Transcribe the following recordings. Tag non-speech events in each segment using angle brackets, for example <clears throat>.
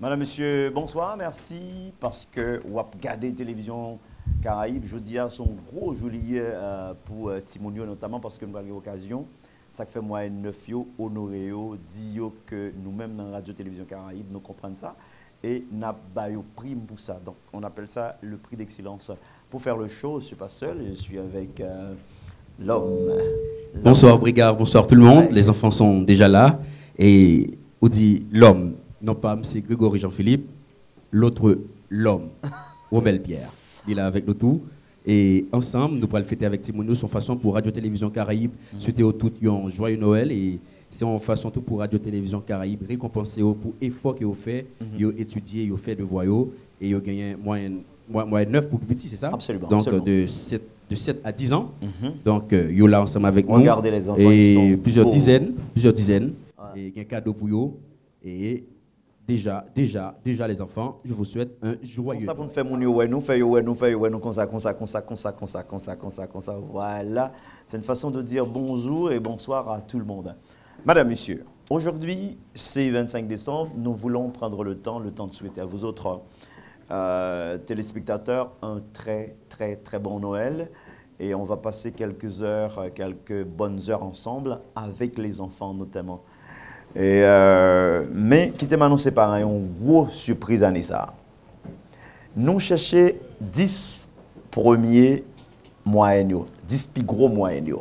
Madame, Monsieur, bonsoir, merci parce que regardé télévision Caraïbes. Je dis à son gros joli euh, pour euh, Timonio notamment parce que nous avons l'occasion. Ça fait moi neuf yo, honoré dit que nous-mêmes dans la radio-télévision Caraïbes, nous comprenons ça et n'a pas prime pour ça. Donc on appelle ça le prix d'excellence. Pour faire le show, je ne suis pas seul, je suis avec euh, l'homme. Bonsoir Brigard, bonsoir tout le monde. Les enfants sont déjà là. Et on dit l'homme non pas c'est Grégory Jean-Philippe, l'autre l'homme, <laughs> Romel Pierre. Il est là avec nous tous. Et ensemble, nous pourrons le fêter avec Timono, son façon pour Radio-Télévision Caraïbe, mm souhaiter au tout un joyeux Noël. Et c'est en façon tout pour Radio-Télévision Caraïbe, récompenser pour l'effort qu'ils ont fait, ils ont étudié, ils ont fait de voyaux, et ils ont gagné moyenne, moyenne 9 pour petit, c'est ça? Absolument. Donc absolument. De, 7, de 7 à 10 ans. Mhm. Donc, euh, ils sont là ensemble avec Regardez les enfants. Et plusieurs dizaines, plusieurs dizaines. Et il y a un cadeau pour eux. Et déjà, déjà, déjà les enfants, je vous souhaite un joyeux. Ça pour nous faire mon ouais, nous faire ouais, nous faire ouais, nous comme ça, comme ça, comme ça, comme ça, comme ça, comme ça, comme ça, comme ça. Voilà, c'est une façon de dire bonjour et bonsoir à tout le monde. Madame, Monsieur, aujourd'hui c'est 25 décembre. Nous voulons prendre le temps, le temps de souhaiter à vous autres euh, téléspectateurs un très très très bon Noël et on va passer quelques heures, quelques bonnes heures ensemble avec les enfants notamment. Et, euh, mais qui t'a annoncé par une grosse surprise à ça. Nous cherchons 10 premiers moyens, 10 plus gros moyens.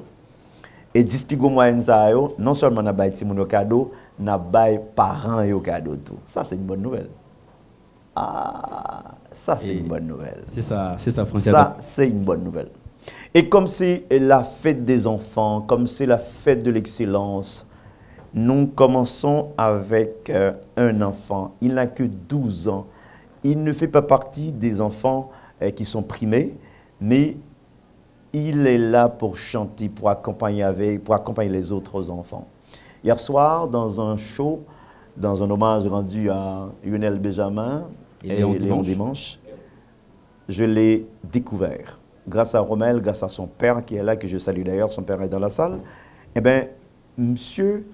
Et 10 plus gros moyens, non seulement nous avons cadeau, nous avons parents et cadeau tout. Ça, c'est une bonne nouvelle. Ah, ça, c'est une bonne nouvelle. C'est ça, c'est ça, François. Ça, c'est une bonne nouvelle. Et comme c'est la fête des enfants, comme c'est la fête de l'excellence, nous commençons avec euh, un enfant. Il n'a que 12 ans. Il ne fait pas partie des enfants euh, qui sont primés, mais il est là pour chanter, pour accompagner, avec, pour accompagner les autres enfants. Hier soir, dans un show, dans un hommage rendu à Lionel Benjamin et, Léon, Dimanche. je l'ai découvert. Grâce à Romel, grâce à son père qui est là, que je salue d'ailleurs, son père est dans la salle. Eh bien, monsieur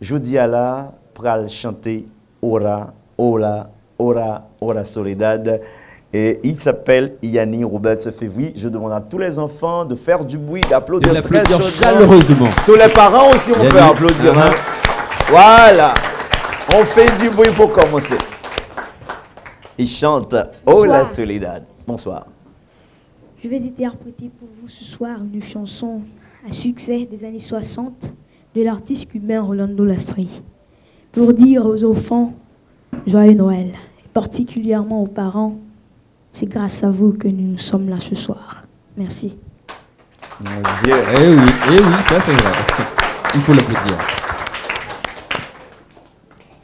je dis à la pral chanter Ora, Ora, Ora, Ora Soledad. Et il s'appelle Yanni Robert Février. Je demande à tous les enfants de faire du bruit, d'applaudir très chaleureusement. Tous les parents aussi, on peut applaudir. Hein. Voilà. On fait du bruit pour commencer. Il chante Oh la Soledad. Bonsoir. Je vais interpréter pour vous ce soir une chanson à succès des années 60 de l'artiste cubain Rolando Lastri pour dire aux enfants Joyeux Noël, et particulièrement aux parents, c'est grâce à vous que nous sommes là ce soir. Merci. Dieu. Eh oui, eh oui, ça c'est vrai. Il faut l'applaudir.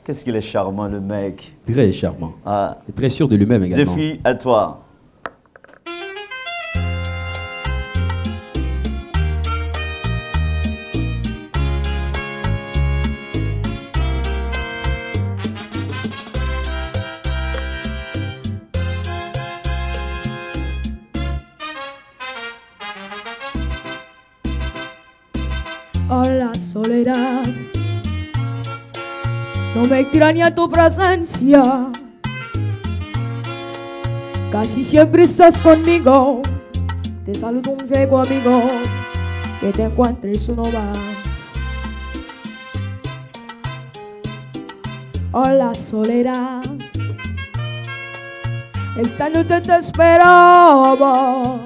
Qu'est-ce qu'il est charmant le mec. Très charmant. Ah. Et très sûr de lui-même également. Jeffrey, à toi. Me extraña tu presencia. Casi siempre estás conmigo. Te saludo un viejo amigo. Que te encuentres uno más. Hola soledad. Esta noche te esperaba.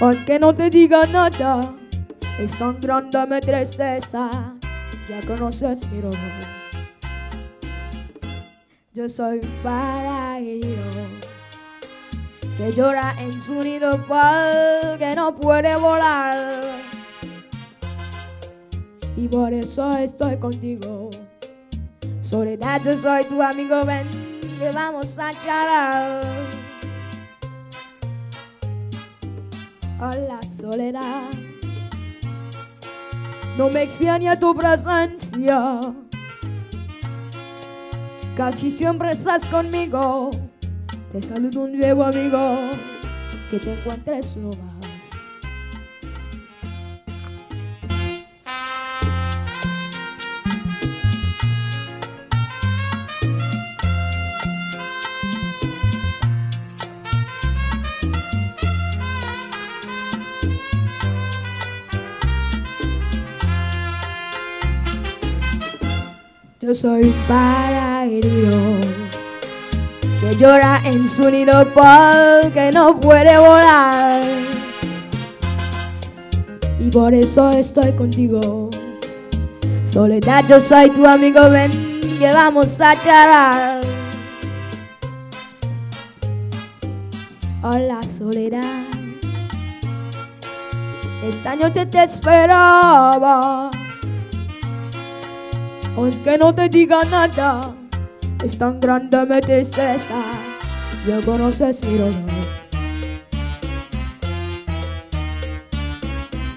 Aunque no te diga nada es tan grande mi tristeza, ya conoces mi dolor. Yo soy un paraíso que llora en su nido que no puede volar. Y por eso estoy contigo. Soledad, yo soy tu amigo, ven que vamos a charlar. Hola, soledad no me extraña tu presencia. Casi siempre estás conmigo. Te saludo un viejo amigo, que te encuentres uno soy un pájaro que llora en su nido porque no puede volar. Y por eso estoy contigo. Soledad, yo soy tu amigo, ven que vamos a charlar. Hola, soledad. Esta noche te esperaba. Aunque no te diga nada, es tan grande mi tristeza. Ya conoces mi dolor.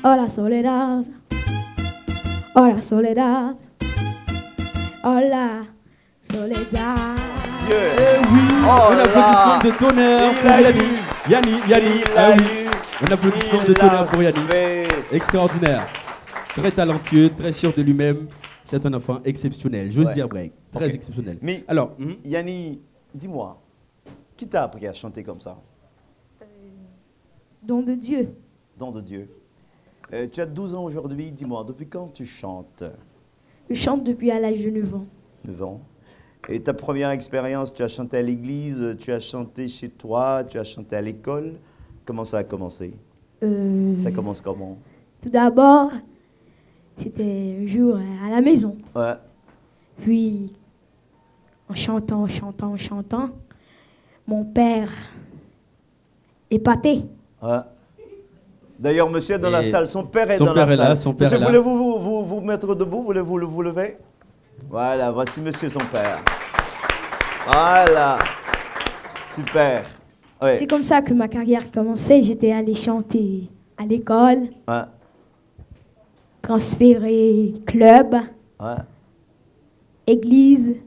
Hola, soledad. Hola, soledad. Hola, soledad. Yeah. Un là applaudissement de tonnerre pour. Yannick, Yannick, Il ah oui. Un applaudissement de tonnerre pour Yannick. fait. Extraordinaire. Très talentueux, très sûr de lui-même. C'est un enfant exceptionnel. J'ose Ouais. dire, Break. Très exceptionnel. Mais- Alors, hum, Yanni, dis-moi, qui t'a appris à chanter comme ça? Don de Dieu. Don de Dieu. Euh, tu as 12 ans aujourd'hui, dis-moi, depuis quand tu chantes? Je chante depuis à l'âge de 9 ans. 9 ans. Et ta première expérience, tu as chanté à l'église, tu as chanté chez toi, tu as chanté à l'école. Comment ça a commencé? Euh, Ça commence comment? Tout d'abord, c'était un jour à la maison. Ouais. Puis, en chantant, en chantant, en chantant, mon père épaté. ouais. D'ailleurs, monsieur est dans la salle, son père est son dans père la est là, salle. son père monsieur, est là. voulez-vous vous, vous, vous mettre debout? Voulez-vous le- vous lever? Voilà, voici monsieur son père. Voilà. Super. Ouais. C'est comme ça que ma carrière commençait. J'étais allée chanter à l'école, Ouais. Transféré club, Ouais. église,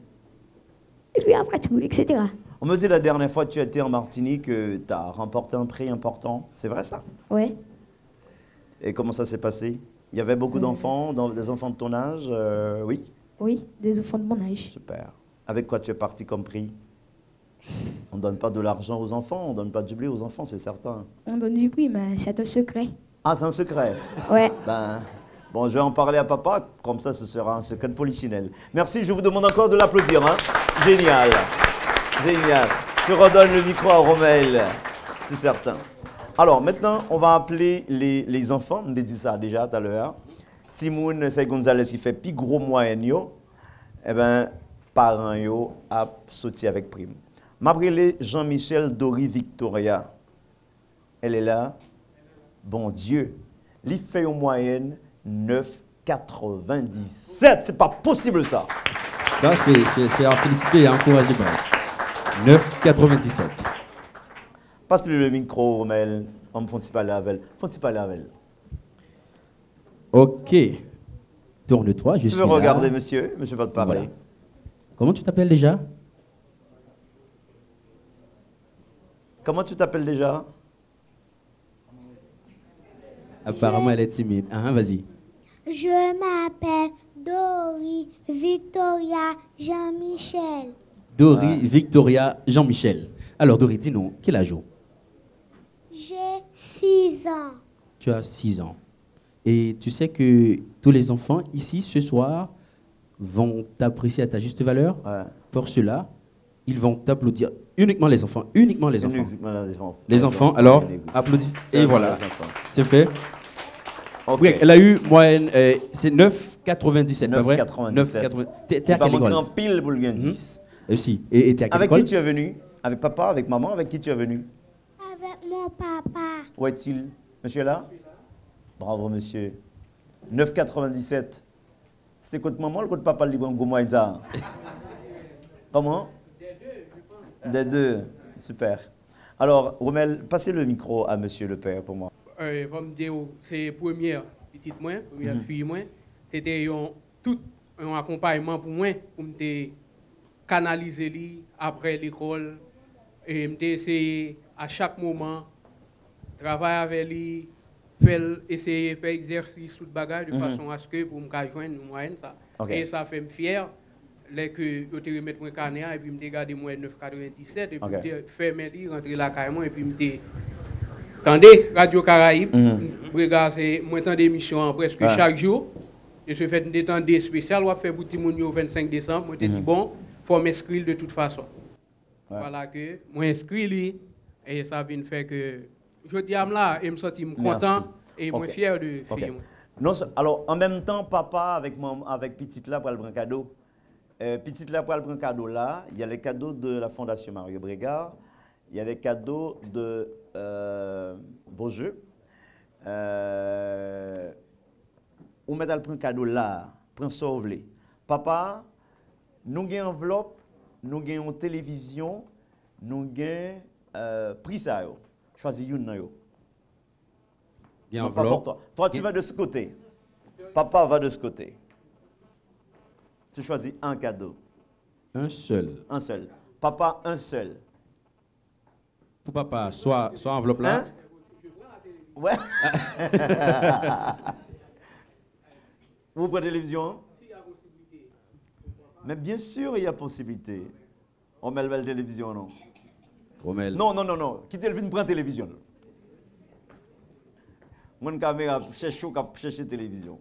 et puis après tout, etc. On me dit la dernière fois que tu étais en Martinique, que tu as remporté un prix important. C'est vrai ça? Ouais. Et comment ça s'est passé? Il y avait beaucoup d'enfants, dans- des enfants de ton âge euh, Oui? Oui, des enfants de mon âge. Super. Avec quoi tu es parti comme prix? On ne donne pas de l'argent aux enfants, on ne donne pas du blé aux enfants, c'est certain. On donne du prix, mais c'est un secret. Ah, c'est un secret? Ouais. Ben, bon, je vais en parler à papa, comme ça ce sera un secret de polichinelle. Merci, je vous demande encore de l'applaudir. Hein. Génial. Génial. Tu redonnes le micro à Romel, c'est certain. Alors, maintenant, on va appeler les, enfants. On dit ça déjà tout à l'heure. Timoun, c'est Gonzalez qui fait plus gros moyen. Eh bien, parents a sauté avec prime. M'appelé Jean-Michel Dori Victoria. Elle est là. Bon Dieu, il fait en moyenne 9,97. C'est pas possible ça. ça, c'est- à féliciter et à encourager, Break. 9,97. Passe-lui le micro, Romel. On me fait parler avec. Faut-il parler avec Ok. Tourne-toi, je Tu veux là. regarder, monsieur? Monsieur va te parler. Voilà. Comment tu t'appelles déjà? Comment tu t'appelles déjà? Apparemment, elle est timide. Ah, vas-y. Je m'appelle Dori Victoria Jean-Michel. Dori, Victoria, Jean-Michel. Alors, Dori, dis-nous, quel âge as-tu? J'ai 6 ans. Tu as 6 ans. Et tu sais que tous les enfants ici, ce soir, vont t'apprécier à ta juste valeur? Ouais. Pour cela, ils vont t'applaudir. Uniquement les enfants. Uniquement les enfants. Uniquement les enfants. Les enfants, alors, applaudissez. Et voilà. C'est fait. Oui, elle a eu moyenne, euh, c'est 9,97, pas vrai? 9,97. 9,97. T'es à vas quelle manquer école en pile pour le gain 10. Euh, si. Et t'es à quelle Avec école? qui tu es venu? Avec papa, avec maman, avec qui tu es venu? Avec mon papa. Où est-il? Monsieur est là? Bravo, monsieur. 9,97. C'est côté maman ou côté papa le libre en <laughs> Comment? Des deux. Super. Alors, Romel, passez le micro à monsieur le père pour moi. Euh, va me dire, c'est première petite moi, première fille moi, c'était un tout un accompagnement pour moi pour me canaliser li après l'école et me essayer à chaque moment travailler avec lui, faire essayer faire exercice tout bagage de Mhm. façon à ce que pour me joindre moyenne ça. Et ça fait me fier les que je te remettre mon carnet et puis me garder moi 997 et puis Ok. me faire mes rentrer là carrément et puis me Tendez, Radio Caraïbe, Mhm. regarde, c'est moi tant d'émissions presque Ouais. chaque jour. Et je fais une détente spéciale, on va faire moun yo 25 décembre. Moi, j'ai dit, bon, faut m'inscrire de toute façon. Voilà que, moi, inscrit et ça vient faire que, je dis à là, et me sentir content, et moi fier de moi. Non, alors, en même temps, papa avec, maman, avec petite là pour le prendre cadeau. Euh, petite là pour le prendre cadeau là, il y a les cadeaux de la Fondation Mario Brégard, il y a les cadeaux de euh, Beaujeu. Euh, on met le prendre cadeau là, prend. Papa, nous avons une enveloppe, nous avons une télévision, nous avons euh, prix ça. Choisis une. Bien enveloppe. toi. Toi, tu vas de ce côté. Papa va de ce côté. Tu choisis un cadeau, Un seul. un seul. Papa, un seul. Pour papa, soit, soit enveloppe là. Hein? Ouais. <laughs> Vous prenez télévision Mais bien sûr, il y a possibilité. On met la télévision, non? Romel. Non, non, non, non. Quittez le film, prends télévision? Mon caméra cherche ou cap chercher télévision.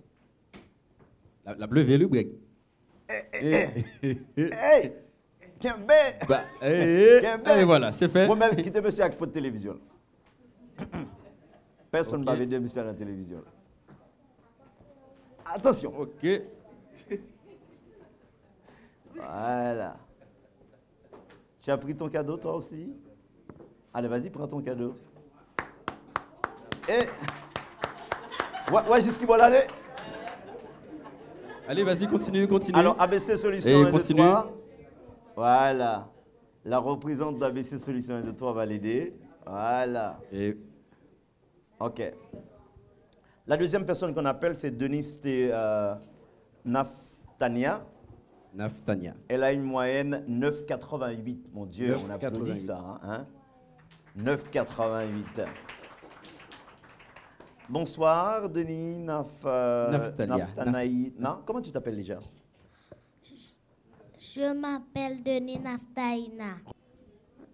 La, la bleue vient le break. Hey! Kembe! Bah, eh, Kembe! et voilà, c'est fait. Moi-même, quittez monsieur avec de télévision. <coughs> Personne ne Ok. va venir monsieur à la télévision. Attention. Ok. <laughs> Voilà. Tu as pris ton cadeau, toi aussi? Allez, vas-y, prends ton cadeau. Et. Ouais, ouais, jusqu'à bon aller. Allez, vas-y, continue, continue. Alors, ABC Solutions Et 1, 2, continue. 3. Voilà. La représentante d'ABC Solutions 1, 2, 3 validée. Voilà. Et OK. La deuxième personne qu'on appelle, c'est Denise euh, Naftania. Naftania. Elle a une moyenne 9,88. Mon Dieu, on 9,88. applaudit ça. Hein? 9,88. Bonsoir, Denis Naf, euh. Naftanaï. Non, comment tu t'appelles déjà? Je m'appelle Denis Naftaïna.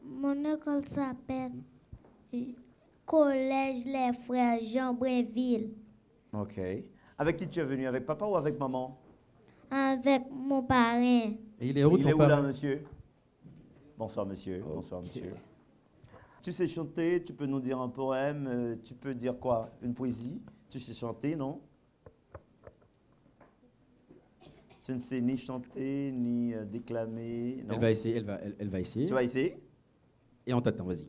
Mon école s'appelle Collège Les Frères Jean Brinville. OK. Avec qui tu es venu? Avec papa ou avec maman? Avec mon parrain. Et il est où Il ton est où là, monsieur? Bonsoir, monsieur. Bonsoir, monsieur. Tu sais chanter, tu peux nous dire un poème, euh, tu peux dire quoi? Une poésie? Tu sais chanter, non? Tu ne sais ni chanter, ni euh, déclamer, non? Elle va essayer, elle va, elle, elle va essayer. Tu vas essayer? Et on t'attend, vas-y.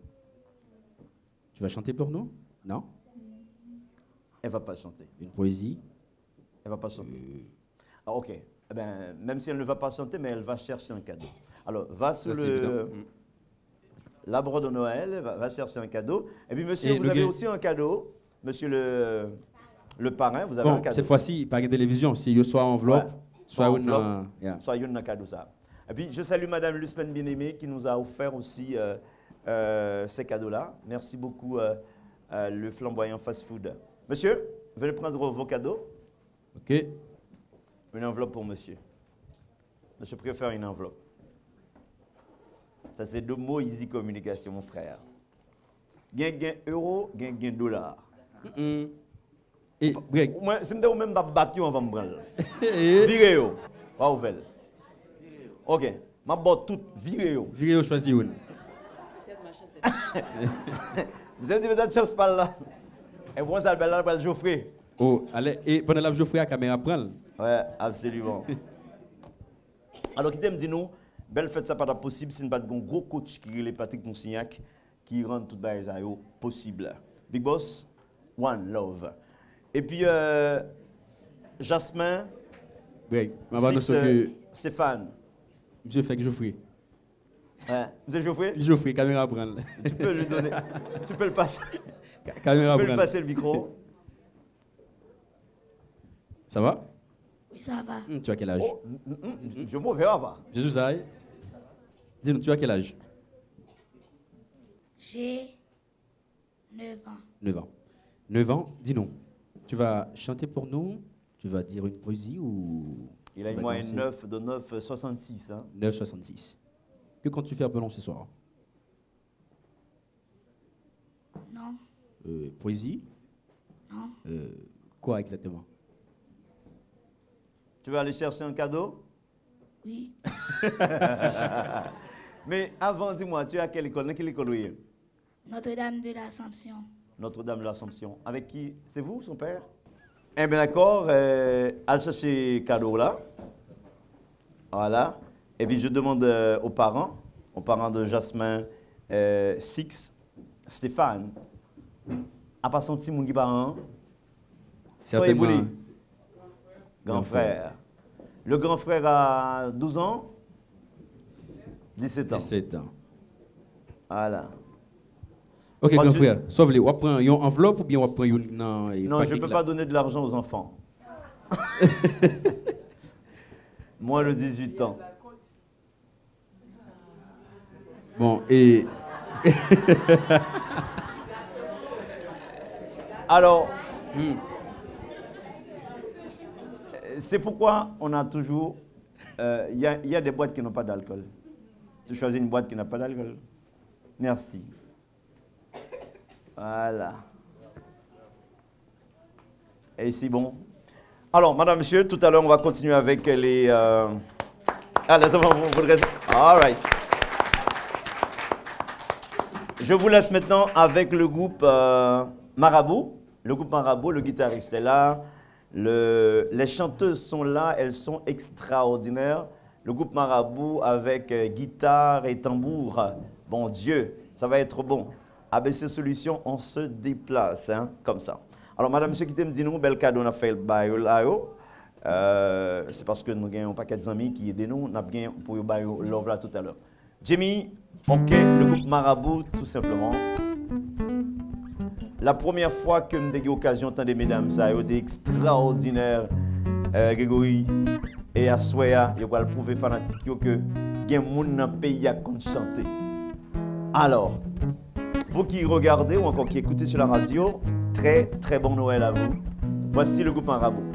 Tu vas chanter pour nous? Non? Elle va pas chanter. Une poésie? Elle va pas chanter. Ah, ok. Eh ben, même si elle ne va pas chanter, mais elle va chercher un cadeau. Alors, va sur Ça, c'est le évident. L'arbre de Noël, va, va chercher un cadeau. Et puis, monsieur, Et vous le avez gars- aussi un cadeau. Monsieur le, le parrain, vous avez un Bon, cadeau. cette fois-ci, de télévision, si il soit enveloppe, Ouais. Soit Soit une. enveloppe. euh, yeah. Soyez un cadeau ça. Et puis, je salue Madame Lucien Bien-Aimé qui nous a offert aussi euh, euh, ces cadeaux-là. Merci beaucoup, euh, le flamboyant fast-food. Monsieur, venez prendre vos cadeaux. Ok. Une enveloppe pour monsieur. Monsieur préfère une enveloppe? Ça, c'est deux mots easy communication, mon frère. Gain, gain euro, gain, gain dollar. Mm. Et, break. Moi, si je même pas battu, on va me prendre. <laughs> Virez yo. Pas ouvert. Ok. Ma botte toute, virez yo. virez, choisis une. <laughs> Vous avez dit, vous avez chance par là. Et vous, va là, Geoffrey. Oh, allez, et pendant la Geoffrey, la caméra prend. Ouais, absolument. <laughs> Alors, qui t'aime dit nous, belle fête, ça pas possible, c'est pas de gros coach qui est Patrick Moussignac qui rend tout ça possible. Big Boss, One Love. Et puis, euh, Jasmin, Break. Ma bonne Six, que Stéphane. Monsieur fait que Geoffrey. Ouais. Vous êtes Geoffrey? Geoffrey, caméra prend. Tu peux lui donner. tu peux le passer. Caméra tu peux lui passer le micro. Ça va? Oui, ça va. Hum, Tu as quel âge? Oh, mm, mm, mm, je m'en verrai pas. Jésus Zay. Dis-nous, tu as quel âge? J'ai 9 ans. 9 ans. 9 ans, dis-nous. Tu vas chanter pour nous Tu vas dire une poésie ou. Il a tu une vas moyenne danser 9 de 9,66. Hein. 9,66. Que comptes-tu faire pendant ce soir? Non, Euh, Poésie? Non, Euh, Quoi exactement? Tu vas aller chercher un cadeau? Oui. <laughs> Mais avant, dis-moi, tu es à quelle école? Dans quelle école oui? Notre-Dame de l'Assomption. Notre-Dame de l'Assomption. Avec qui C'est vous, son père Eh bien, d'accord. Euh, chercher cadeau là. Voilà. Et puis, je demande euh, aux parents, aux parents de Jasmin, euh, Six, Stéphane, à petit monde qui parent. Soyez boulés. Grand frère. Le grand frère a 12 ans? 17 ans. 17 ans. Voilà. Ok, grand frère, sauf les, on prend une enveloppe ou bien on prend une. Non, et Non, je ne peux là. pas donner de l'argent aux enfants. Moins de 18 ans. Bon, et. <laughs> Alors, euh, c'est pourquoi on a toujours... euh, Il y, y a des boîtes qui n'ont pas d'alcool. Tu choisis une boîte qui n'a pas d'alcool. Merci. Voilà. Et ici, bon. Alors, madame, monsieur, tout à l'heure, on va continuer avec les... Euh... Là, ça va, vous, restez. All right. Je vous laisse maintenant avec le groupe euh, Marabout. Le groupe Marabout, le guitariste est là. Le- les chanteuses sont là, elles sont extraordinaires. Le groupe Marabout avec euh, guitare et tambour. Bon Dieu, ça va être bon. ABC Solutions, on se déplace, hein, comme ça. Alors, madame, monsieur, qui t'aime dire nous, bel cadeau, on fait le bail là. Euh, c'est parce que nous avons un paquet d'amis qui aident nous. Nous avons gagné pour le bail love là tout à l'heure. Jimmy, ok, le groupe Marabout, tout simplement. La première fois que j'ai eu l'occasion d'entendre mesdames, ça a été extraordinaire. Euh, Grégory et Aswea, ils vont le prouver fanatique que il y a des gens dans le pays qui chanter. Alors, vous qui regardez ou encore qui écoutez sur la radio, très très bon Noël à vous. Voici le groupe Marabout.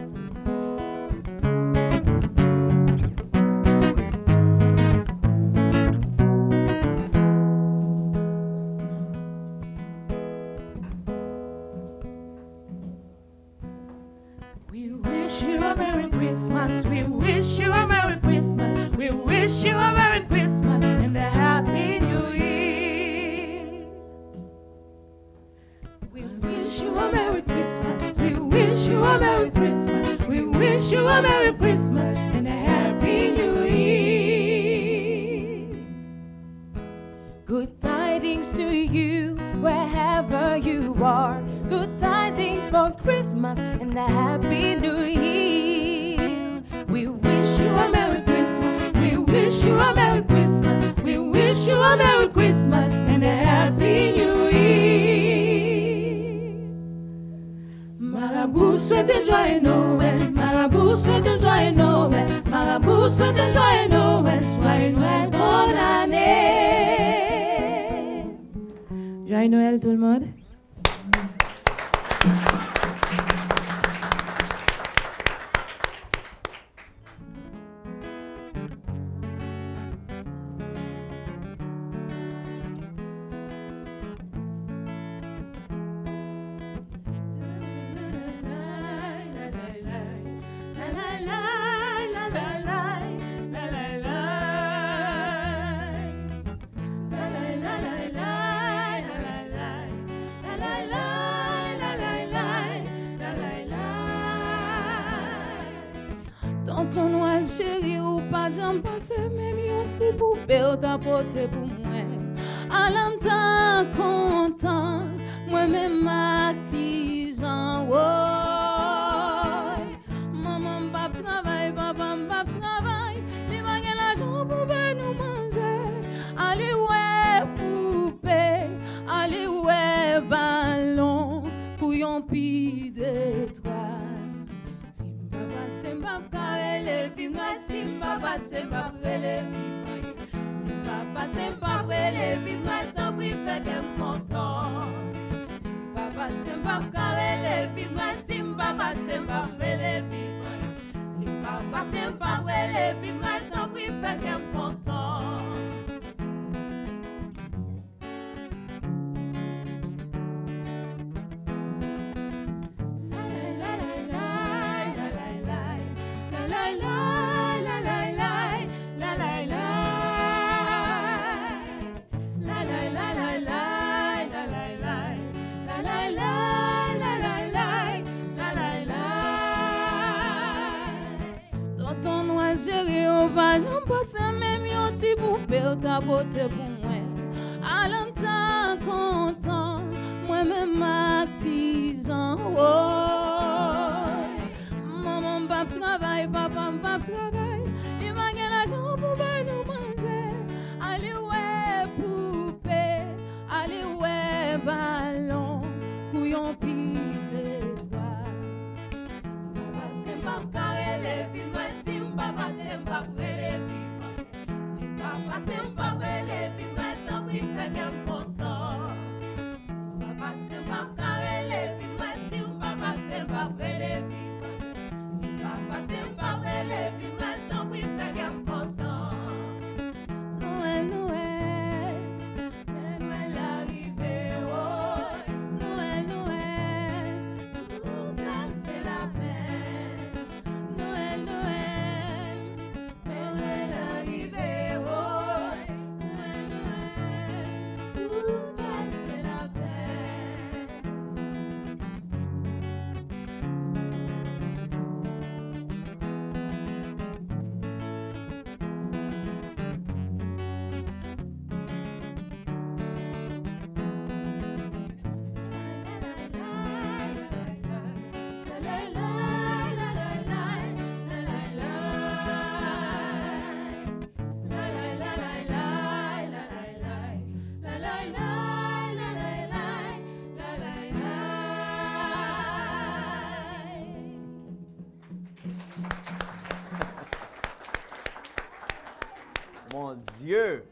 you.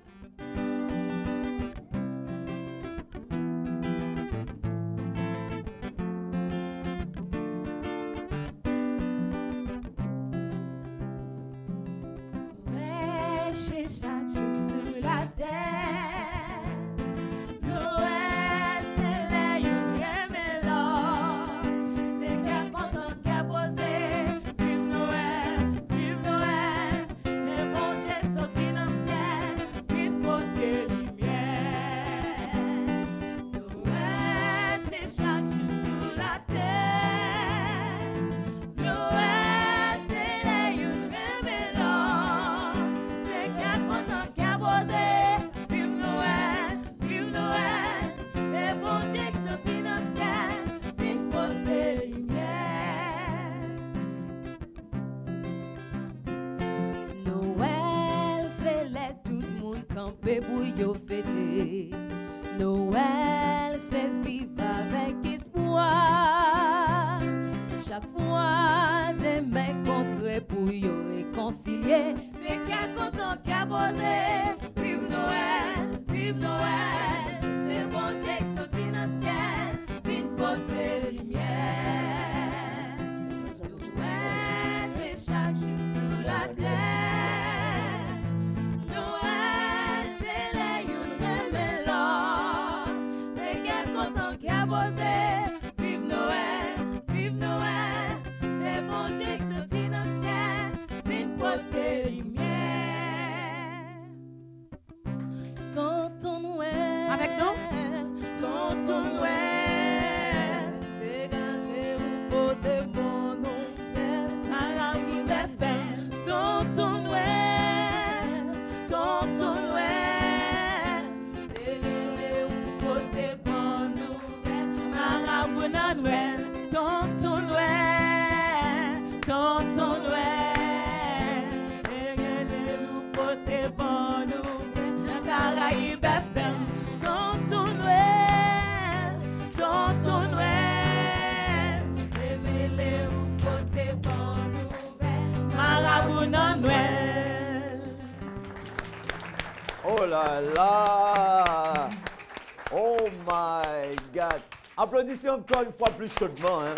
encore une fois plus chaudement. Hein.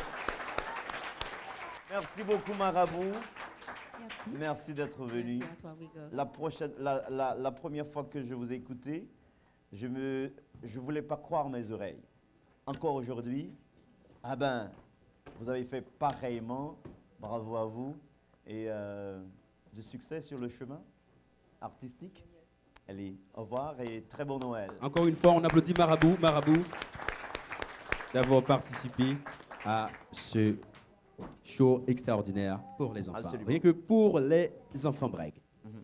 Merci beaucoup, Marabout. Merci, d'être venu. La, première fois que je vous ai écouté, je ne voulais pas croire mes oreilles. Encore aujourd'hui, ah ben, vous avez fait pareillement. Bravo à vous. Et euh, du succès sur le chemin artistique. Allez, au revoir et très bon Noël. Encore une fois, on applaudit Marabout. Marabout d'avoir participé à ce show extraordinaire pour les enfants. Absolument. Rien que pour les enfants breg. Mm -hmm.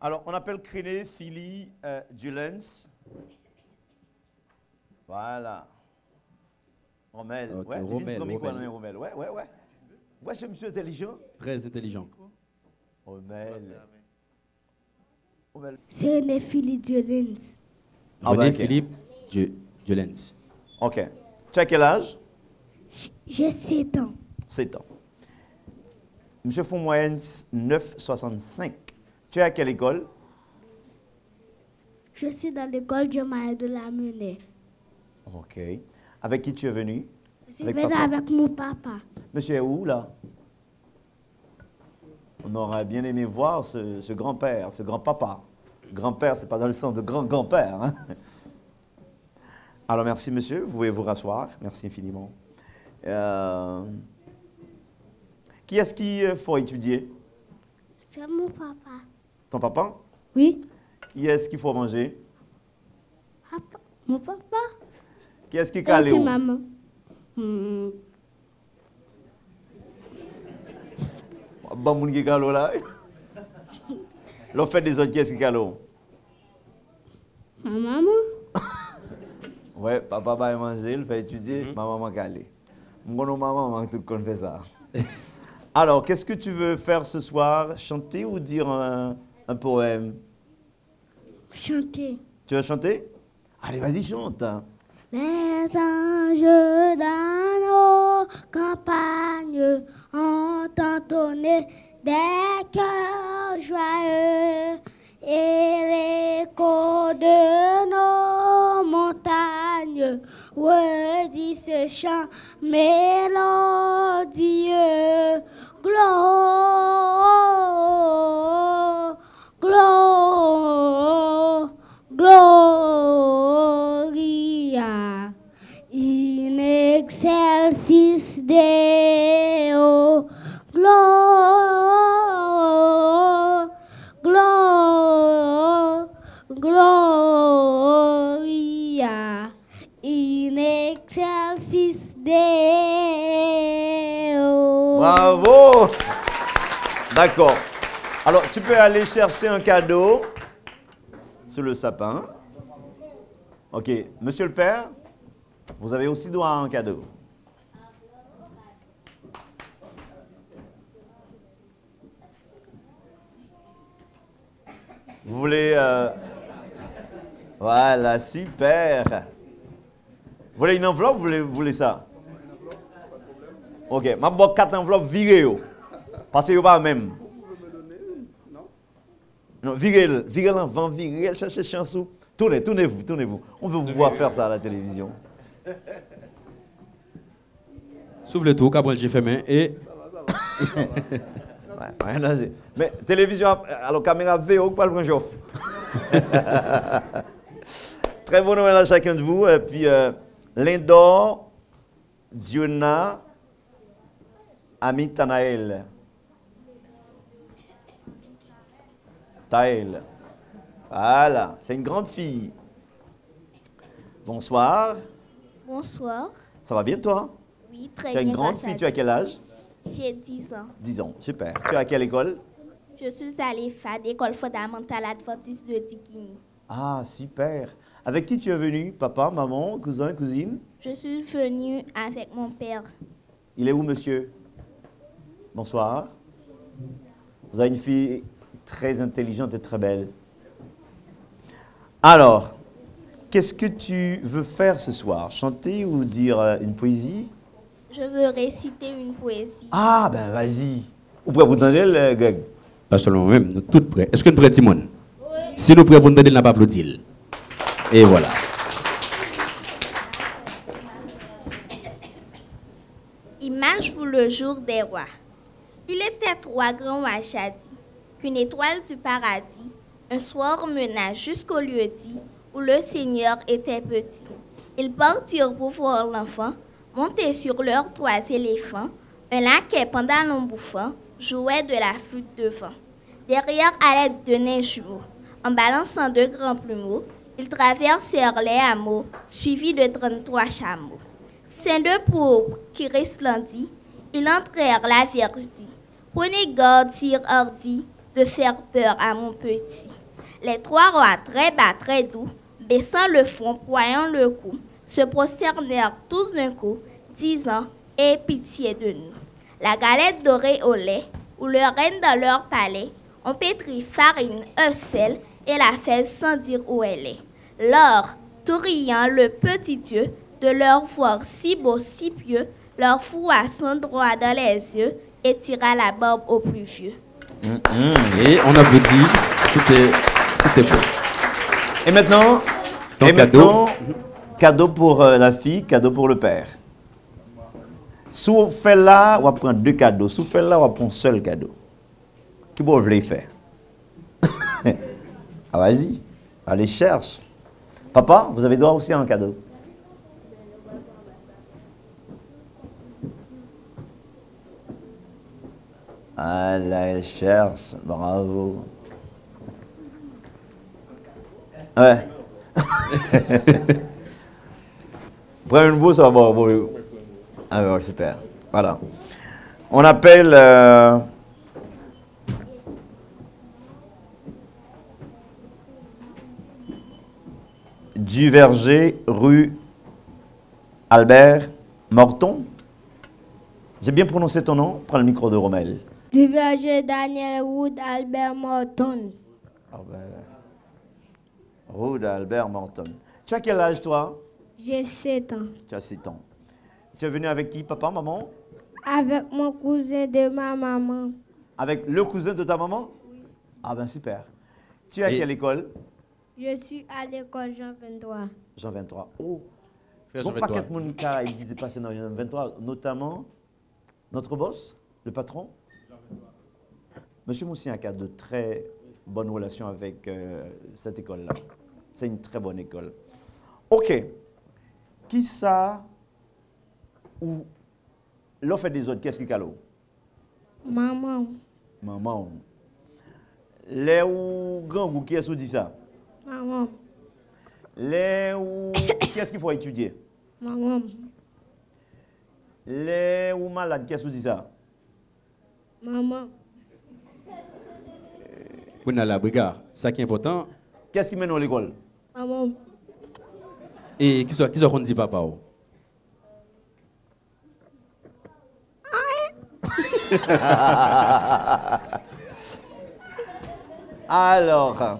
Alors, on appelle Créné, Philly, euh, Julens. Voilà. Romel. Okay, ouais, Romel, Romel. Quoi, non, Ouais, ouais, monsieur intelligent. Très intelligent. Romel. C'est René Philly Julens. Ah, René. Philippe Julens. Ok. Tu as quel âge? J'ai 7 ans. 7 ans. Monsieur font moyenne 9,65. Tu es à quelle école? Je suis dans l'école du maire de la Menée. Ok. Avec qui tu es venu? Je suis Avec venu papa. avec mon papa. Monsieur est où là? On aurait bien aimé voir ce, ce grand-père, ce grand-papa. Grand-père, c'est pas dans le sens de grand-grand-père. hein. Alors merci monsieur, vous pouvez vous rasseoir. Merci infiniment. Euh, qui est-ce qu'il euh, faut étudier? C'est mon papa. Ton papa? Oui, Qui est-ce qu'il faut manger? Papa. mon papa. Qui est-ce qui calé où? maman. Hmm, Bon moun qui calo là. Fait des autres qui est-ce qui calo Ma maman. Ouais, papa va manger, il fait étudier, maman m'a calé. Mon maman m'a tout fait ça. <laughs> Alors, qu'est-ce que tu veux faire ce soir? Chanter ou dire un, un poème? Chanter. Tu veux chanter? Allez, vas-y, chante. hein. Les anges dans nos campagnes entendent tonner des cœurs joyeux et l'écho de nos montagnes redit ce chant mélodieux. Gloire, gloire, gloria in excelsis Deo. Bravo D'accord. Alors, tu peux aller chercher un cadeau sous le sapin. Ok, monsieur le père, vous avez aussi droit à un cadeau. Vous voulez... euh, Voilà, super. Vous voulez une enveloppe vous voulez, vous voulez ça? Ok, ma boîte quatre enveloppes virées. Parce que yo pas même. Non, virez-le, virez l'enfant, virez-le, cherchez chansou. Tournez, tournez-vous, tournez-vous. On veut vous voir faire ça à la télévision. S'ouvre le tout, Cabral, j'ai fait main et. <laughs> Mais télévision, alors caméra VO, pas le grand chauffe. <laughs> Très bon Noël à chacun de vous. Et puis, euh, Lindor, Diona, Ami Tanaël. Taël. Voilà, c'est une grande fille. Bonsoir. Bonsoir. Ça va bien toi? Oui, très Tu as une bien. grande à fille, tu as quel âge? J'ai 10 ans. 10 ans, super. Tu es à quelle école? Je suis à l'EFAD, école fondamentale adventiste de Tikini. Ah, super. Avec qui tu es venu Papa, maman, cousin, cousine? Je suis venue avec mon père. Il est où, monsieur? Bonsoir. Vous avez une fille très intelligente et très belle. Alors, qu'est-ce que tu veux faire ce soir? Chanter ou dire euh, une poésie? Je veux réciter une poésie. Ah, ben vas-y. Ou pouvez vous donner le gag pas seulement même, nous toutes prêts. Est-ce que nous prêts, Timon Si nous prêts, vous nous donnez, n'a pas applaudir. Et voilà. Image pour le jour des rois. Il était trois grands jadis, qu'une étoile du paradis, un soir mena jusqu'au lieu dit où le Seigneur était petit. Ils partirent pour voir l'enfant, montés sur leurs trois éléphants. Un laquais pendant long bouffant jouait de la flûte de vent. Derrière à l'aide de neige jumeaux, en balançant deux grands plumeaux, ils traversèrent les hameaux, suivis de 33 chameaux. Saint de pourpre qui resplendit, Ils entrèrent, la Vierge dit, Prenez garde, sire Hardy, de faire peur à mon petit. Les trois rois, très bas, très doux, baissant le front, poignant le cou, se prosternèrent tous d'un coup, disant Aie pitié de nous. La galette dorée au lait, ou le reine dans leur palais, ont pétri farine, œufs, sel, et la fait sans dire où elle est. Lors, tout riant, le petit Dieu, de leur voir si beau, si pieux, leur foua son droit dans les yeux et tira la barbe au plus vieux. Et on applaudit. C'était, c'était beau. Et maintenant, Ton et cadeau. maintenant, cadeau pour euh, la fille, cadeau pour le père. Si vous faites là, on va prendre deux cadeaux. Si vous faites là, on va prendre un seul cadeau. Qui vous voulez faire? <laughs> Ah, vas-y, allez, cherche. Papa, vous avez droit aussi à un cadeau. Ah elle cherche. Bravo. Ouais. <laughs> Prends une bourse, ça va Ah ouais, super. Voilà. On appelle... euh, du Verger, rue Albert Morton. J'ai bien prononcé ton nom Prends le micro de Romel. Du verger Daniel Wood Albert Morton. Albert. Rue d'Albert Morton. Tu as quel âge toi? J'ai 7 ans. Tu as 7 ans. Tu es venu avec qui, papa, maman? Avec mon cousin de ma maman. Avec le cousin de ta maman? Ah ben super. Tu es à Et- quelle école? Je suis à l'école Jean 23. Jean 23. Oh, bon paquet 23. de monde qui a qui est passé dans Jean 23, notamment notre boss, le patron? Monsieur Moussiak a de très bonnes relations avec euh, cette école-là. C'est une très bonne école. Ok. Qui ça ou l'offre des autres, qu'est-ce qui calo Maman. Maman. Les ou ou qui est-ce qui dit ça? Maman. Les ou qu'est-ce qu'il faut étudier? Maman. Les ou malades, qu'est-ce que dit ça? Maman. On a la brigade. Ça qui est important. Qu'est-ce qui mène à l'école? Maman. Et qui soit qui soit qu'on dit papa ou? <laughs> Alors,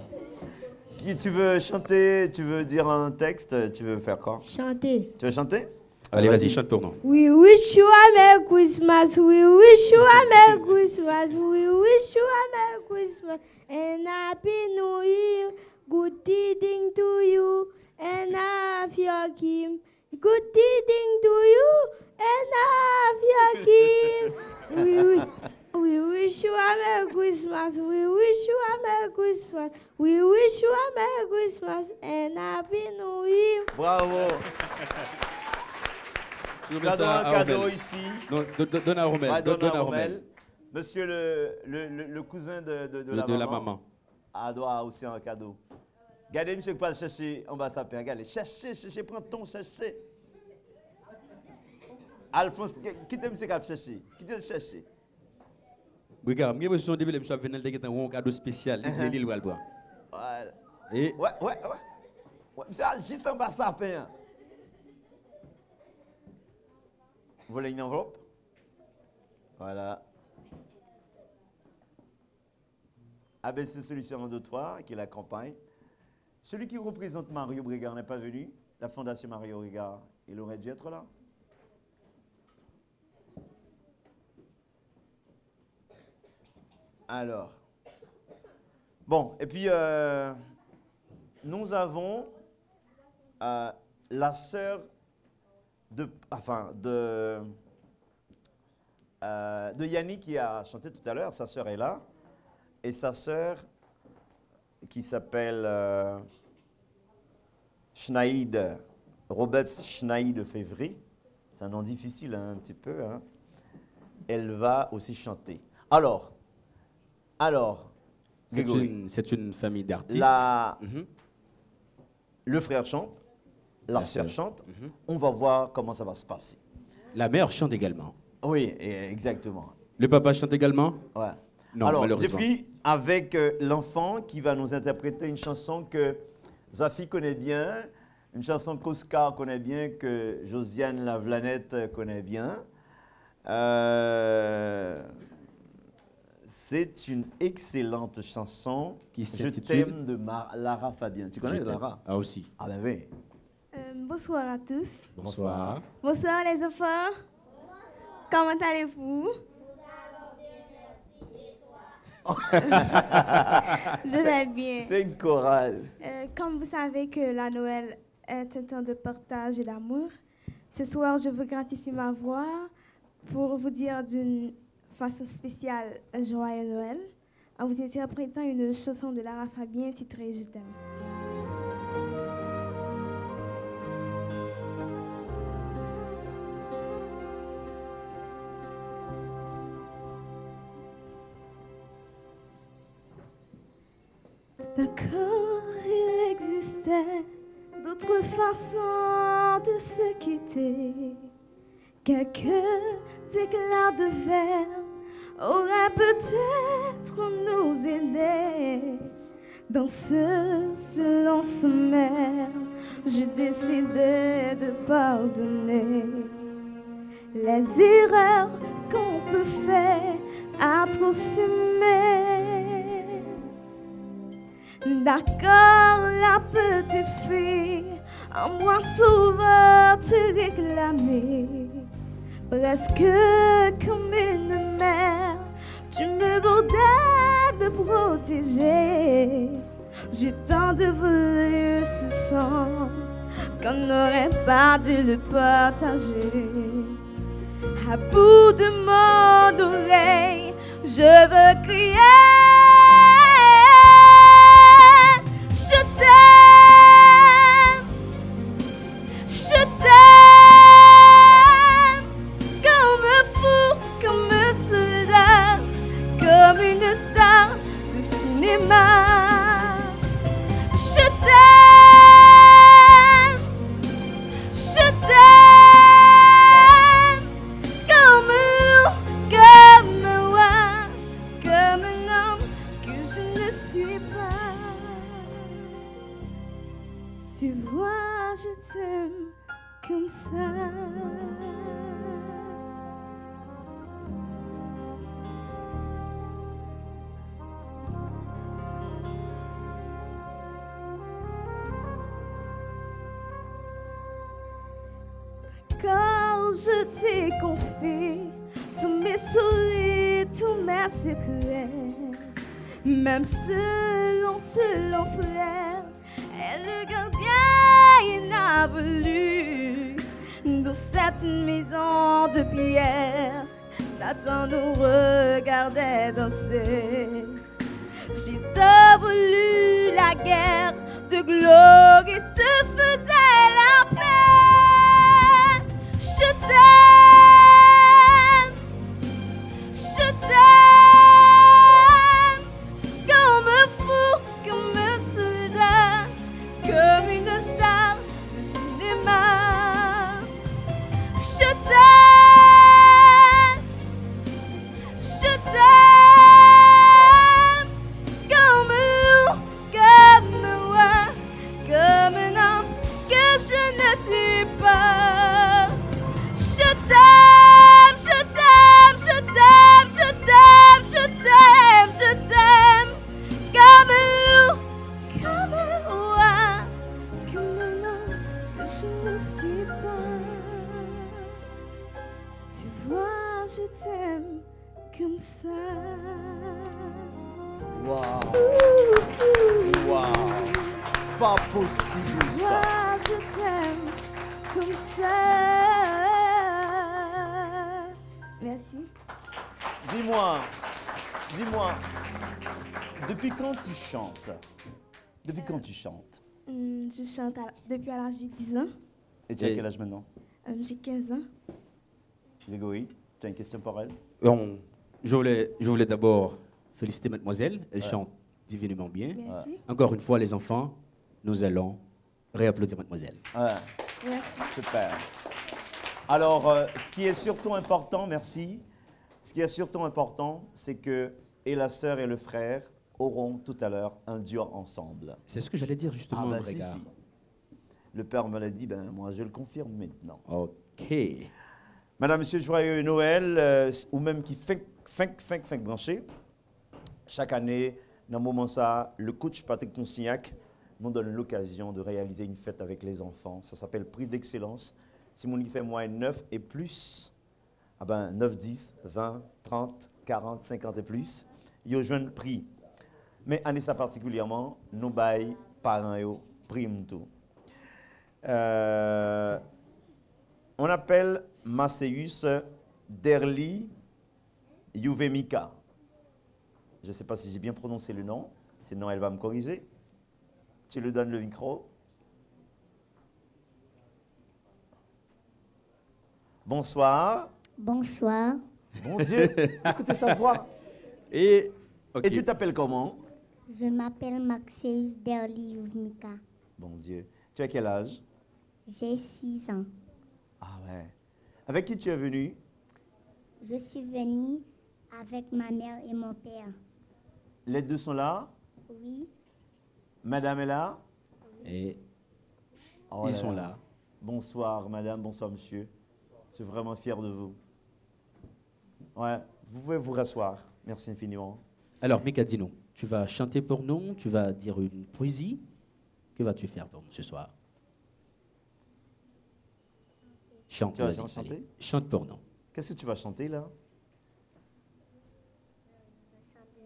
qui- tu veux chanter, tu veux dire un texte, tu veux faire quoi? Chanter. Tu veux chanter? Allez, vas-y, chante pour nous. We wish you a Merry Christmas. We wish you a Merry Christmas. We wish you a Merry Christmas and Happy New Year. Good tidings to you and have your Kim. Good tidings to you and have your Kim. We, we wish you a Merry Christmas. We wish you a Merry Christmas. We wish you a Merry Christmas and Happy New Year. Bravo. Un à cadeau Rommel. ici. Non, do- do- donne Monsieur le, le, le- le cousin de, de, de la, de la maman, maman. a droit aussi à un cadeau. Regardez, monsieur, va le chercher en bas de sa paix. Regardez, cherchez, cherchez, prends ton, cherchez. Alphonse, quittez monsieur qui a cherché. Quittez le chercher. Brigade, j'ai l'impression que je suis venu un cadeau spécial. Uh-huh. C'est l'île ou le. Et? Ouais, ouais, ouais. ouais monsieur, juste en bas hein. Vous voulez une enveloppe? Voilà. ABC Solutions 1, 2, 3, qui l'accompagne. Celui qui représente Mario Brigard n'est pas venu. La Fondation Mario Brigard, il aurait dû être là. Alors. Bon, et puis euh, nous avons euh, la sœur de, enfin, euh, de Yannick qui a chanté tout à l'heure. Sa sœur est là. Et sa sœur, qui s'appelle euh, Schneid, Robert Schneid Février, c'est un nom difficile hein, un petit peu, hein. elle va aussi chanter. Alors, alors, c'est une, famille d'artistes. Mhm. le frère chante, la La sœur chante, Mhm. on va voir comment ça va se passer. La mère chante également. Oui, exactement. Le papa chante également? Ouais. Non, Alors. Jeffrey, avec euh, l'enfant qui va nous interpréter une chanson que Zafi connaît bien, une chanson qu'Oscar connaît bien, que Josiane Lavlanette connaît bien. Euh, c'est une excellente chanson. Qui Je t'aime de Mar- Lara Fabien. Tu connais. Lara? Ah aussi. Ah ben oui. Euh, bonsoir à tous. Bonsoir. Bonsoir les enfants. Comment allez-vous? <laughs> Je vais bien. C'est une chorale. Euh, comme vous savez que la Noël est un temps de partage et d'amour, ce soir je veux gratifier ma voix pour vous dire d'une façon spéciale un joyeux Noël en vous interprétant une chanson de Lara Fabien titrée Je t'aime. D'autres façons de se quitter. Quelques éclairs de verre auraient peut-être nous aider. Dans ce silence mer, j'ai décidé de pardonner les erreurs qu'on peut faire à trop s'aimer. D'accord, la petite fille, en moi souvent te réclamer. Presque comme une mère, tu me bordais me protéger. J'ai tant de voulu ce sang qu'on n'aurait pas dû le partager. À bout de mon oreille, je veux crier. Je t'aime, je t'aime, comme un fou, comme un soldat, comme une star de cinéma. Vois, je t'aime comme ça. Quand je t'ai confié tous mes souris, tous mes secrets, même selon, selon frère, et le de cette maison de pierre. Nathan nous regardait danser. J'ai voulu la guerre de gloire et se faisait la paix. Possible ça. Moi, je t'aime comme ça. Merci. Dis-moi, dis-moi, depuis quand tu chantes? Depuis quand tu chantes? Hum, je chante à- depuis à l'âge de 10 ans. Et tu as Et- quel âge maintenant? Hum, J'ai 15 ans. Grégory, tu as une question pour elle? Je voulais, je voulais d'abord féliciter mademoiselle. Elle chante divinement bien. Merci. Encore une fois, les enfants, nous allons réapplaudir mademoiselle. Ouais, Merci. super. Alors, euh, ce qui est surtout important, merci, ce qui est surtout important, c'est que et la sœur et le frère auront tout à l'heure un duo ensemble. C'est ce que j'allais dire justement, Ah bah si, si. Le père me l'a dit, ben moi je le confirme maintenant. Ok. Madame, Monsieur, joyeux Noël, euh, ou même qui fait fin, fin, fin branché. Chaque année, dans le moment ça, le coach Patrick Consignac nous donne l'occasion de réaliser une fête avec les enfants. Ça s'appelle Prix d'excellence. Si mon fait moins 9 et plus, ah ben 9, 10, 20, 30, 40, 50 et plus, il y a un jeune prix. Mais année ça particulièrement, nous bail parents yo prime tout. Euh, on appelle Macéus Derli Juvemika. Je ne sais pas si j'ai bien prononcé le nom, sinon elle va me corriger. Tu lui donnes le micro. Bonsoir. Bonsoir, Bon Dieu, <laughs> écoutez sa voix. Et. Et tu t'appelles comment? Je m'appelle Maxeus Derli Yuvmika. Bon Dieu. Tu as quel âge? J'ai 6 ans. Ah ouais. Avec qui tu es venu? Je suis venue avec ma mère et mon père. Les deux sont là? Oui, Madame est là Et Oh ils là sont là. Bonsoir, madame, bonsoir, monsieur. Je suis vraiment fier de vous. Ouais, vous pouvez vous rasseoir. Merci infiniment. Alors, Mika, dis-nous, tu vas chanter pour nous, tu vas dire une poésie. Que vas-tu faire pour nous ce soir? Chante, Tu vas vas-y, chanter? allez. Chante pour nous. Qu'est-ce que tu vas chanter là?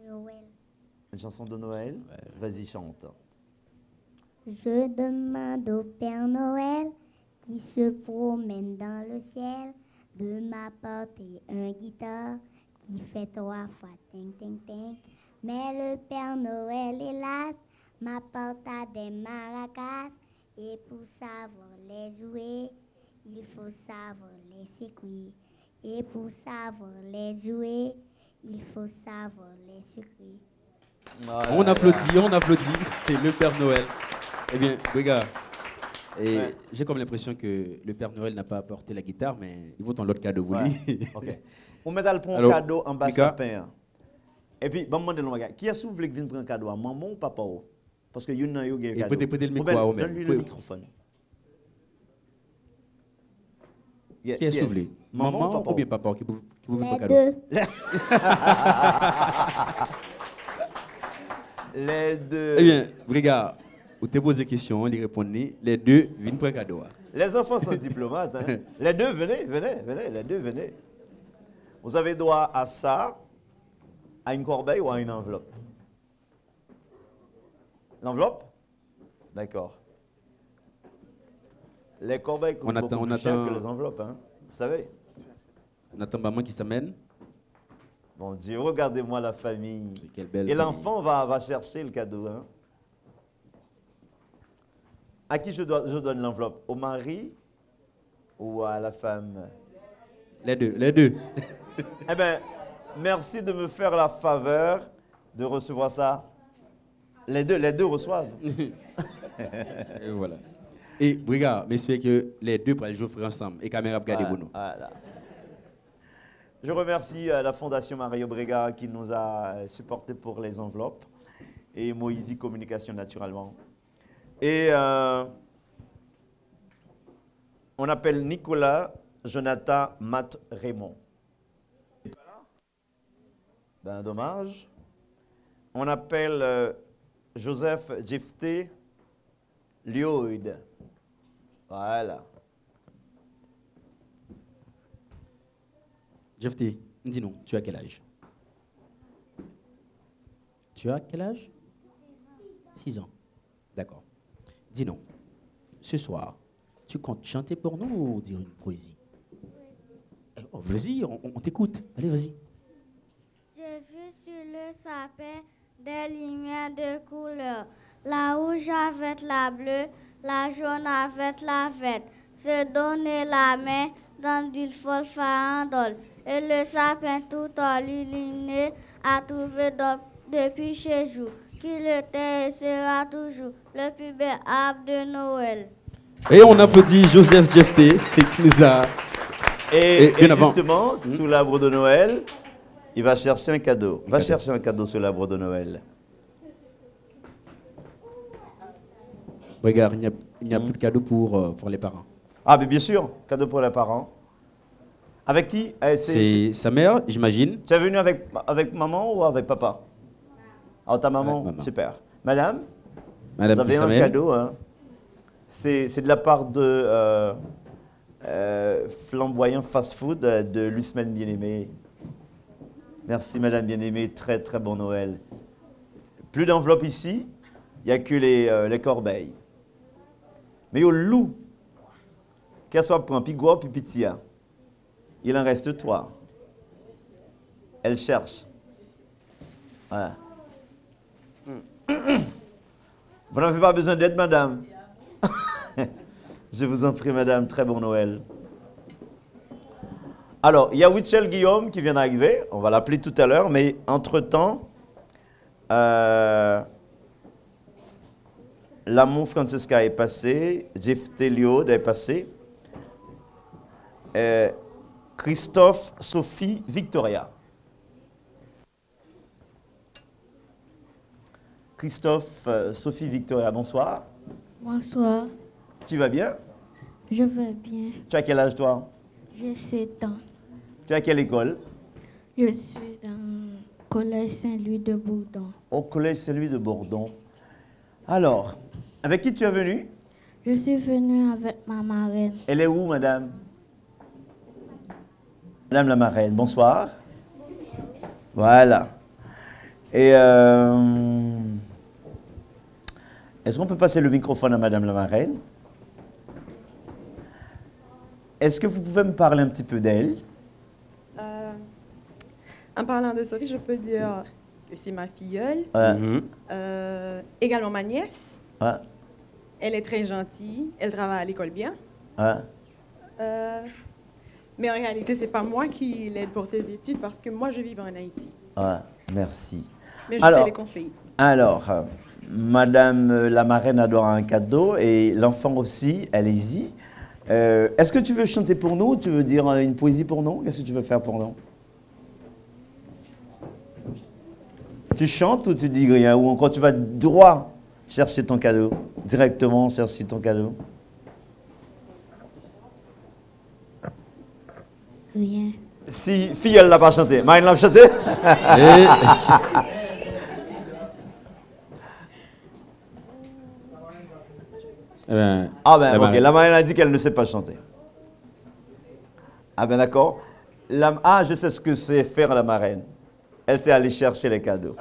Noël. Une chanson de Noël? Vas-y, chante. Je demande au Père Noël qui se promène dans le ciel de m'apporter un guitare qui fait trois fois ting ting ting. Mais le Père Noël, hélas, m'apporta des maracas et pour savoir les jouer, il faut savoir les secouer. Et pour savoir les jouer, il faut savoir les secouer. On applaudit, on applaudit. Et le Père Noël. Eh bien, regarde. Et Ouais. j'ai comme l'impression que le Père Noël n'a pas apporté la guitare, mais il vaut ton l'autre cadeau, vous. Ok. On met dans le prendre cadeau en bas Mika? sapin. Et puis, bon, moi, de Qui est-ce que vous voulez que vienne prendre un cadeau? À maman ou papa ou? Parce que y en a eu un Et cadeau. peut-être- peut-être le micro. Donne-lui le Peut- microphone. Yeah, Qui est-ce que vous voulez? Maman, ou bien papa qui vous, qui vous veut Les pas cadeau? deux. <laughs> Les deux. Eh bien, regarde, vous te posez des questions, il répond les deux viennent un cadeau. hein. Les enfants sont diplomates. hein. <laughs> Les deux, venez, venez, venez, les deux, venez. Vous avez droit à ça, à une corbeille ou à une enveloppe? L'enveloppe? D'accord. Les corbeilles coûtent On attend- beaucoup on plus cher attend- que les enveloppes, hein. vous savez? On attend maman qui s'amène. Bon Dieu, regardez-moi la famille. Quelle belle Et l'enfant va, va chercher le cadeau. hein. À qui je, dois, je donne l'enveloppe? Au mari ou à la femme? Les deux, les deux. <laughs> Eh bien, merci de me faire la faveur de recevoir ça. Les deux, les deux reçoivent. <laughs> Et voilà. Et regarde, j'espère que les deux pourront jouer ensemble. Et caméra pour garder pour nous. Voilà. Je remercie euh, la Fondation Mario Brega qui nous a supportés pour les enveloppes et Moïse Communication naturellement. Et euh, on appelle Nicolas Jonathan Matt Raymond. Ben dommage. On appelle euh, Joseph Jefté Lloyd. Voilà. Jeffty, dis-nous, tu as quel âge? Tu as quel âge? 6 ans. D'accord. Dis-nous, ce soir, tu comptes chanter pour nous ou dire une poésie? Eh, oh, Vas-y, on, on t'écoute. Allez, vas-y. J'ai vu sur le sapin des lumières de couleur. La rouge avec la bleue, la jaune avec la verte. Se donner la main dans du fol farandole. Et le sapin tout illuminé a trouvé depuis chez vous. Qui le tait et sera toujours le plus bel arbre de Noël. Et on applaudit Joseph Jeffté qui nous a Et, justement, sous l'arbre de Noël, il va chercher un cadeau. Va chercher un cadeau sous l'arbre de Noël. Regarde, il n'y a, il a plus de cadeau pour, euh, pour les parents. Ah, mais bien sûr, cadeau pour les parents. Avec qui? Eh, c'est- C'est sa mère, j'imagine. Tu es venu avec, avec maman ou avec papa? Ah, ta maman. Super. Madame, Madame vous avez un cadeau. Hein? C'est de la part de euh, euh, Flamboyant Fast Food euh, de Luismen Bien-Aimé. Merci, Madame Bien-Aimée. Très, très bon Noël. Plus d'enveloppe ici. Il n'y a que les, euh, les corbeilles. Mais au loup, qu'elle soit pour un pigou puis pitia, il en reste trois. Elle cherche. Voilà. <coughs> Vous n'avez pas besoin d'aide, madame. <laughs> Je vous en prie, madame. Très bon Noël. Alors, il y a Wichel Guillaume qui vient d'arriver. On va l'appeler tout à l'heure. Mais entre-temps, euh, l'amour Francesca est passé. Jeff Telliot est passé. Euh, Christophe, Sophie, Victoria. Christophe, euh, Sophie, Victoria, bonsoir. Bonsoir, Tu vas bien? Je vais bien. Tu as quel âge toi? J'ai 7 ans. Tu es à quelle école? Je suis dans le collège Saint-Louis de Bourdon. Au collège celui de Bourdon. Alors, avec qui tu es venu Je suis venue avec ma marraine. Elle est où, madame? Madame la marraine, bonsoir. Voilà. Et euh, est-ce qu'on peut passer le microphone à madame la marraine? Est-ce que vous pouvez me parler un petit peu d'elle? Euh, en parlant de Sophie, je peux dire que c'est ma filleule, Ouais. euh, également ma nièce. Ouais. Elle est très gentille, elle travaille à l'école bien. Ouais. Euh, mais en réalité, c'est pas moi qui l'aide pour ses études parce que moi, je vis en Haïti. Ouais. Merci. Mais je Alors, les conseils. Alors, euh, Madame euh, la marraine adore un cadeau et l'enfant aussi, allez-y. Euh, Est-ce que tu veux chanter pour nous? Tu veux dire euh, une poésie pour nous? Qu'est-ce que tu veux faire pour nous? Tu chantes ou tu dis rien? Ou encore tu vas droit chercher ton cadeau Directement chercher ton cadeau? Rien. Si fille, elle l'a pas chanté. Marine l'a chanté? <laughs> Eh ben, Ah ben la ok, marraine. la marraine a dit qu'elle ne sait pas chanter. Ah ben d'accord. La- Ah, je sais ce que c'est faire la marraine. Elle sait aller chercher les cadeaux.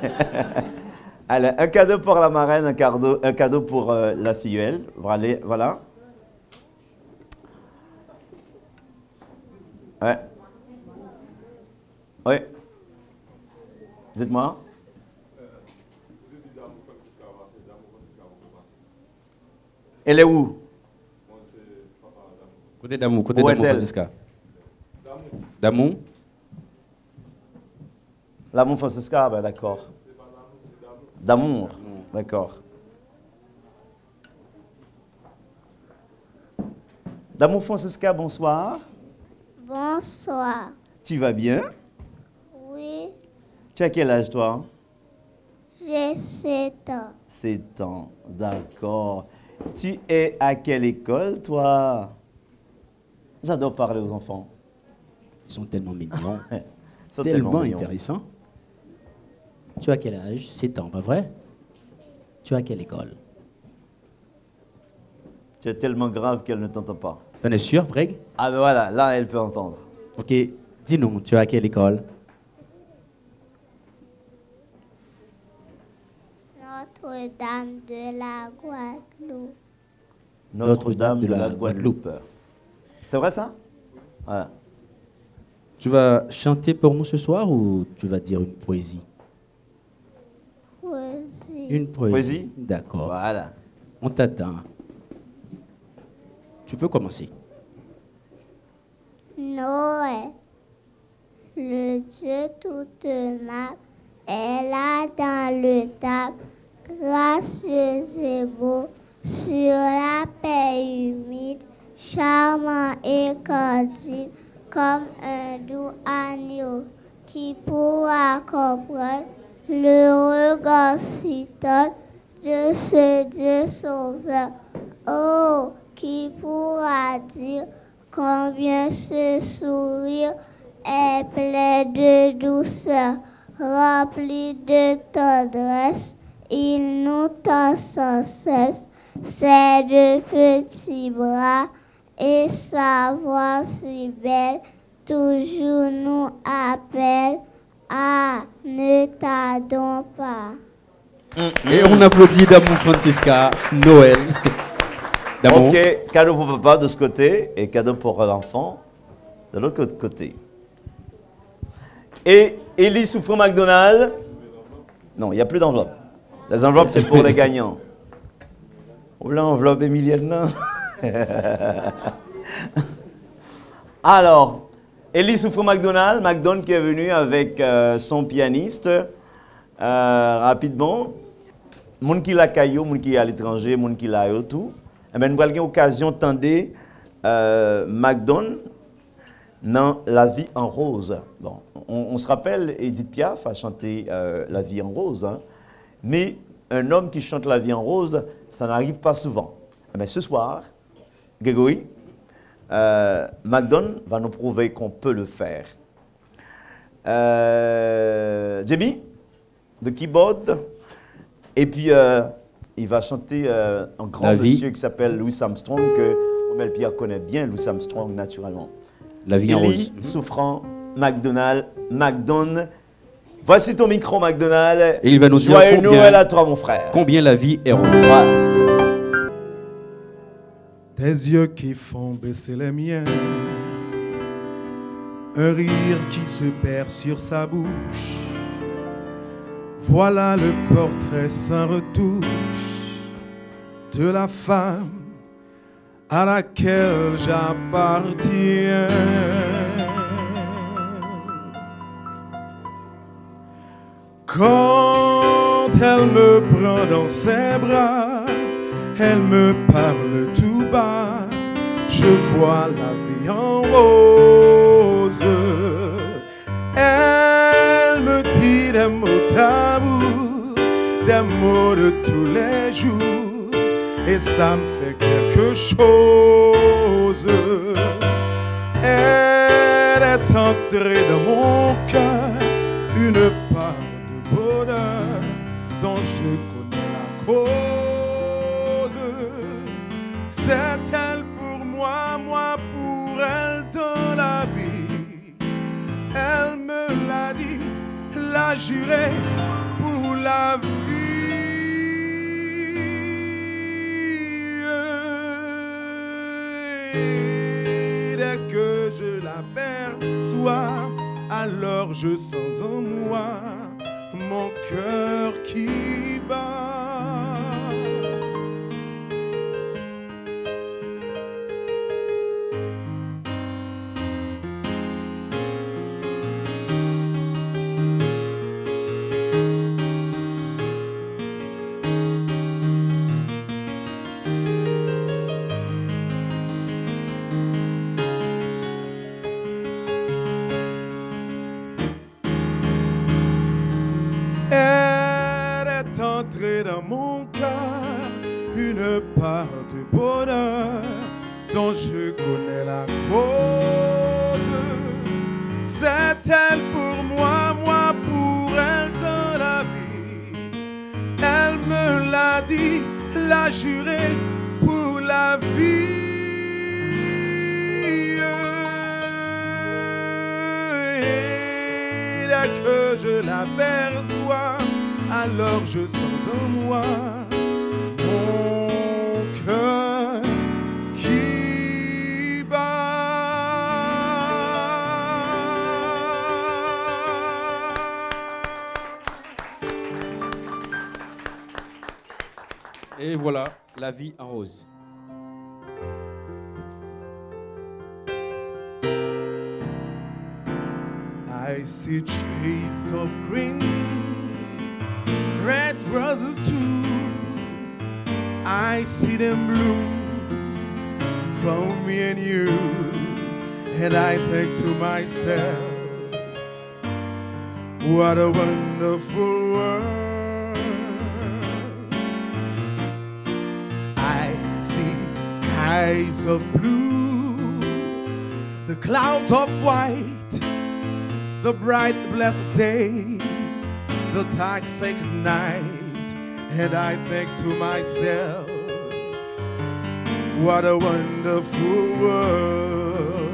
<laughs> Allez, un cadeau pour la marraine, un cadeau, un cadeau pour euh, la filleule. Voilà. voilà. Ouais. Oui. Dites-moi. Elle est où? Côté d'amour, côté Où d'amour, est-elle? Francisca. D'amour L'amour Francesca, ben d'accord. D'amour, d'accord. D'amour Francesca, bonsoir. Bonsoir. Tu vas bien? Oui, Tu as quel âge toi? J'ai 7 ans. 7 ans, d'accord. Tu es à quelle école toi? J'adore parler aux enfants. Ils sont tellement mignons. <laughs> Ils sont tellement, intéressants. Tu as quel âge? 7 ans, pas vrai? Tu as quelle école? Tu es tellement grave qu'elle ne t'entend pas. T'en es sûr, Breg? Ah ben voilà, là elle peut entendre. Ok, dis-nous, tu as quelle école? Notre-Dame de la Guadeloupe. Notre-Dame de la Guadeloupe. C'est vrai ça? Ouais. Tu vas chanter pour nous ce soir ou tu vas dire une poésie? Poésie. Une poésie. Poésie? D'accord. Voilà. On t'attend. Tu peux commencer. Noël. Le Dieu toute map est là dans le table, gracieux et beau, sur la paix humide, charmant et candide, comme un doux agneau qui pourra comprendre le regard si de ce Dieu sauveur. Oh, qui pourra dire combien ce sourire est plein de douceur, rempli de tendresse, il nous tend sans cesse ses deux petits bras et sa voix si belle toujours nous appelle à ne tardons pas. Et on applaudit Damon Francisca, Noël. <laughs> Damon. Ok, cadeau pour papa de ce côté et cadeau pour l'enfant de l'autre côté. Et Ellie Souffrant McDonald. Non, il n'y a plus d'enveloppe. Les enveloppes, c'est pour les gagnants. Oh l'enveloppe Emilienne. <laughs> Alors, Ellie Souffrant McDonald, McDonald qui est venu avec euh, son pianiste euh, rapidement. Moun qui l'a caillou, moun qui à l'étranger, moun qui l'a eu tout. Eh bien, nous l'occasion d'entendre euh, McDonald dans La vie en rose. Bon, on, se rappelle, Edith Piaf a chanté La vie en rose, hein. Mais un homme qui chante La vie en rose, ça n'arrive pas souvent. Mais ce soir, Grégory, euh, McDonald va nous prouver qu'on peut le faire. Euh, Jamie, de keyboard, et puis euh, il va chanter euh, un grand La vie. monsieur qui s'appelle Louis Armstrong, que Romel Pierre connaît bien, Louis Armstrong, naturellement. La vie en rose. Souffrant, McDonald, McDonald. Voici ton micro, McDonald. Et il va nous dire Joyeux combien- Noël à toi, mon frère. Combien la vie est rose. Tes yeux qui font baisser les miens, un rire qui se perd sur sa bouche. Voilà le portrait sans retouche de la femme à laquelle j'appartiens. Quand elle me prend dans ses bras, elle me parle tout bas, je vois la vie en rose. Elle me dit des mots tabous, des mots de tous les jours, et ça me fait quelque chose. Elle est entrée dans mon cœur, une la. C'est elle pour moi, moi pour elle dans la vie. Elle me l'a dit, l'a juré pour la vie. Dès que je l'aperçois, alors je sens en moi mon cœur qui bat. Part de bonheur dont je connais la cause. C'est elle pour moi, moi pour elle dans la vie. Elle me l'a dit, l'a juré pour la vie. Et dès que je l'aperçois, alors je sens en moi Et voilà, la vie en rose. I see trees of green, red roses too. I see them bloom for me and you. And I think to myself, what a wonderful world. Skies of blue, the clouds of white, the bright, blessed day, the toxic night, and I think to myself, what a wonderful world.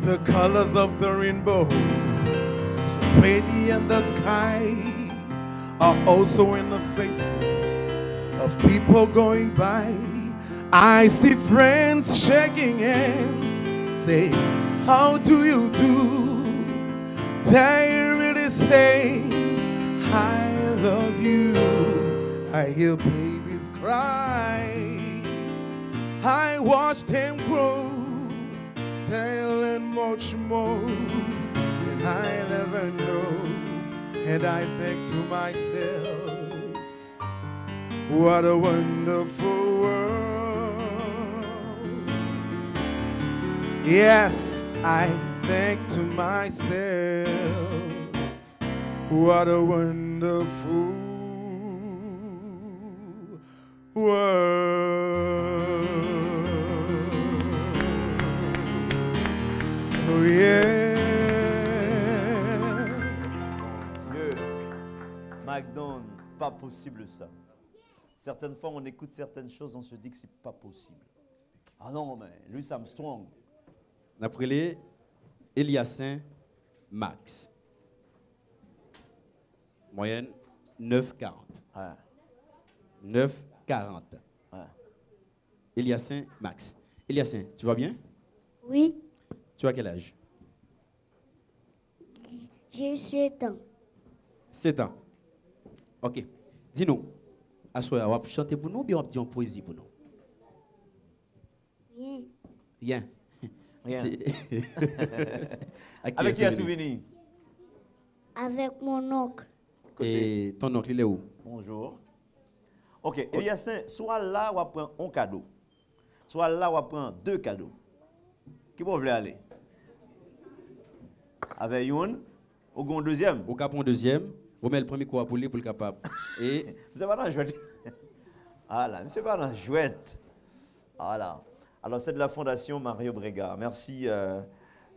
The colors of the rainbow, so pretty in the sky, are also in the faces of people going by. I see friends shaking hands, say, How do you do? They really say, I love you. I hear babies cry. I watch them grow. Learn much more than I'll ever know. And I think to myself, what a wonderful world. Yes, I think to myself, what a wonderful world. Oh, yes. Dieu, pas possible ça. Certaines fois, on écoute certaines choses, on se dit que c'est pas possible. Ah non, mais Louis Armstrong, D'après les Eliassin Max. Moyenne 9,40. ouais, 9,40. ouais. Eliassin Max. Eliassin, tu vas bien? Oui, Tu as quel âge? J'ai 7 ans. 7 ans. Ok. Dis-nous, à soir, on va chanter pour nous ou bien on va dire une poésie pour nous Bien. Rien. Rien. <laughs> Avec est qui a souvenir souvenir Avec mon oncle. Et ton oncle, il est où? Bonjour. Ok, Eliassin, soit là, on va prendre un cadeau. Soit là, on va prendre deux cadeaux. Qui vous voulez aller? Avec une, ou un deuxième? Au cap un deuxième, on met le premier coup à poulet pour le capable. Et <laughs> Vous êtes pas jouette Ah là, monsieur pas jouette. Voilà. Alors, c'est de la Fondation Mario Brega. Merci, euh,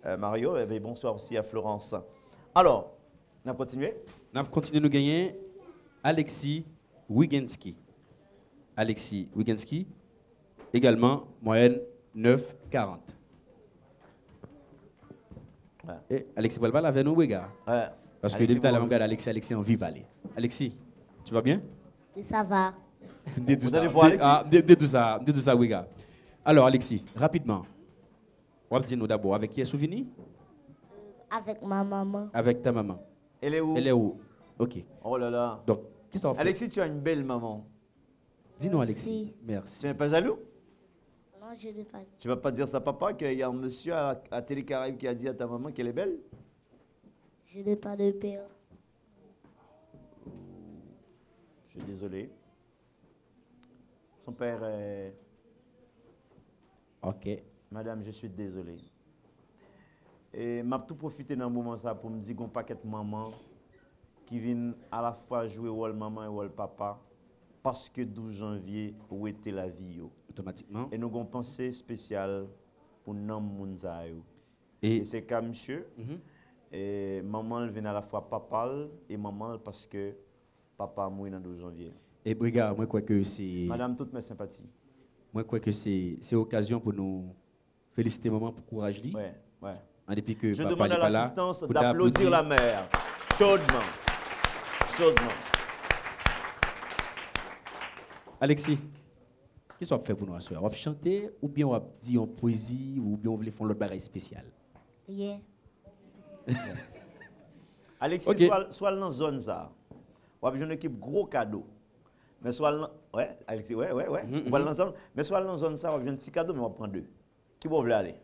euh, Mario. Et bien, bonsoir aussi à Florence. Alors, on a continué on va continuer de gagner Alexis Wigenski. Alexis Wigenski, également moyenne 9,40. Ouais. Et Alexis Balbal avec nous. Ouais. Parce que Alexis depuis tout à l'heure, on regarde Alexis, Alexis en vie parler. Alexis, tu vas bien? Ça va. Dis tout Vous ça. allez voir Alexis ah, tout ça, tout ça, oui, gars. Alors, Alexis, rapidement, on va dire nous d'abord avec qui est souvenir Avec ma maman. Avec ta maman. Elle est où? Elle est où? Ok. Oh là là. Donc, qui va faire? Alexis, tu as une belle maman. Dis-nous. Alexis. Merci. Tu n'es pas jaloux? Non, je n'ai pas. Tu vas pas dire ça, papa, qu'il y a un monsieur à, à Télé Caraïbes qui a dit à ta maman qu'elle est belle? Je n'ai pas de père. Je suis désolé. Son père est... Ok. Madame, je suis désolé. Et m'a tout profité dans le moment ça pour me dire qu'on paquet de maman qui viennent à la fois jouer rôle maman et rôle papa parce que 12 janvier où était la vie yo? Automatiquement. Et nous avons pensée spéciale pour nom. Et- Et, c'est comme monsieur? Mhm. Et maman elle vient à la fois papa et maman parce que papa mourit dans 12 janvier. Et Brigard, moi, je crois que c'est. Madame, toutes mes sympathies. Moi, je crois que c'est c'est occasion pour nous féliciter maman pour courage. li. Ouais, ouais. En depuis que Je papa demande à l'assistance d'applaudir la mère. Chaudement. Chaudement. Alexis, qu'est-ce qu'on va faire pour nous ce soir? On va chanter ou bien on va dire en poésie ou bien on va faire l'autre bagaille spécial Rien. Alexis, soit, dans la zone ça. Ou avez une équipe gros cadeau. Mais soit dans. Ouais, Alexis, ouais, ouais, ouais. Mm -hmm. zone, mais soit dans la zone ça, ou avez un petit cadeau, mais on prend deux. Qui vous voulez aller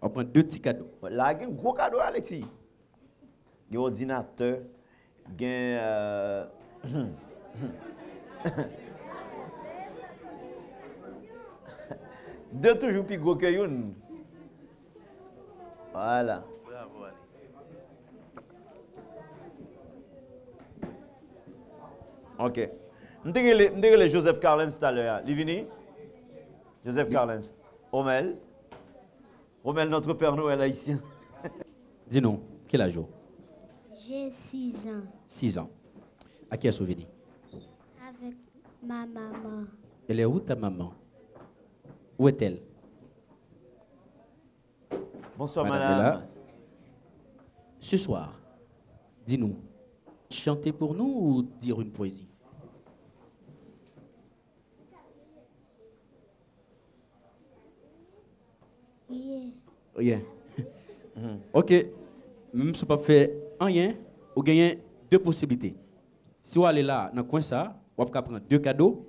On prend deux petits cadeaux. Là, il y un gros cadeau, Alexis. Il y un ordinateur, il y deux toujours plus gros que une. Voilà. Ok. Je vais Joseph Carlens tout à l'heure. Il est venu? Joseph Carlens. Romel. Romel, notre Père Noël haïtien. <laughs> Dis-nous, quel âge J'ai 6 ans 6 ans. À qui est-ce que vous venez avec ma maman. Elle est où ta maman? Où est-elle? Bonsoir, Madame madame. Ce soir, dis-nous, chanter pour nous ou dire une poésie? Rien. <laughs> ok. Même si vous pas fait rien, vous gagnez deux possibilités. Si vous allez là, dans le coin ça, vous pouvez prendre deux cadeaux.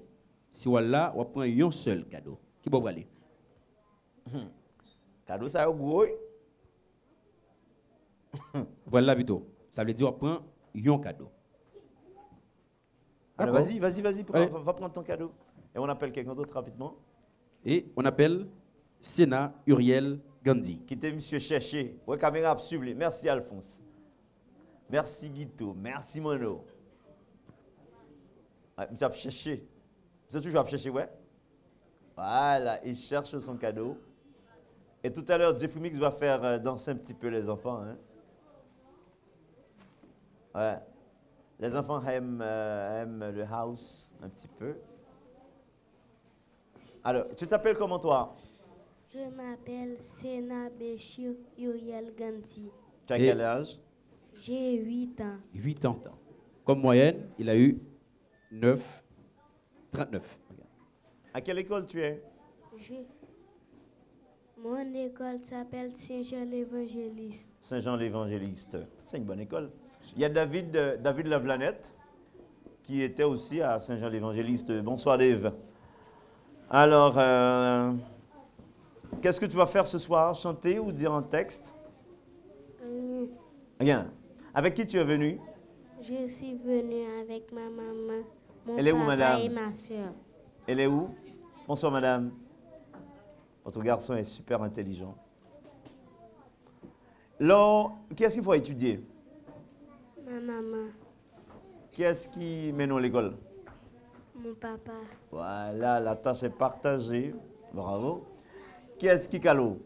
Si vous allez là, vous pouvez prendre un seul cadeau. Qui va aller <laughs> Cadeau, ça est gros. <laughs> Voilà, Vito. Ça veut dire qu'on prend un cadeau. Alors, vas-y, vas-y, vas-y. Va prendre ton cadeau. Et on appelle quelqu'un d'autre rapidement. Et on appelle Sénat Uriel Gandhi. Qui était monsieur cherché. Ouais, caméra, suivre. Merci, Alphonse. Merci, Guito. Merci, Mono. Ah, monsieur a. Monsieur toujours ouais. Voilà, il cherche son cadeau. Et tout à l'heure, Jeffrey Mix va faire euh, danser un petit peu les enfants. Hein. Ouais. Les enfants aiment, euh, aiment le house un petit peu. Alors, tu t'appelles comment toi? Je m'appelle Sena Béchir Uriel Gandhi. Tu as Et- quel âge? J'ai 8 ans. 8 ans. Comme moyenne, il a eu 9, 39. À quelle école tu es? Je... Mon école s'appelle Saint-Jean l'Évangéliste. Saint-Jean l'Évangéliste. C'est une bonne école. Il y a David, euh, David Lavlanette qui était aussi à Saint-Jean l'Évangéliste. Bonsoir Dave. Alors, euh, qu'est-ce que tu vas faire ce soir? Chanter ou dire un texte? Euh, Rien. Avec qui tu es venu Je suis venue avec ma maman, mon Elle est où, papa madame? et ma soeur. Elle est où? Bonsoir madame. Votre garçon est super intelligent. Alors, qu'est-ce qu'il faut étudier? Ma maman, Qui est-ce qui mène à l'école? Mon papa, Voilà, la tâche est partagée. Bravo. Qui est-ce qui calo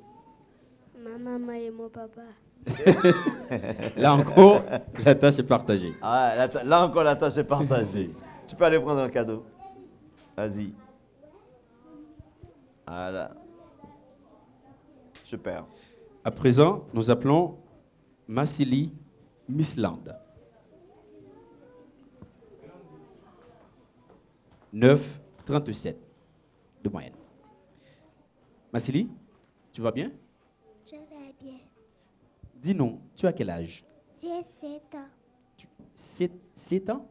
ma maman et mon papa. <laughs> Là encore, la tâche est partagée. Ah, là encore, la tâche est partagée. <laughs> tu peux aller prendre un cadeau. Vas-y. Voilà. Super. À présent, nous appelons Massili Missland. 9,37 de moyenne. Massili, tu vas bien? Je vais bien. Dis-nous, tu as quel âge? J'ai 7 ans. 7, ans?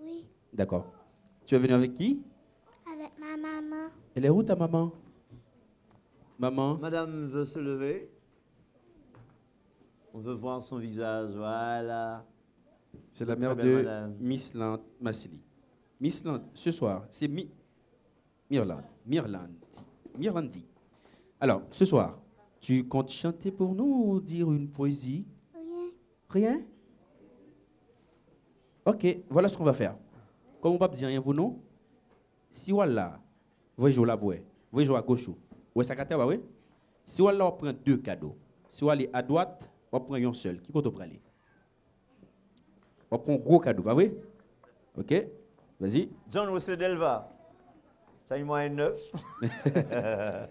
Oui. D'accord. Tu es venu avec qui? Avec ma maman. Elle est où ta maman? Maman? Madame veut se lever. On veut voir son visage. Voilà. C'est la mère de madame. Miss Land Massili. Miss Land, ce soir, c'est Mi Mirland. Mirland. Mirlandi. Alors, ce soir, tu comptes chanter pour nous ou dire une poésie? Rien. Rien? Ok, voilà ce qu'on va faire. Comme on ne va pas dire rien pour nous, si on là, vous jouer la voix, vous jouer à gauche, vous ça bah oui? Si on là, on prend deux cadeaux. Si on aller à droite, on prend un seul. Qui compte on aller On prend un gros cadeau, pas vrai Ok Vas-y. John Wesley Delva. Ça y est, moins neuf. <laughs>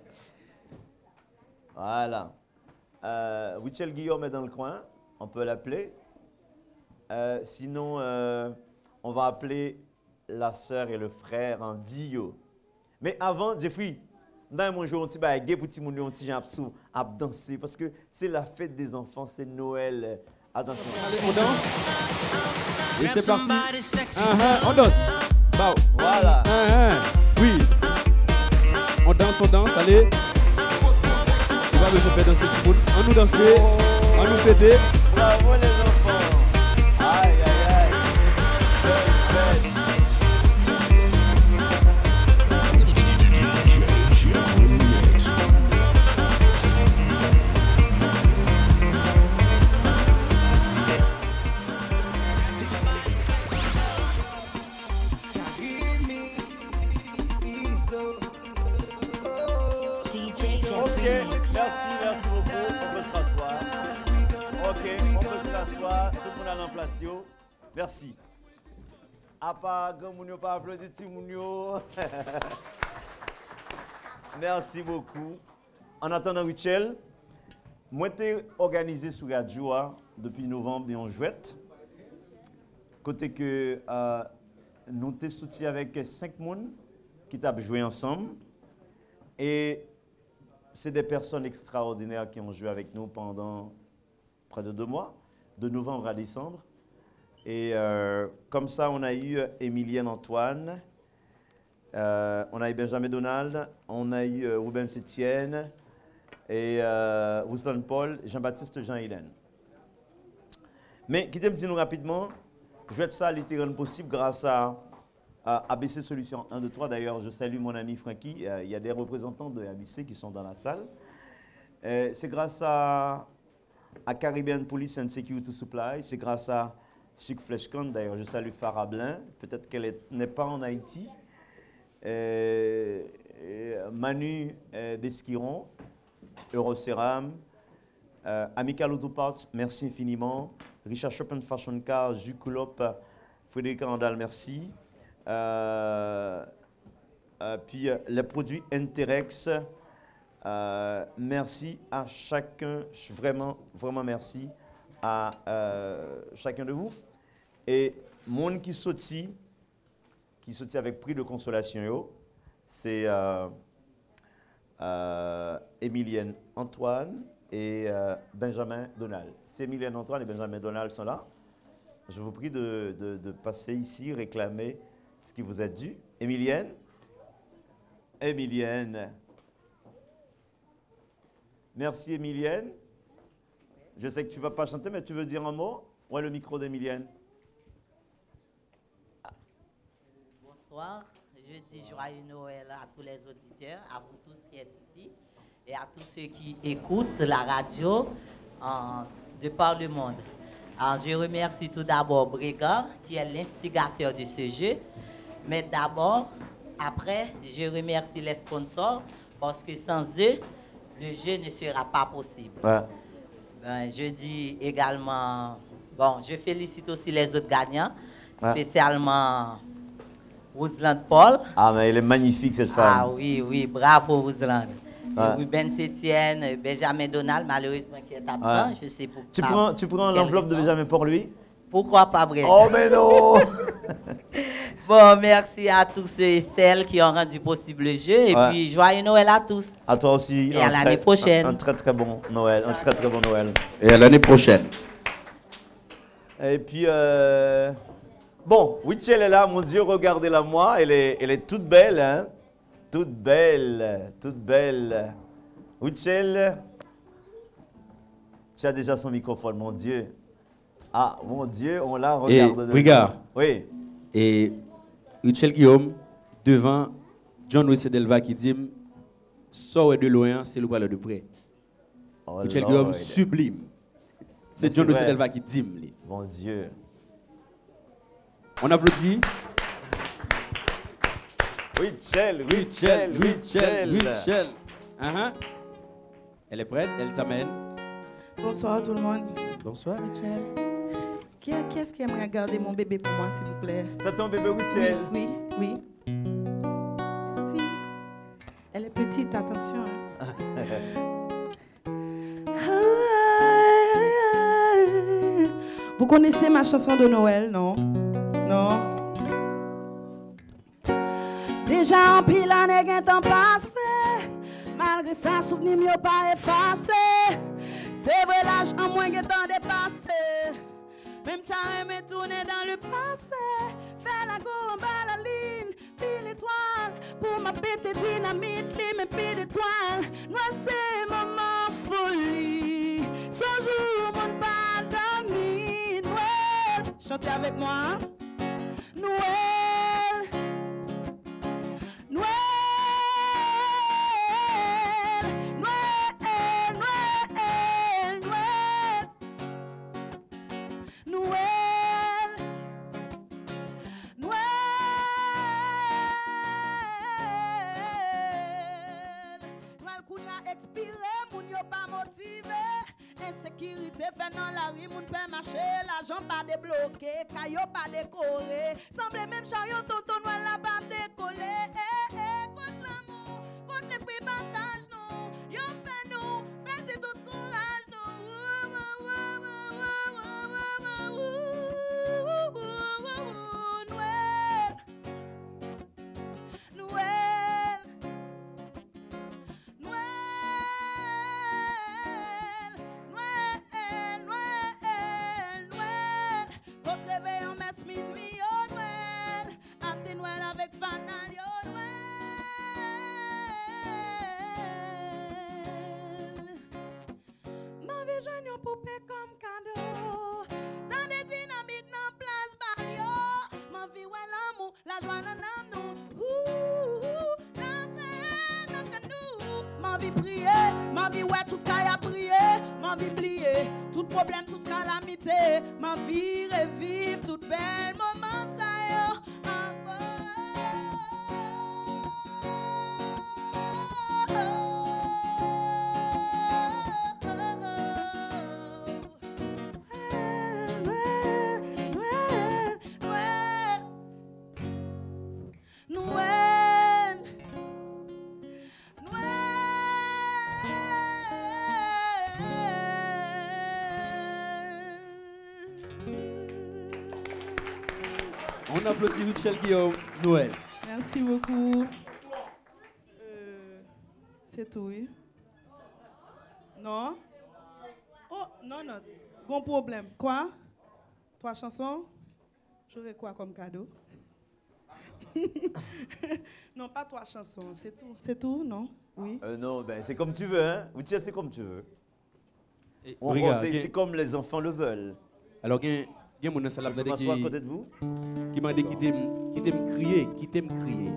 voilà. Euh, Wichel Guillaume est dans le coin. On peut l'appeler. Euh, sinon, euh, on va appeler la sœur et le frère en dio. Mais avant, Jeffrey, dans mon jour, on petit bail gay pour petit on petit à danser parce que c'est la fête des enfants, c'est Noël. Attention. Allez, on danse. Et c'est parti. Ah, on danse. Voilà. ah, oui. On danse, on danse, allez. Ou pa bezon pe danse ti moun An nou danse, an nou fete Bravo les À part grand moun pas applaudir petit moun. <laughs> Merci beaucoup. En attendant Richel, moi j'ai organisé sur Radio depuis novembre et en juillet. Côté que euh, nous t'es soutenu avec cinq personnes qui t'ont joué ensemble. Et c'est des personnes extraordinaires qui ont joué avec nous pendant près de deux mois, de novembre à décembre. Et euh, comme ça, on a eu Emilienne Antoine, euh, on a eu Benjamin Donald, on a eu euh, Ruben Sétienne et euh, Paul, Jean-Baptiste Jean-Hélène. Mais qui me dire rapidement, je vais être ça, rendu possible grâce à, ABC Solutions 1, 2, 3. D'ailleurs, je salue mon ami Francky. Euh, il y a des représentants de ABC qui sont dans la salle. Euh, c'est grâce à, à Caribbean Police and Security Supply. C'est grâce à Suc Fleshcon. D'ailleurs, je salue Farah Blin. Peut-être qu'elle est- n'est pas en Haïti. Euh, Manu euh, Desquiron, euh, Amical Auto Parts, merci infiniment. Richard Chopin Fashion Car, Juculop, Frédéric Randall, merci. Euh, euh, puis les produits Interex, merci à chacun, vraiment, vraiment merci à chacun de vous. Et monde qui sorti, qui sorti avec prix de consolation, c'est euh, euh, Emilienne Antoine et euh, Benjamin Donald. Si Emilienne Antoine et Benjamin Donald sont là, je vous prie de, de- de passer ici, réclamer ce qui vous est dû. Emilienne Emilienne. Merci Emilienne. Je sais que tu ne vas pas chanter, mais tu veux dire un mot? Ouais, le micro d'Emilienne. Je dis joyeux Noël à tous les auditeurs, à vous tous qui êtes ici et à tous ceux qui écoutent la radio en- de par le monde. Alors, je remercie tout d'abord Brégard qui est l'instigateur de ce jeu, mais d'abord, après, je remercie les sponsors parce que sans eux, le jeu ne sera pas possible. Ouais. Ben, je dis également, bon, je félicite aussi les autres gagnants, Ouais. spécialement Roseland Paul. Ah, mais elle est magnifique cette femme. Ah oui, oui, bravo Roseland. Ouais. Ruben Sétienne, Benjamin Donald, malheureusement qui est absent, Ouais. je sais pour Tu pas prends, tu prends l'enveloppe de. Benjamin pour lui? Pourquoi pas, Brett? Oh, mais non <laughs> Bon, merci à tous ceux et celles qui ont rendu possible le jeu. Et Ouais. puis, joyeux Noël à tous. À toi aussi. Et un à l'année prochaine. Un, un très très bon Noël. Un très très bon Noël. Et à l'année prochaine. Et puis, euh, bon, Witchell est là, mon Dieu, regardez-la moi. Elle est, elle est toute belle, hein. Toute belle, toute belle. Witchell, tu as déjà son microphone, mon Dieu. Ah, mon Dieu, on la Et regarde. de regarde. Oui. Et Richel Guillaume, devant John Louis Delva qui dit Sort de loin, c'est le parler de près. Oh. Guillaume sublime. C'est John Louis vrai. Delva qui dit. Mon Dieu. On applaudit. Witchell, Witchell, Witchell. Witchell. Uh-huh. Elle est prête, elle s'amène. Bonsoir tout le monde. Bonsoir, Richel. Qui, qui est-ce qui aimerait garder mon bébé pour moi, s'il vous plaît? C'est ton bébé Witchell Oui, oui. oui. Merci. Elle est petite, attention. <laughs> Vous connaissez ma chanson de Noël, non? Non. Déjà en pile année gen temps passé. Malgré ça, souvenir m'yo pas effacé. C'est vrai l'âge en moins gen temps dépassé. Même temps aimé tourner dans le passé. Faire la go en bas la ligne Pile étoile. Pour ma petite dynamite Les mes pieds d'étoile. Moi c'est maman folie. Son jour mon pas dormi Chantez avec moi hein? Noël Noël, Noël, Noël, Noël, Noël, Noël. Noël qu'on a expiré, moun yo pas motivé. Insécurité fait dans la rue, mon père marché, l'argent pas débloqué, caillot pas décoré. Semble même chariot, tonton noir là-bas décollé. Eh, eh, eh, contre l'amour, contre l'esprit bantan. Noël avec fanal, oh Noël. Ma vie une poupée comme cadeau. Dans des dynamites, dans place barrio. Ma vie, ouais, l'amour, la joie, nan, nan, nous. Ouh, ouh, la que nous. Ma vie prier, ma vie ouais tout cas à prier, ma vie plier, tout problème, toute calamité, ma vie revivre, tout belle moment ça On applaudit Michel Guillaume. Noël. Merci beaucoup. Euh, c'est tout, oui. Non? Oh, non, non. Bon problème. Quoi? Trois chansons? J'aurais quoi comme cadeau? <laughs> non, pas trois chansons. C'est tout. C'est tout, non? Oui. Euh, non, ben, c'est comme tu veux, hein. Ou tiens, c'est comme tu veux. On- regarde, c'est comme les enfants le veulent. Alors, il il y a mon salade qui m'a dit qu'il t'aime crier, qui t'aime crier.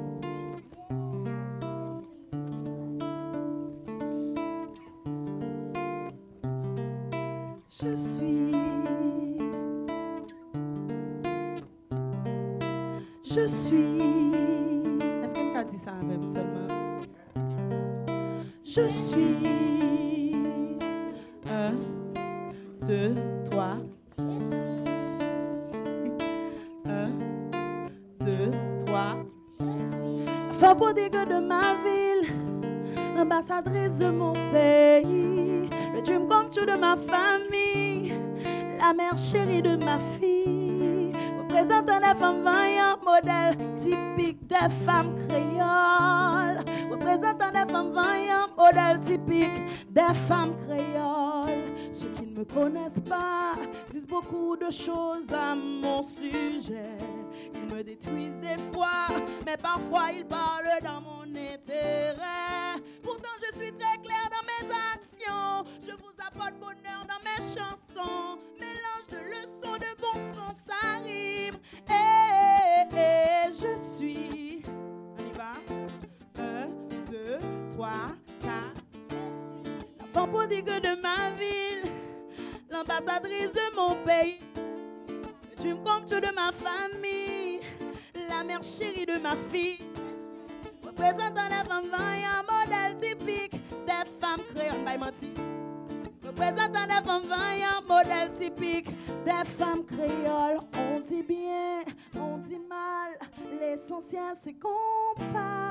Femmes vaillantes, modèle typique des femmes créoles, représentant des femmes vaillantes, modèle typique des femmes créoles. Ceux qui ne me connaissent pas disent beaucoup de choses à mon sujet. Ils me détruisent des parfois ils parlent dans mon intérêt. Pourtant, je suis très clair dans mes actions. Je vous apporte bonheur dans mes chansons. Mélange de leçons, de bon son, ça rime. Et, et je suis. On y va. Un, deux, trois, quatre. L'enfant prodigue de ma ville, l'ambassadrice de mon pays. Tu me comptes de ma famille, la mère chérie de ma fille. Représentant les femmes vaillantes, modèle typique des femmes créoles. Bye, menti. Représentant les femmes vaillantes, modèle typique des femmes créoles. On dit bien, on dit mal, l'essentiel c'est qu'on parle.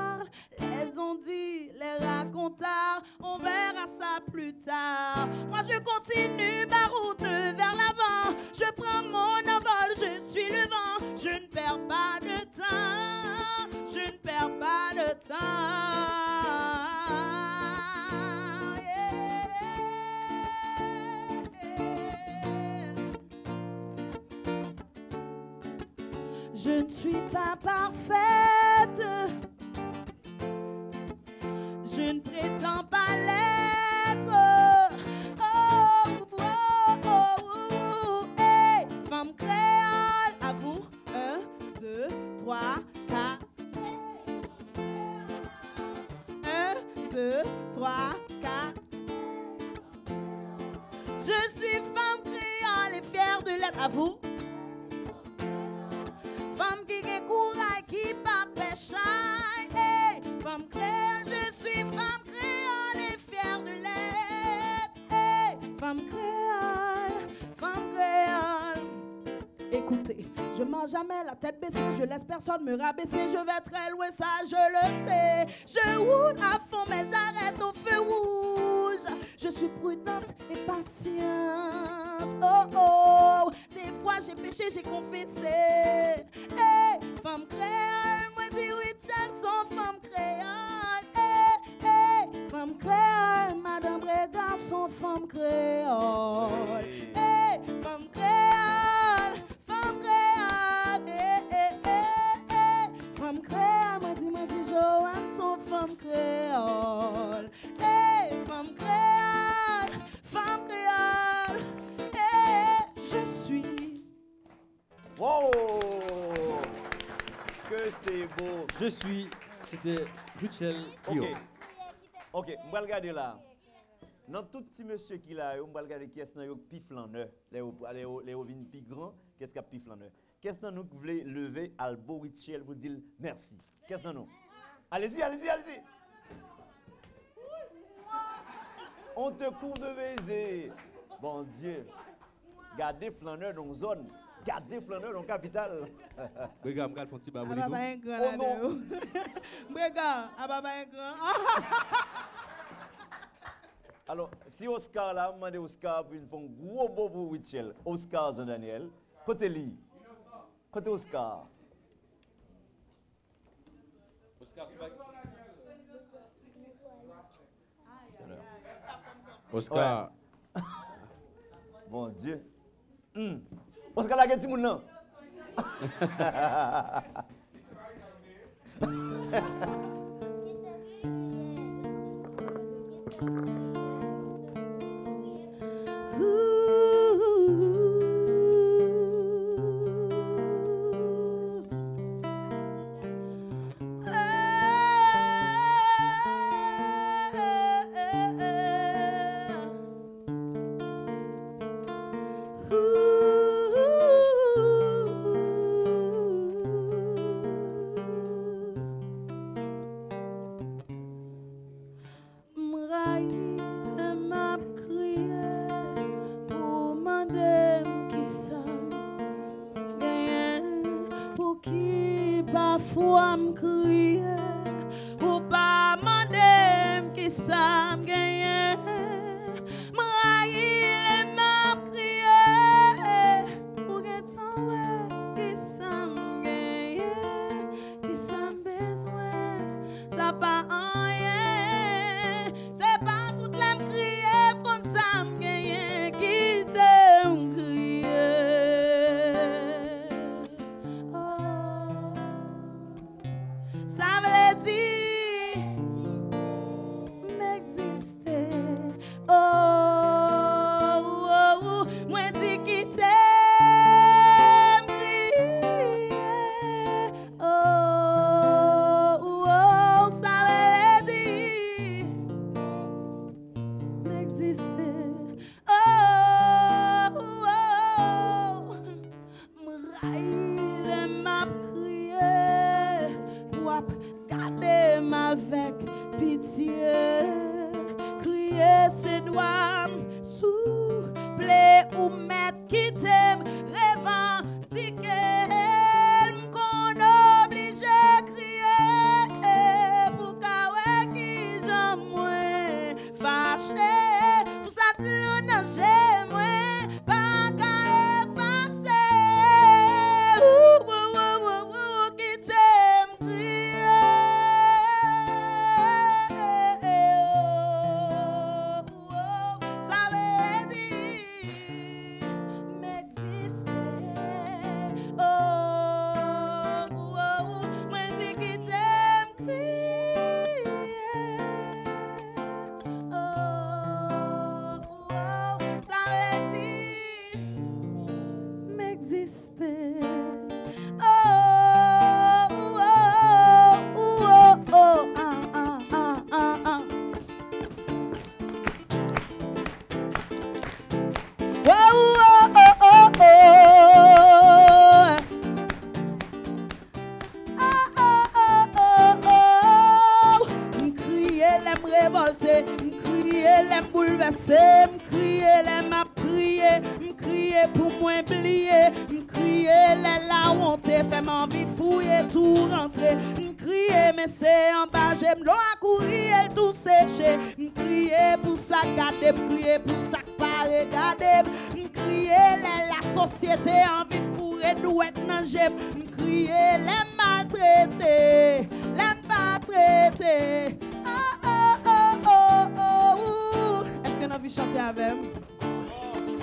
Les ont dit, les racontars, on verra ça plus tard. Moi je continue ma route vers l'avant, je prends mon envol, je suis le vent, je ne perds pas de temps, je ne perds pas de temps. Je ne suis pas parfaite. Je ne prétends pas l'être. Oh, oh, oh, oh, oh, hey, femme créole, à vous. Un, deux, trois, quatre. Un, deux, trois, quatre. Je suis femme créole et fière de l'être. À vous. Femme qui a courage, qui pas péché. Hey, femme créole, femme créole et fière de l'être. Femme créole, femme créole. Écoutez, je mange jamais la tête baissée, je laisse personne me rabaisser, je vais très loin, ça je le sais. Je roule à fond, mais j'arrête au feu rouge. Je suis prudente et patiente. Oh oh, des fois j'ai péché, j'ai confessé. Hey, femme créole, moi dis oui, son femme créole. Femme créole, Madame Brega, son femme créole. Hey, femme créole, femme créole. Hey, hey, hey, hey, femme créole, moi dis, moi dis Joanne, son femme créole. Hey, femme créole, femme créole. Hey, je suis. Wow! Que c'est beau. Je suis. C'était Richel Pio. Ok. Ok, on va regarder là. Dans tout petit monsieur qui là, on va regarder qui est-ce qui pif l'honneur. Les vin plus grand, qu'est-ce qui a pif l'honneur. Qu'est-ce que nous voulez lever Albo Richel pour dire merci. Qu'est-ce que nous Allez-y, allez-y, allez-y. On te couvre de baiser. Bon Dieu. Gardez flâneur dans zone. Gardez flâneur dans la capitale. <laughs> Regarde, regarde, font petit babou Ababa un grand Oh là non. de <laughs> Brega, ababa un grand. <laughs> Alors, si Oscar là, demande Oscar pour une faire un gros beau pour Richel. Oscar Jean-Daniel. Côté lui. Côté Oscar. Oscar. Bon Dieu. Ou se ka lage ti moun nan? Ooh.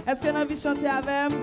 Est-ce que nous envie chanter avec?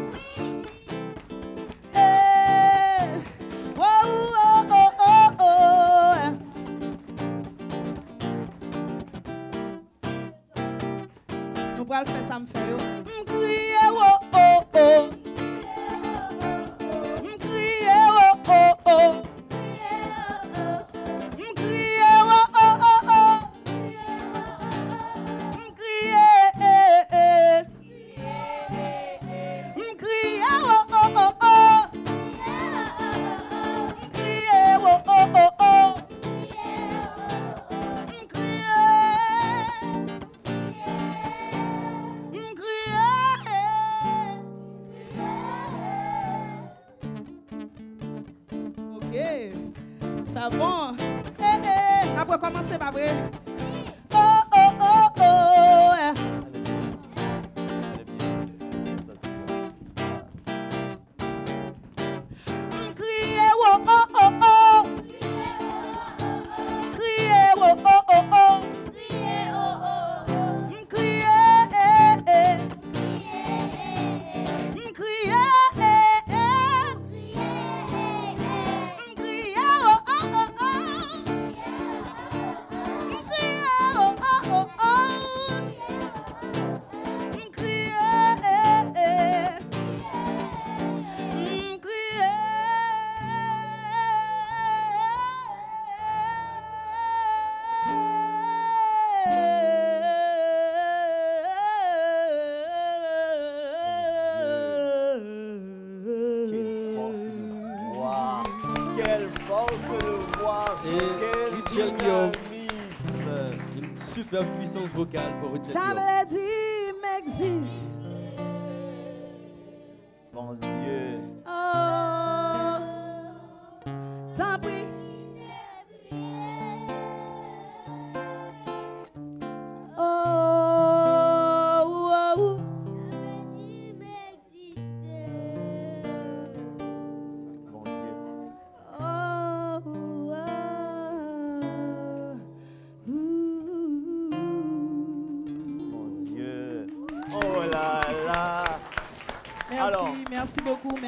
são os.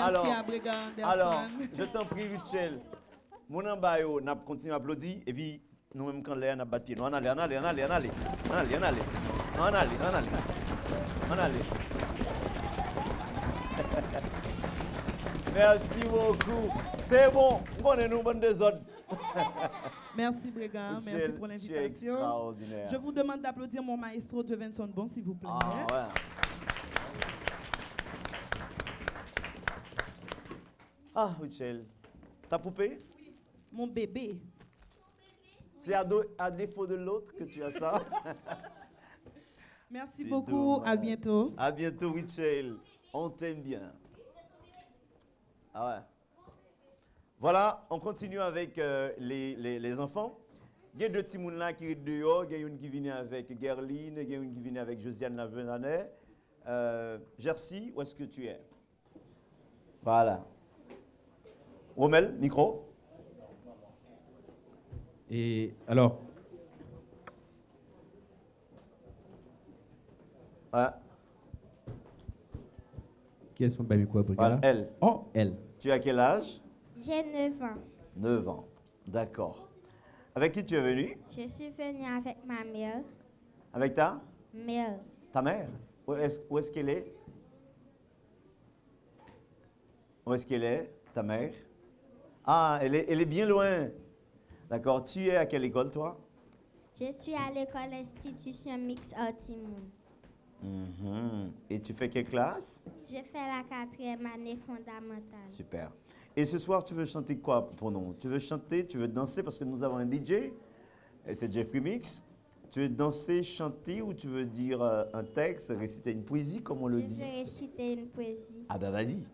Alors, à Brigand Anderson. Alors, je t'en prie, Richel. Mon ambayo, n'a continué à applaudir. Et puis, nous-mêmes, quand l'air n'a pas pied. On allait, on allait, on allait, on allait. On allait, on allait. On allait, on allait. On allait. Merci beaucoup. C'est bon. On est nous, bonne désordre. Merci Brigand, merci pour l'invitation. Je vous demande d'applaudir mon maestro Devenson Bon, s'il vous plaît. Ah, ouais. Ah, Richel. Ta poupée? Mon bébé. C'est à, à défaut de l'autre que tu as ça. <laughs> Merci beaucoup. À bientôt. À bientôt, Richel. On t'aime bien. Ah ouais. Voilà, on continue avec euh, les, les, les enfants. Il y a deux petits là qui sont dehors. Il y a une qui vient avec Gerline, il y a une qui vient avec Josiane Lavenanet. Euh, Jersey, où est-ce que tu es? Voilà. Romel, micro. Et alors, Ouais. qui est-ce qu'on va Voilà, là elle. Oh, elle. Tu as quel âge? J'ai 9 ans. 9 ans. D'accord. Avec qui tu es venu? Je suis venue avec ma mère. Avec ta? Mère. Ta mère? Où est-ce où est-ce qu'elle est? Où est-ce qu'elle est, ta mère? Ah, elle est, elle est bien loin. D'accord. Tu es à quelle école, toi? Je suis à l'école institution Mix Artimoun. Mhm. Et tu fais quelle classe? J'ai fait la quatrième année fondamentale. Super. Et ce soir, tu veux chanter quoi pour nous? Tu veux chanter, tu veux danser parce que nous avons un DJ, c'est Jeffrey Mix. Tu veux danser, chanter ou tu veux dire euh, un texte, réciter une poésie comme on Je le dit? vais réciter une poésie. Ah ben vas-y.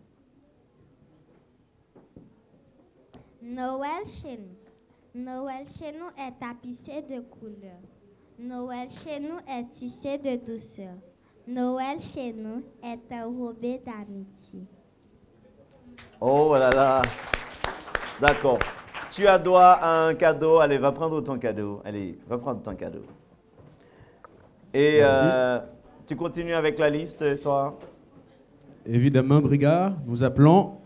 Noël chez nous. Noël chez nous est tapissé de couleurs. Noël chez nous est tissé de douceur. Noël chez nous est enrobé d'amitié. Oh là là. D'accord. Tu as droit à un cadeau. Allez, va prendre ton cadeau. Allez, va prendre ton cadeau. Et euh, tu continues avec la liste, toi? Évidemment, Brigard, nous appelons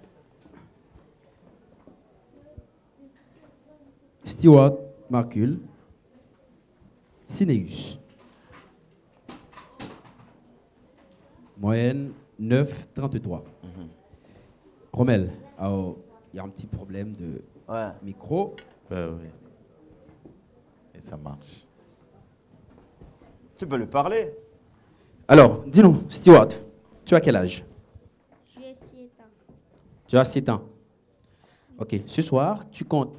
Stewart Marcul Cineus. Moyenne 9,33. Rommel, alors, il y a un petit problème de micro. Oui. Et ça marche. Tu peux lui parler. Alors, dis-nous, Stewart, tu as quel âge? J'ai 7 ans. Tu as 7 ans. Ok, ce soir, tu comptes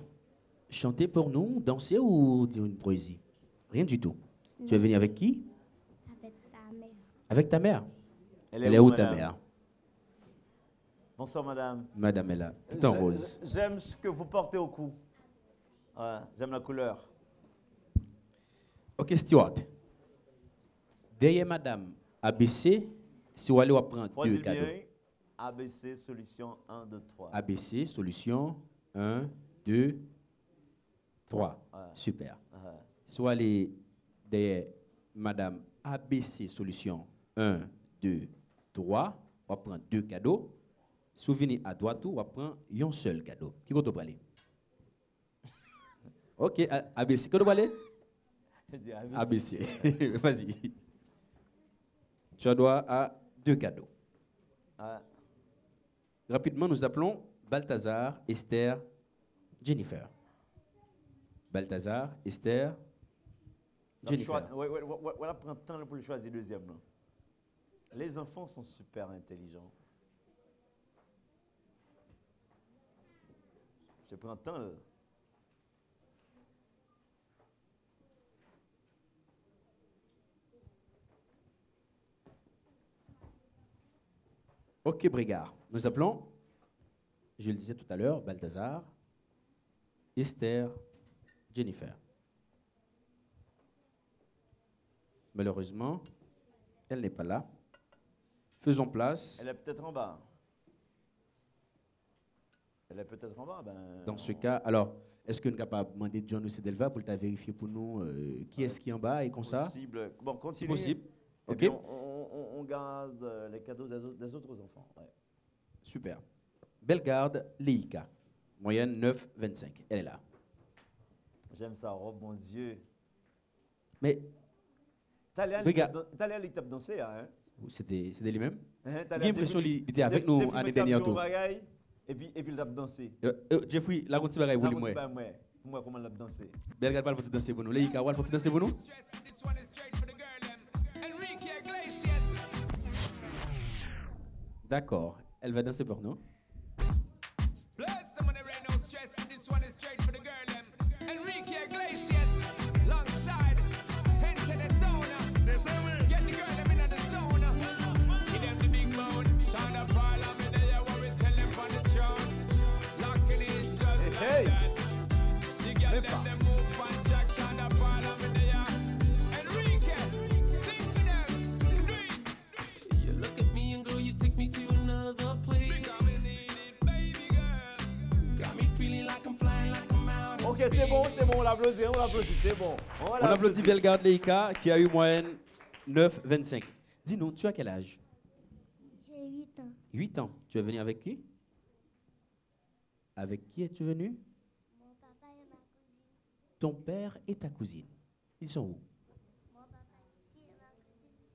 chanter pour nous, danser ou dire une poésie? Rien du tout. Tu es venu avec qui? Avec ta mère. Avec ta mère? Elle Elle est est où, où ta mère? Bonsoir, madame. Madame est là, tout en rose. J'aime ce que vous portez au cou. Ouais, j'aime la couleur. Ok, Stewart. Derrière Madame ABC, si vous allez prendre Faut deux cadeaux. bien ABC, solution 1, 2, 3. ABC, solution 1, 2, 3. Ouais. Super. Ouais. Soit les derrière Madame ABC Solution 1, 2, 3, on va prendre deux cadeaux. Souvenir à droite, on va prendre un seul cadeau. Qui va te parler Ok, ABC. Quand tu aller ABC. Vas-y. Tu as droit à deux cadeaux. Ouais. Rapidement, nous appelons Balthazar, Esther, Jennifer. Balthazar, Esther, Jennifer. voilà, prends le temps pour le choisir deuxième. Les enfants sont super intelligents. Je prends le temps. Ok, Brigard. Nous appelons, je le disais tout à l'heure, Balthazar, Esther, Jennifer. Malheureusement, elle n'est pas là. Faisons place. Elle est peut-être en bas. Elle est peut-être en bas. Ben, Dans ce cas, alors, est-ce que nous de demander John ou Delva pour le vérifier pour nous euh, qui est-ce qui est en bas et comme ça? Possible. Bon, Si continue. possible. Et Ok. puis, on, on- on- on garde euh, les cadeaux des, autres- des autres enfants. ouais. Super. Bellegarde, Leïka. Moyenne 9,25. Elle est là. J'aime sa robe, mon Dieu. Mais T'as l'air Regarde. à l'étape danser, hein? c'était c'était lui-même? Hein, J'ai l'impression qu'il était avec nous l'année dernière. Et puis, et puis il a dansé. Euh, euh, Jeffrey, la route, c'est vous moi. pas moi. Comment il a dansé? Va le faire danser pour nous. Leïka, le faire danser pour nous. D'accord. Elle va danser pour nous. C'est bon, c'est bon, on l'applaudit, on l'applaudit, c'est bon. On applaudit Bellegarde Leïka qui a eu moyenne 9,25. Dis-nous, tu as quel âge? J'ai 8 ans. 8 ans. Tu es venu avec qui? Avec qui es-tu venu? Mon papa et ma cousine. Ton père et ta cousine. Ils sont où? Mon papa et ma cousine.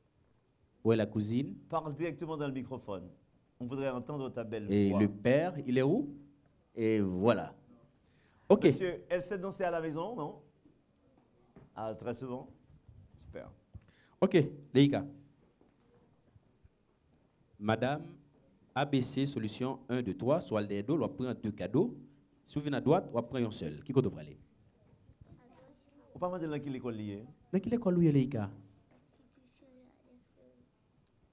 Où est la cousine? Parle directement dans le microphone. On voudrait entendre ta belle Et voix. le père, il est où? Et voilà. Ok. Monsieur, elle sait danser à la maison, non? Ah, très souvent Super. Ok, Leïka. Madame ABC, solution 1, 2, 3, soit les deux, on va prendre deux cadeaux. Si vous venez à droite, on va prendre un seul. Qui compte aller On pas demander dans quelle école liée Dans quelle école est Leïka?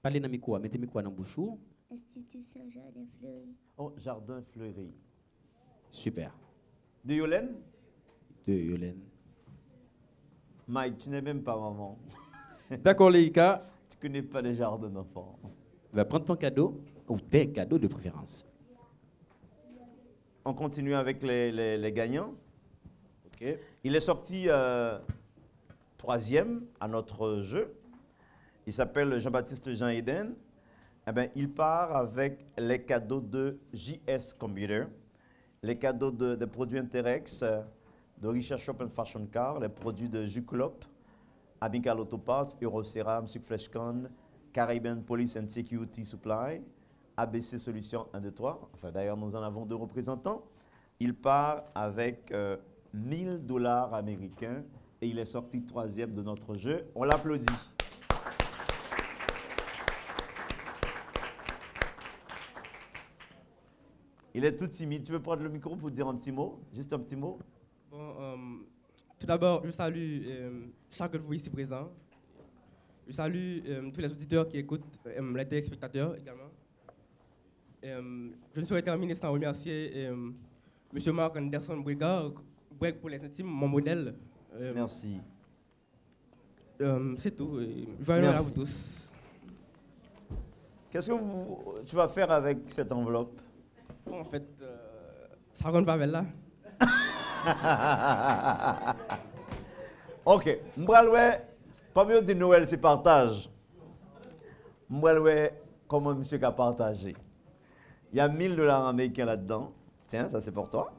Parlez dans le micro, mettez le micro dans le bouchou. Institution Jardin Fleuri. Oh, jardin fleuri. Super. De Yolène De Yolène. Mike, tu n'es même pas maman. <laughs> D'accord, Leïka. Tu connais pas les jardins d'enfants. Va prendre ton cadeau, ou tes cadeaux de préférence. On continue avec les, les- les gagnants. Ok. Il est sorti euh, troisième à notre jeu. Il s'appelle Jean-Baptiste Jean Eden. Eh ben, il part avec les cadeaux de JS Computer, les cadeaux de- des produits Interex, euh, de Richard Shop and Fashion Car, les produits de Juculop, Amical Auto Parts, Euroceram, Sucfleshcon, Caribbean Police and Security Supply, ABC Solutions 1, 2, 3. Enfin, d'ailleurs, nous en avons deux représentants. Il part avec euh, 1000 dollars américains et il est sorti troisième de notre jeu. On l'applaudit. Il est tout timide. Tu veux prendre le micro pour dire un petit mot? Juste un petit mot? Bon, euh, tout d'abord, je salue euh, chacun de vous ici présent. Je salue euh, tous les auditeurs qui écoutent, euh, les téléspectateurs également. Je ne saurais terminer sans remercier M. Marc Anderson Brigard, Breg pour les intimes, mon modèle. Merci. C'est tout. Joyeux à vous tous. Qu'est-ce que vous- tu vas faire avec cette enveloppe? En fait, euh, ça rentre pas là. <laughs> ok. M'bralwe, comme on dit Noël, c'est partage. M'bralwe, comment monsieur a partagé. Il y a 1000 dollars américains là-dedans. Tiens, ça c'est pour toi.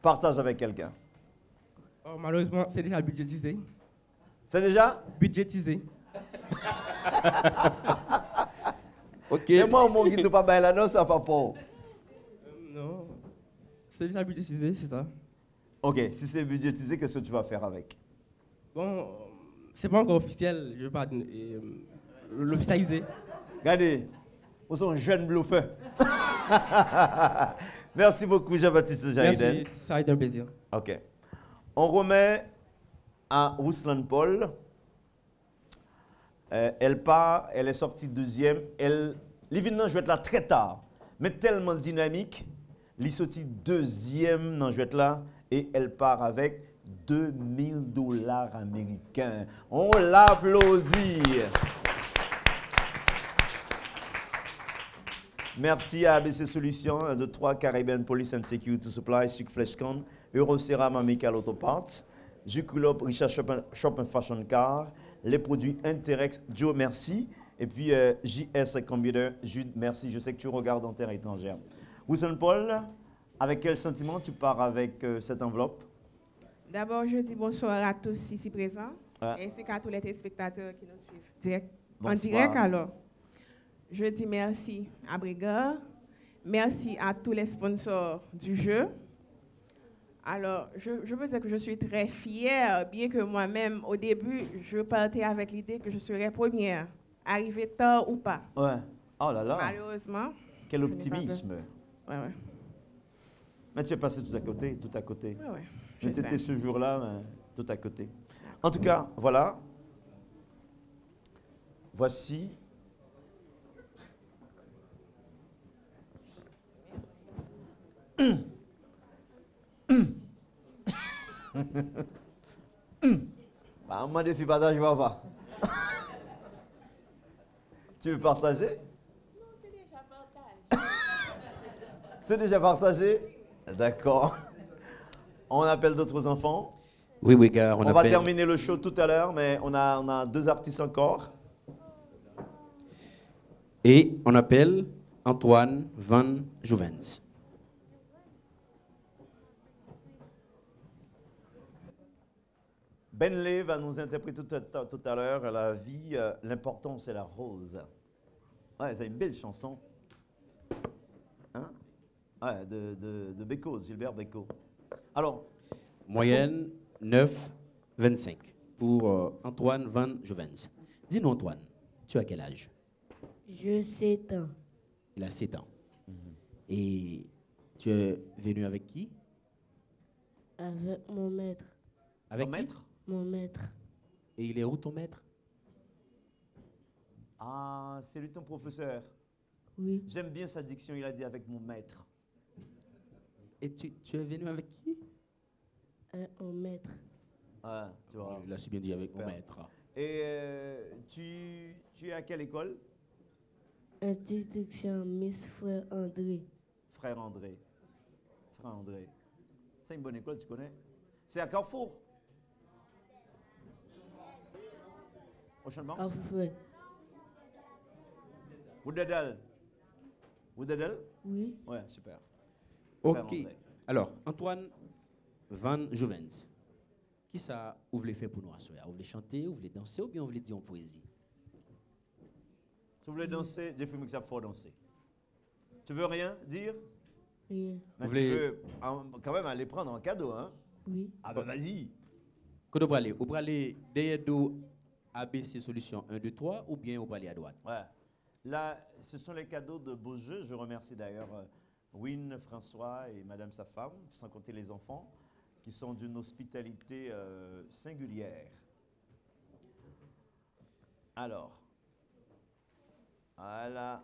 Partage avec quelqu'un. Oh, malheureusement, c'est déjà budgétisé. C'est déjà Budgétisé. <laughs> ok. Et moi, mon guide, pas bail là, non, ça pas pour. Non. C'est déjà budgétisé, c'est ça. Ok, si c'est budgétisé, qu'est-ce que tu vas faire avec? Bon, euh, c'est pas encore officiel, je vais pas euh, l'officialiser. Regardez, vous êtes un jeune bluffeur. <laughs> Merci beaucoup, Jean-Baptiste Jaïden. Merci, ça a été un plaisir. Ok. On remet à Ruslan Paul. Euh, elle part, elle est sortie deuxième. Elle, l'événement jouait là très tard, mais tellement dynamique. Elle sortie deuxième dans jouet là et elle part avec 2000 dollars américains. On l'applaudit. Merci à ABC Solutions, 1, 2, 3, Caribbean Police and Security Supply, Suc Fleshcon, Euroceram Amical Auto Parts, Juculop, Richard Shop and Fashion Car, les produits Interex, Joe Merci, et puis euh, JS Computer, Jude Merci. Je sais que tu regardes en terre étrangère. Wilson Paul, avec quel sentiment tu pars avec euh, cette enveloppe? D'abord, je dis bonsoir à tous ici présents, Ah. ainsi qu'à tous les téléspectateurs qui nous suivent direct- en direct. Alors, je dis merci à Brigard, merci à tous les sponsors du jeu. Alors, je, je peux dire que je suis très fière, bien que moi-même, au début, je partais avec l'idée que je serais première, arrivée tard ou pas. Ouais. Oh là là. Malheureusement. Quel optimisme. Ouais, ouais. Mais tu es passé tout à côté, tout à côté. Ouais, ouais, Je t'étais ce jour-là, mais tout à côté. En tout cas, voilà. Voici. <clears throat> <laughs> bah, moi, défi partage, je vois <laughs> pas. tu veux partager? <laughs> C'est déjà partagé D'accord. On appelle d'autres enfants? Oui, oui, gars, on, On, va terminer le show tout à l'heure, mais on a, on a deux artistes encore. Et on appelle Antoine Van Jouvens. Benley va nous interpréter tout à, tout à l'heure la vie, euh, l'important c'est la rose. Ouais, c'est une belle chanson. Hein? Ouais, de, de, de Beko, Gilbert Beko. Alors, Moyenne 9,25 pour euh, Antoine Van Jouvens. Dis-nous, Antoine, tu as quel âge? Je sais tant. Il a 7 ans. Et tu es venu avec qui? Avec mon maître. Avec Ton qui? maître? Mon maître. Et il est où ton maître? Ah, c'est lui ton professeur. Oui. J'aime bien sa diction, il a dit avec mon maître. Et tu, tu es venu avec qui? Un, un maître. Ah, tu vois. Il a si bien dit avec mon maître. Et euh, tu, tu es à quelle école? Institution Miss Frère André. Frère André. Frère André. C'est une bonne école, tu connais? C'est à Carrefour Au Champ Ah, vous faites Woodedal. Woodedal Oui. Ouais, super. Ok. Alors, Antoine Van Jovens, qui ça vous voulez faire pour nous à soir Vous voulez chanter, vous voulez danser ou bien vous voulez dire en poésie? Si vous voulez danser, Jeffrey Mix a fort danser. Tu veux rien dire? Rien. Mais Vous tu voulez- veux quand même aller prendre un cadeau, hein? Oui. Ah bah vas-y. Quand vous allez, vous allez derrière ABC Solution 1, 2, 3 ou bien vous allez à droite Ouais. Là, ce sont les cadeaux de beaux. Je remercie d'ailleurs euh, François et Madame sa femme, sans compter les enfants, qui sont d'une hospitalité euh, singulière. Alors, voilà.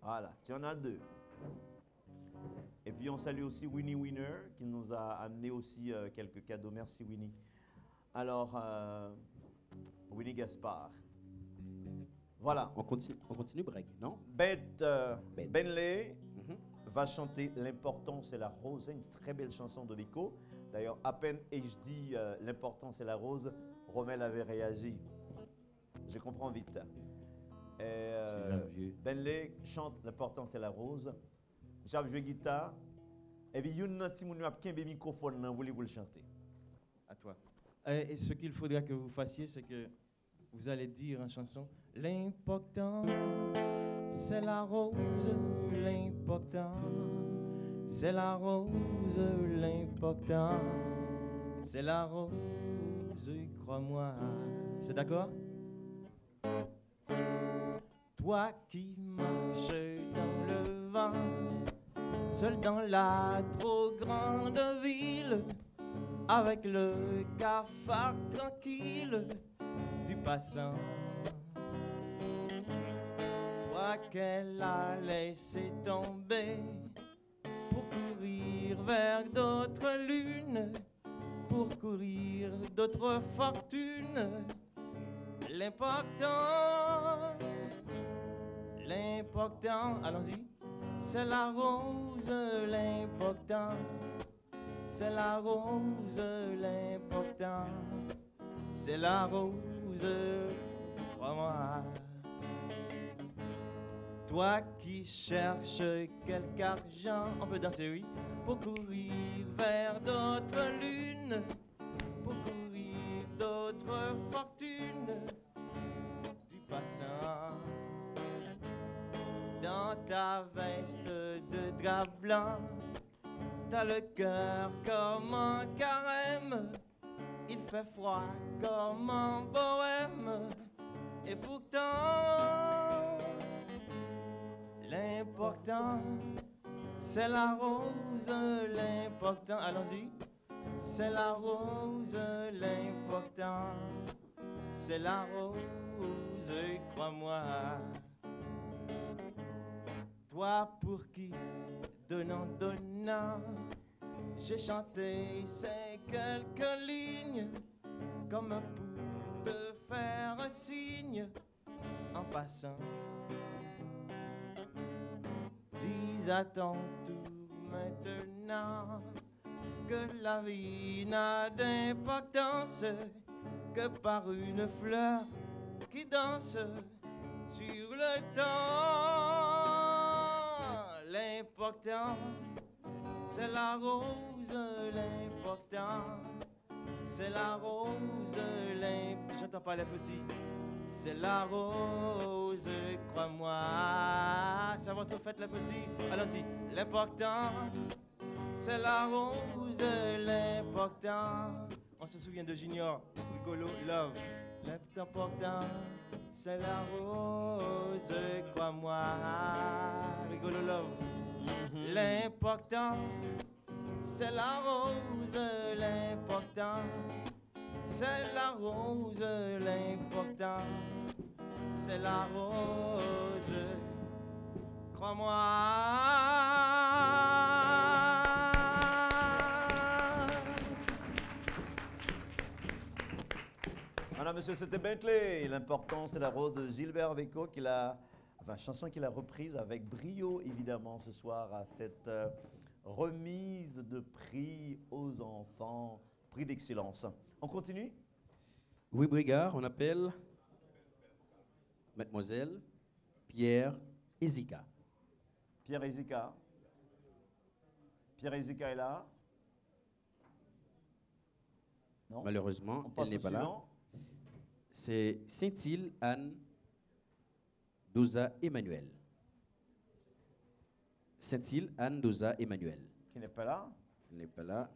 Voilà, tu en as deux. Et puis on salue aussi Winnie Winner qui nous a amené aussi euh, quelques cadeaux. Merci Winnie. Alors, euh, Winnie Gaspard. Voilà. On continue, on continue Greg, non? Bette euh, Bette. Benley Mhm. va chanter L'important c'est la rose. Une très belle chanson de Biko. D'ailleurs, à peine et je dis euh, L'important c'est la rose, Rommel avait réagi. Je comprends vite. Et, euh. Benley chante L'important c'est la rose. J'ai joué guitare. Et puis, il y a un petit microphone, vous voulez vous le chanter? Et ce qu'il faudra que vous fassiez, c'est que vous allez dire en chanson L'important, c'est la rose. L'important, c'est la rose. L'important, c'est la rose. Crois-moi. C'est d'accord? Toi qui marches dans le vent, seul dans la trop grande ville avec le cafard tranquille du passant. Toi qu'elle a laissé tomber pour courir vers d'autres lunes, pour courir d'autres fortunes. L'important, l'important, allons-y, c'est la rose, l'important. C'est la rose l'important. C'est la rose, crois-moi. Toi qui cherches quelque argent, on peut danser, oui, pour courir vers d'autres lunes, pour courir d'autres fortunes du passant. Dans ta veste de drap blanc, T'as le cœur comme un carême, il fait froid comme un bohème, et pourtant, l'important, c'est la rose, l'important, allons-y, c'est la rose, l'important, c'est la rose, crois-moi. Toi pour qui, donnant, donnant, j'ai chanté ces quelques lignes comme pour te faire un signe en passant. Dis à ton tour maintenant que la vie n'a d'importance que par une fleur qui danse sur le temps. L'important, c'est la rose, l'important. C'est la rose, l'important. J'entends pas les petits. C'est la rose, crois-moi. C'est votre fête, les petits. Allons-y. L'important, c'est la rose, l'important. On se souvient de Junior, rigolo, love. L'important, c'est la rose, crois-moi. Rigolo, love. L'important, c'est la rose, l'important. C'est la rose, l'important. C'est la rose, crois-moi. Monsieur, c'était Bentley. L'important, c'est la rose de Gilbert Bécaud qu'il a, enfin, chanson qu'il a reprise avec brio, évidemment, ce soir à cette euh, remise de prix aux enfants, prix d'excellence. On continue? Oui, Brigard, on appelle mademoiselle Pierre Ezika. Pierre Ezika. Pierre Ezika est là Non? Malheureusement, elle n'est pas là. C'est Saint-Île Anne Doza Emmanuel. Saint-Île Anne Doza Emmanuel. Qui n'est pas là? Elle n'est pas là?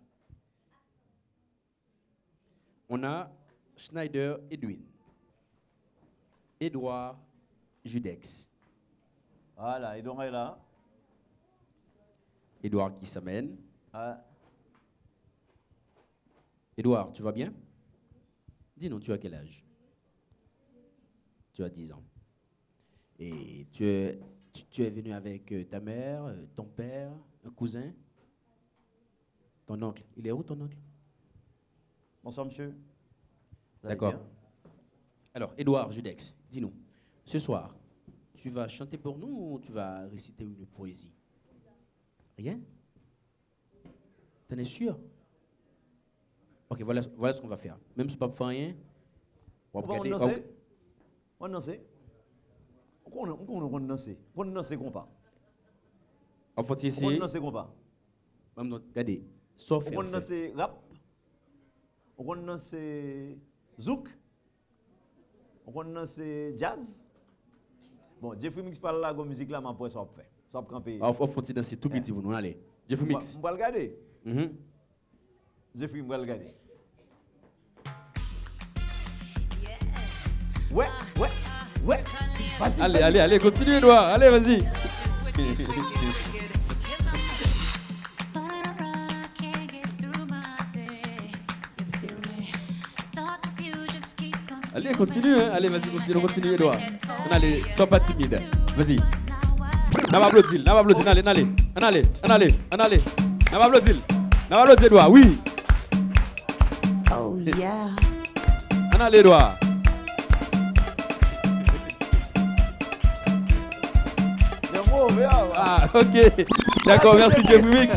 On a Schneider Edwin. Édouard Judex. Voilà, Edouard est là. Édouard qui s'amène. Ah, Édouard, tu vas bien? Dis-nous, tu as quel âge? Tu as 10 ans. Et tu es, tu, tu es venu avec euh, ta mère, euh, ton père, un cousin, ton oncle. Il est où ton oncle? Bonsoir, monsieur. D'accord. Alors, Édouard Judex, dis-nous, ce soir, tu vas chanter pour nous ou tu vas réciter une poésie? Rien T'en es sûr? Ok, voilà, voilà ce qu'on va faire. Même si pas faire rien, on va regarder- On On va on va danser On va danser qu'on pas on va On va essayer. danser qu'on pas Maman, Regardez, sauf On va danser rap On va danser zouk On va danser jazz Bon, Jeffrey Mix parle là, la musique là, mais après, ça faire. Ça camper. Va faut danser tout petit pour nous. Allez, Jeff Mix. On va regarder. Mhm. Jeffrey, on va regarder. Ouais, ouais, ouais. Vas-y, Allez, allez, allez, continue, Edouard. Allez, vas-y. Allez, continue, hein. Allez, vas-y, continue, continue, Edouard. On allez, sois pas timide. Vas-y. On va applaudir, on va applaudir, allez, allez, allez, allez, allez. Va applaudir, on va applaudir, Edouard, oui. Oh yeah. On allez, Edouard. Ah, ok. D'accord, merci, Jeff Mix.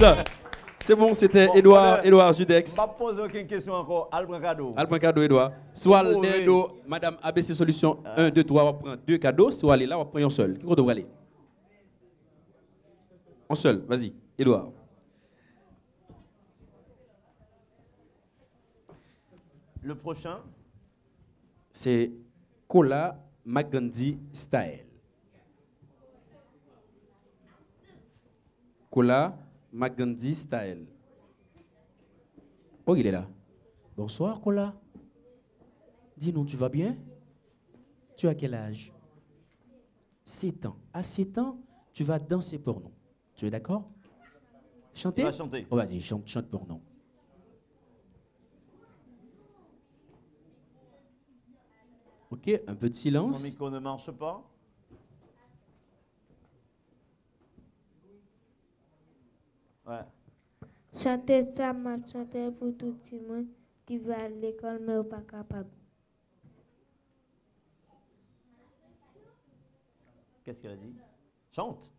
C'est bon, c'était Edouard, Edouard Judex. Je ne poser aucune question encore. Albert cadeau. Alpren cadeau, Edouard. Soit Oh, le oui. do, Madame ABC Solution 1, 2, 3, on va prendre deux cadeaux. Soit aller là, on va prendre un seul. Qui devrait aller? Un seul, vas-y, Edouard. Le prochain, C'est Kola Magandi Style. Kola Magandi Style. Oh, il est là. Bonsoir, Kola. Dis-nous, tu vas bien? Tu as quel âge? 7 ans. À 7 ans, tu vas danser pour nous. Tu es d'accord? Chanter? Il va chanter. Oh, vas-y, chante, chante pour nous. Ok, un peu de silence. son micro ne marche pas. Ouais. Chanter ça, m'a chanter pour tout le monde qui va à l'école mais n'est pas capable. Qu'est-ce qu'elle a dit? Chante.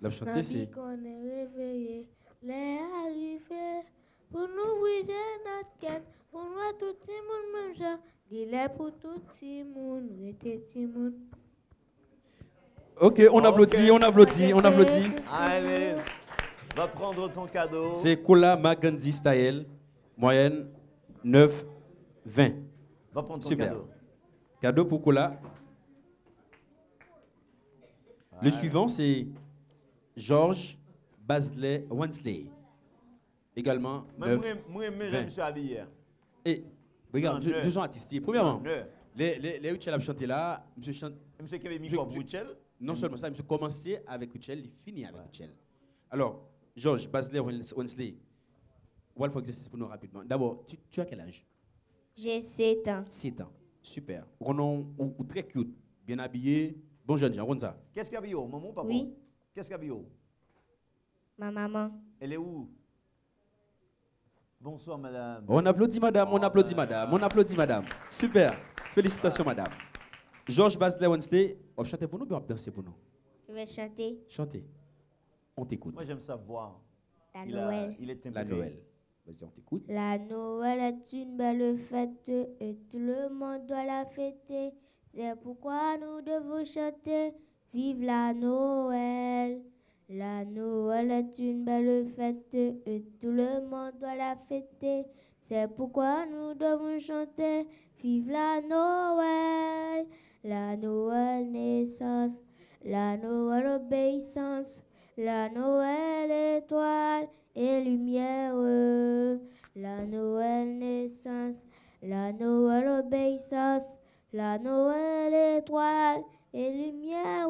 La chanter, c'est. qu'on est réveillé, les arrivés, pour nous briser notre canne, pour nous tout le monde même genre, dis-les pour tout le monde, tout le monde. Ok, on applaudit, on applaudit, on applaudit. Allez, va prendre ton cadeau. C'est Kola Magandi Style, moyenne 9, 20. Va prendre ton Super. cadeau. Cadeau pour Kola. Le suivant, c'est Georges Basley Wensley. Également, Moi, 9, moi, moi, moi, je 20. me suis habillé. Et regarde, deux, deux artistes. Premièrement, les, les, les Uchel a chanté là, monsieur chante. Monsieur qui avait mis monsieur- Bouchel Non seulement ça, monsieur commencé avec Uchel, il finit avec Uchel. Alors, Georges Basley Wensley, on va faire exercice pour nous rapidement. D'abord, tu, tu as quel âge? J'ai 7 ans. 7 ans. Super. Renom ou, ou très cute, bien habillé, bon jeune gens, ça. Qu'est-ce qu'il y a bio? Maman ou papa? Oui. Qu'est-ce qu'il y a bio? Ma maman. Elle est où? Bonsoir, madame. On applaudit madame, on applaudit madame, on applaudit madame. Super. Félicitations madame. Georges Basley Wednesday, on va chanter pour nous, puis on va danser pour nous? Je vais chanter Chantez. On t'écoute. Moi, j'aime sa voix. La il, a- Noël. il est La. Noël. Vas-y, on t'écoute. La Noël est une belle fête et tout le monde doit la fêter. C'est pourquoi nous devons chanter Vive la Noël. La Noël est une belle fête et tout le monde doit la fêter. C'est pourquoi nous devons chanter Vive la Noël. La Noël naissance, la Noël obéissance, la Noël étoile et lumière. La Noël naissance, la Noël obéissance, la Noël étoile et lumière.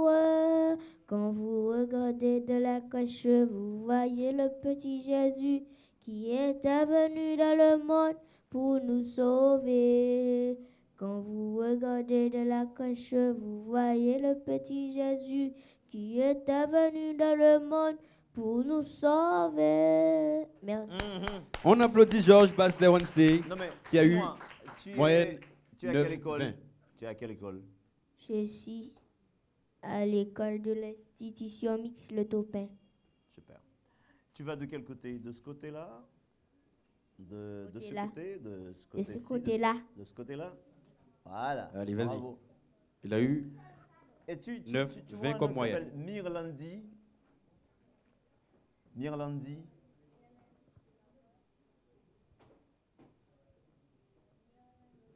Quand vous regardez de la cache, vous voyez le petit Jésus qui était venu dans le monde pour nous sauver. Quand vous regardez de la cache, vous voyez le petit Jésus qui était venu dans le monde pour nous sauver. Merci. On applaudit Georges Basley Wednesday, Non, mais qui a eu tu es- Tu es à 9, quelle école 20. Tu es à quelle école Je suis à l'école de l'institution mixte Le Topin. Super. Tu vas de quel côté? De ce côté-là? De, de ce Côté-là. côté? De ce De côté ce côté-là. De ce côté-là? Voilà. Allez, vas-y. Bravo. Il a eu Et tu, tu, 9, tu, tu 20 vois un comme moyenne. s'appelle Mirlandi Mirlandi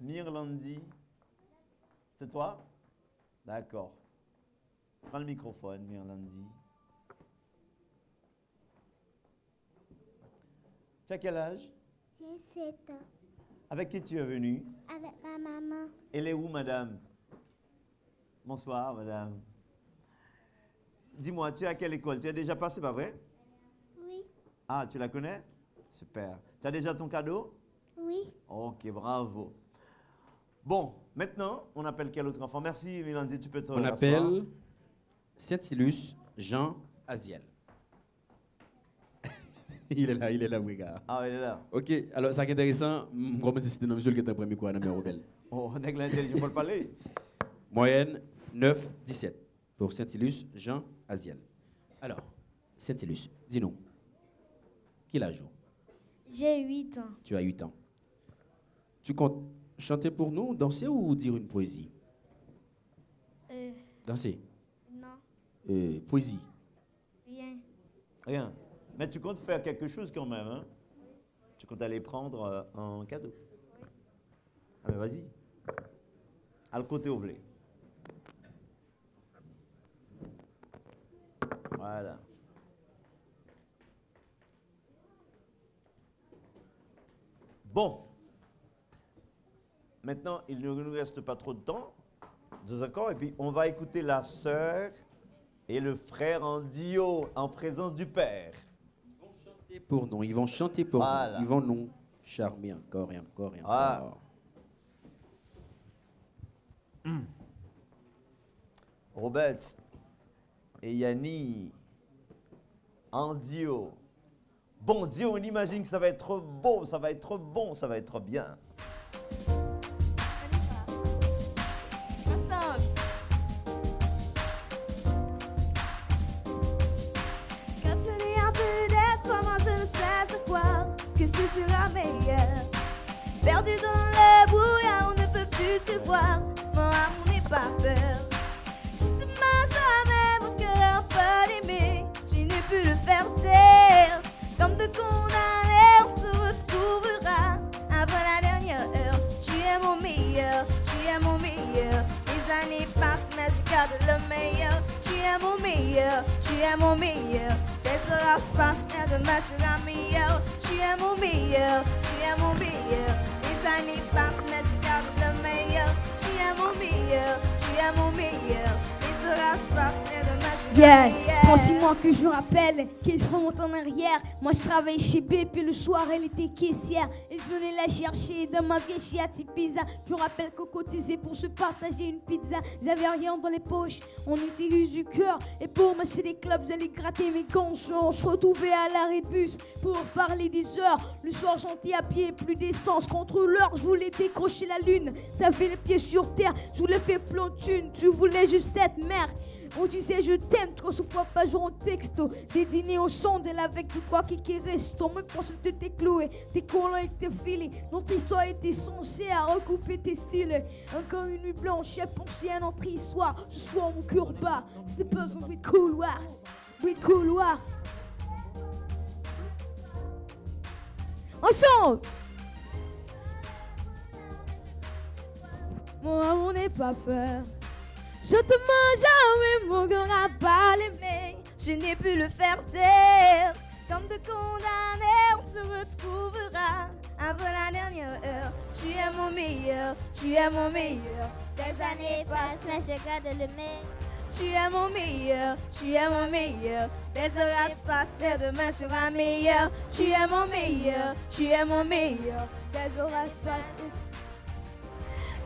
Mirlandi C'est toi? D'accord. Prends le microphone, Mirlandi. Tu as quel âge? J'ai 7 ans. Avec qui tu es venu Avec ma maman. Elle est où, madame? Bonsoir, madame. Dis-moi, tu es à quelle école? Tu es déjà passé, pas vrai? Oui. Ah, tu la connais? Super. Tu as déjà ton cadeau? Oui. Ok, bravo. Bon, maintenant, on appelle quel autre enfant? Merci, Mélanie, tu peux te On appelle Saint-Ilus Jean Aziel. <laughs> il est là, il est là, regarde. Ah, il est là. Ok, alors ça qui est intéressant, je que c'est un monsieur qui est un premier quoi, dans mes rebelles. Oh, on est l'intelligent pour le parler? Moyenne 9, 17 pour Saint-Ilus Jean Aziel. Alors, Saint-Ilus, dis-nous, qui la joue J'ai 8 ans. Tu as 8 ans. Tu comptes chanter pour nous, danser ou dire une poésie? Euh, Danser. non, Euh, poésie. rien. Rien. Mais tu comptes faire quelque chose quand même, hein? Tu comptes aller prendre euh, un cadeau. Ah, mais vas-y. À le côté au blé. Voilà. Bon. Maintenant, il ne nous reste pas trop de temps. Deux accords. Et puis, on va écouter la sœur et le frère en duo, en présence du père. Et pour nous, ils vont chanter pour Voilà. nous. Ils vont nous charmer encore et encore et encore. Ah. Robert et Yanni en duo. Bon Dieu, on imagine que ça va être beau, ça va être bon, ça va être bien. Quand il y a un peu d'espoir, moi je ne sais ce quoi que ce sera meilleur. Perdu dans le brouillard, on ne peut plus se voir. Mon amour n'est pas passent, mais je garde le meilleur. Tu es mon meilleur, tu es mon meilleur. Les orages passent, et demain sera meilleur. Tu es mon meilleur, tu es mon meilleur. Les Yeah. meilleur. prend six mois que je rappelle, que je remonte en arrière. Moi, je travaille chez B, puis le soir, elle était caissière. Et je venais la chercher dans ma vieille Chiati Pizza. Je me rappelle qu'on cotisait pour se partager une pizza. J'avais rien dans les poches, on était juste du cœur. Et pour m'acheter des clubs, j'allais gratter mes gants. On se retrouvait à l'arrêt de bus pour parler des heures. Le soir, j'entrais à pied, plus d'essence. Contre l'heure, je voulais décrocher la lune. T'avais les pieds sur terre, je voulais faire plein de thunes. Je voulais juste être mère. On disait je t'aime, trois fois pas jour en texto. Des dîners au son de avec tout quoi qui qui reste. On me pense que t'es cloué, t'es collant avec tes filets. Notre histoire était censée à recouper tes styles. Encore une nuit blanche, j'ai pensé à notre histoire. Ce soir, mon cœur bat. C'était pas un bruit de couloir. Bruit de couloir. Ensemble! Mon amour n'est pas peur. Je te mange jamais, mon cœur n'a pas l'aimé. Je n'ai pu le faire taire. Comme de condamné, on se retrouvera avant la dernière heure. Tu es mon meilleur, tu es mon meilleur. Des années passent, mais je garde le meilleur. Tu es mon meilleur, tu es mon meilleur. Des orages passent, et demain sera meilleur. Tu es mon meilleur, tu es mon meilleur. Des orages passent.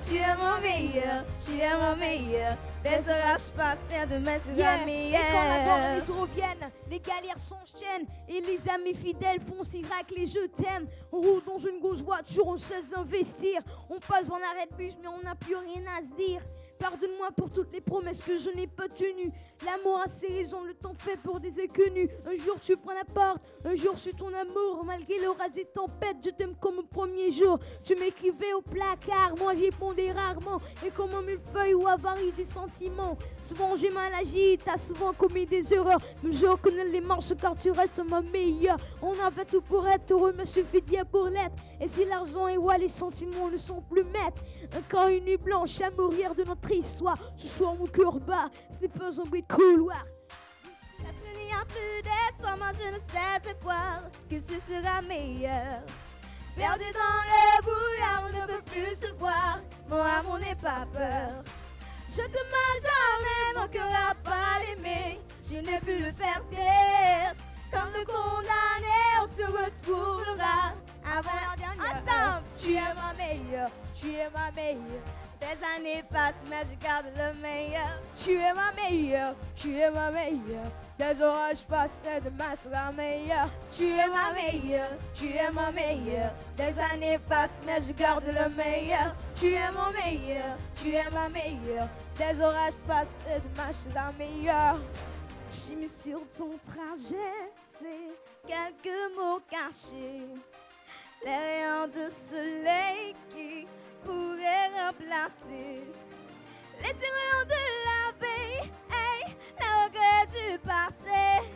Tu es mon meilleur, tu es mon meilleur. Des orages passent, et demain Yeah. Et quand la les galères s'enchaînent et les amis fidèles font si racler je t'aime. On roule dans une grosse voiture, on sait investir. On passe en arrêt de bus, mais on n'a plus rien à se dire. Pardonne-moi pour toutes les promesses que je n'ai pas tenues. L'amour a ses raisons, le temps fait pour des inconnus. Un jour tu prends la porte, un jour je suis ton amour. Malgré l'orage des tempêtes, je t'aime comme au premier jour. Tu m'écrivais au placard, moi j'y répondais rarement. Et comme un millefeuille ou avarise des sentiments. Souvent j'ai mal agi, t'as souvent commis des erreurs. Mais je reconnais les marches car tu restes ma meilleure. On avait tout pour être heureux, me suffit d'y pour l'être. Et si l'argent est ouais, les sentiments ne sont plus maîtres. Encore une nuit blanche à mourir de notre histoire. Ce soir mon cœur bat, ce n'est pas un bruit couloir. Il n'y a plus d'espoir, moi je ne sais espoir que ce sera meilleur. Perdu dans le brouillard, on ne peut plus se voir. Mon amour n'est pas peur. Je te mens jamais, mon cœur a pas l'aimé. Je n'ai pu le faire taire. Comme le condamné, on se retrouvera avant Ensemble, tu es ma meilleure, tu es ma meilleure. Des années passent, mais je garde le meilleur. Tu es ma meilleure, tu es ma meilleure. Des orages passent, et demain sera meilleur. Tu es ma meilleure, tu es ma meilleure. Des années passent, mais je garde le meilleur. Tu es mon meilleur, tu es ma meilleure. Des orages passent, et demain sera meilleur. J'ai mis sur ton trajet, c'est quelques mots cachés. Les rayons de soleil qui pourraient remplacer les rayons de la veille, hey, les regrets du passé.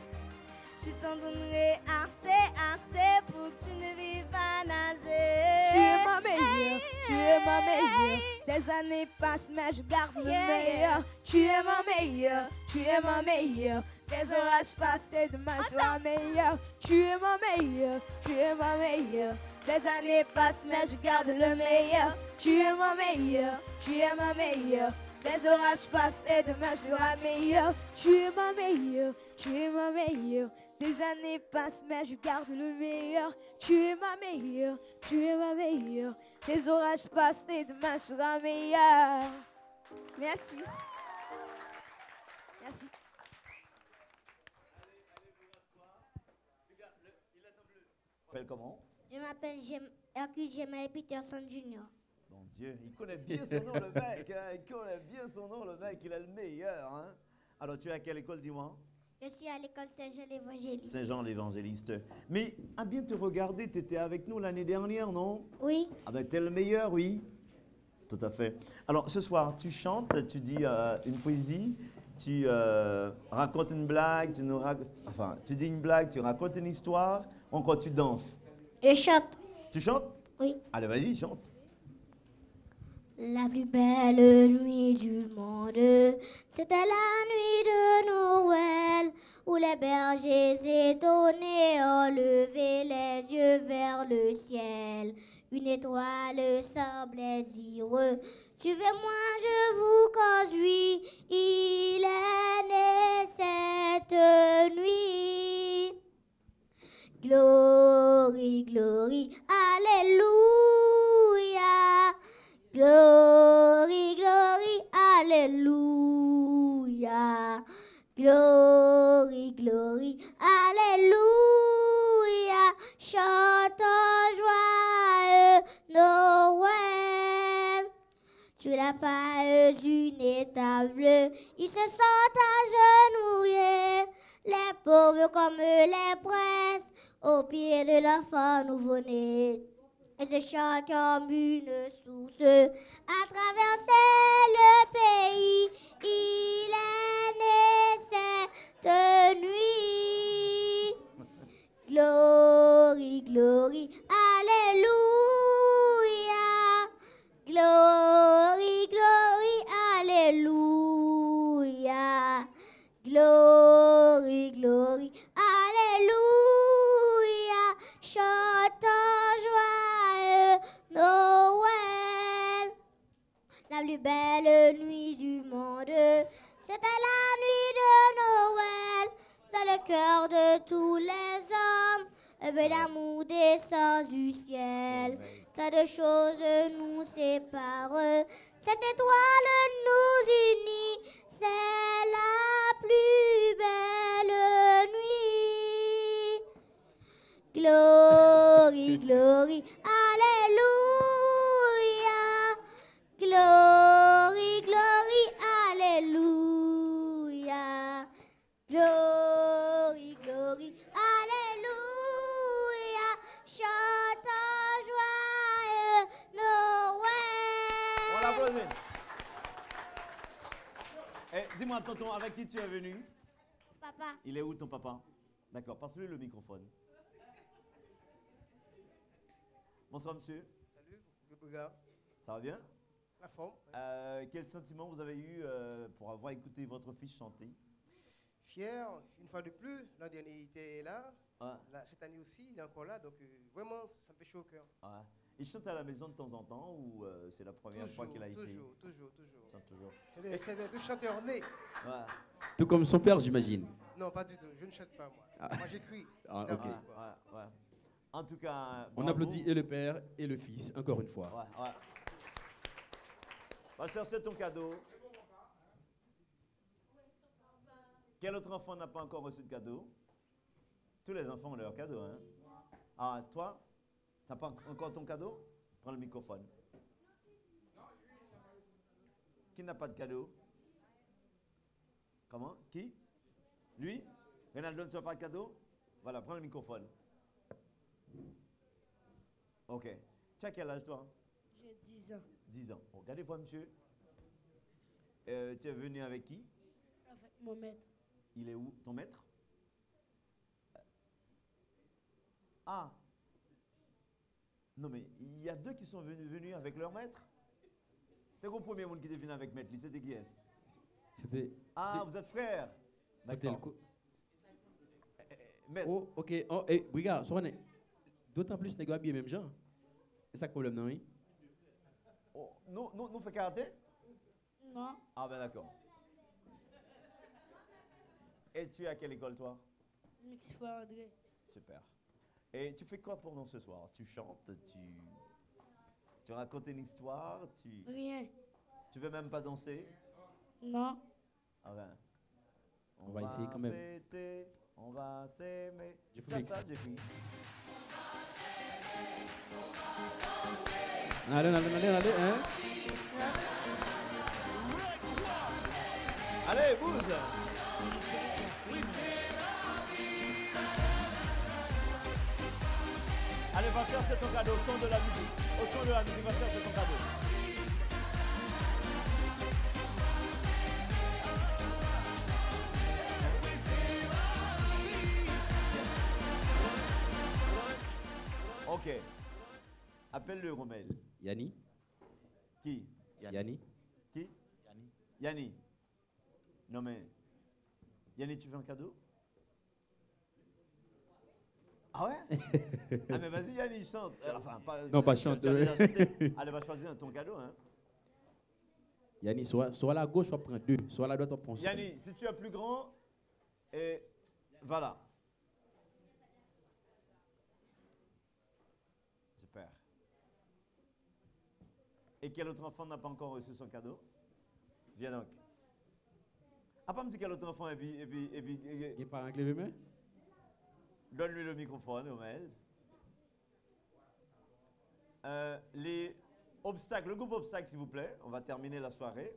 Je t'en donnerai assez, assez pour que tu ne vives pas nager. Tu es ma meilleure, tu es ma meilleure. Des années passent, mais je garde le meilleur. Tu es ma meilleure, tu es ma meilleure. Des orages passent et demain sera meilleur. Tu es ma meilleure, tu es ma meilleure. Des années passent, mais je garde le meilleur. Tu es ma meilleure, tu es ma meilleure. Des orages passent et demain sera meilleur. Tu es ma meilleure, tu es ma meilleure. Des années passent, mais je garde le meilleur. Tu es ma meilleure, tu es ma meilleure. Des orages passent et demain sera meilleur. Merci. Merci. Appelle comment? Je m'appelle Hercule Gemal Peterson Jr. Mon Dieu, il connaît bien son nom, le mec. hein, Il connaît bien son nom, le mec. Il est le meilleur. Hein? Alors, tu es à quelle école, dis-moi? Je suis à l'école Saint-Jean l'Évangéliste. Saint-Jean l'évangéliste. Mais à bien te regarder, tu étais avec nous l'année dernière, non? Oui. Ah ben, t'es le meilleur, oui. Tout à fait. Alors, ce soir, tu chantes, tu dis euh, une poésie, tu euh, racontes une blague, tu nous rac- Enfin, tu dis une blague, tu racontes une histoire, encore tu danses? Je chante. Tu chantes? Oui. Allez, vas-y, chante. La plus belle nuit du monde, c'était la nuit de Noël, où les bergers étonnés ont levé les yeux vers le ciel. Une étoile semblait dire, suivez-moi, je vous conduis, il est né cette Glory, glory, Alléluia. Glory, glory, Alléluia. Glory, glory, Alléluia. Chantons joyeux Noël. Sous la paille d'une étable, ils se sont agenouillés. Les pauvres comme les princes, au pied de l'enfant nouveau-né. Et chantent comme une source à traverser le pays. Il est né cette nuit. Glory, glory, Alléluia. Glory, glory, Alléluia. Glory, glory, Dans le cœur de tous les hommes, un peu d'amour descend du ciel. Tant de choses nous séparent. Cette étoile nous unit. C'est la plus belle nuit. Glory, <laughs> glory, Dis-moi, tonton, avec qui tu es venu Papa. Il est où ton papa? D'accord, passe-lui le microphone. Bonsoir, monsieur. Salut, le regard. Ça va bien? La forme. Euh, Quel sentiment vous avez eu euh, pour avoir écouté votre fils chanter? Fier, une fois de plus, l'an dernier il était là. Ah. Là, cette année aussi, il est encore là. Donc euh, vraiment, ça me fait chaud au cœur. Ouais. Il chante à la maison de temps en temps ou euh, c'est la première fois qu'il a essayé? Toujours, toujours, toujours. Il chante toujours. C'est des, c'est des- chanteurs nés. Tout comme son père, j'imagine. Non, pas du tout. Je ne chante pas, moi. Ah. Moi, j'écris. Ah, C'est ok. Ouais, ouais. En tout cas, On bravo. applaudit et le père et le fils, encore une fois. Ouais, ouais. Va chercher ton cadeau. Quel autre enfant n'a pas encore reçu de cadeau? Tous les enfants ont leur cadeau. Hein? Ah, toi? T'as pas encore ton cadeau? Prends le microphone. Qui n'a pas de cadeau? Comment? Qui? Lui? Renaldo, tu n'as pas de cadeau? Voilà, prends le microphone. Ok. Tu as quel âge toi? J'ai 10 ans 10 ans. Bon, Regardez-moi, monsieur. Euh, tu es venu avec qui? Avec mon maître. Il est où Ton maître? Ah Non, mais il y a deux qui sont venus, venus avec leur maître C'est le premier monde qui est venu avec maître C'était qui est-ce C'était. Ah, vous êtes le D'accord. co- Maître. Oh, ok. Oh, eh, regarde, soit on est- D'autant plus, n'est habillé même genre. C'est ça le problème, non, oui? Oh, nous, nous, nous fait karaté? Non, Ah, ben d'accord. Et tu es à quelle école, toi? Mixfoy André. Super. Et tu fais quoi pendant ce soir? Tu chantes, tu, tu racontes une histoire, tu, Rien. tu veux même pas danser? Non. Ah ben. On va essayer quand même. fêter, on va s'aimer. Jeffrey Fais ça, Jeffrey. Allez, allez, allez, allez, hein? Allez, bouge va chercher ton cadeau au son de la musique. Au son de la musique, va chercher ton cadeau. Ok. Appelle-le, Romel. Yanni? Qui? Yanni? Qui? Yanni. Non mais. Yanni, tu veux un cadeau? Ah ouais Ah mais vas-y Yann, il chante. Enfin, pas, non, pas chante. Allez, va choisir ton cadeau. Hein. Yanni, soit, soit la gauche, soit prends deux. Soit à la droite, on prend Yanni, si tu es plus grand, et voilà. Super. Et quel autre enfant n'a pas encore reçu son cadeau Viens donc. Ah, pas me dire quel autre enfant et puis... Et puis, et puis, et. Il n'est pas Donne-lui le microphone, Omel. Euh, les obstacles, le groupe obstacles, s'il vous plaît. On va terminer la soirée.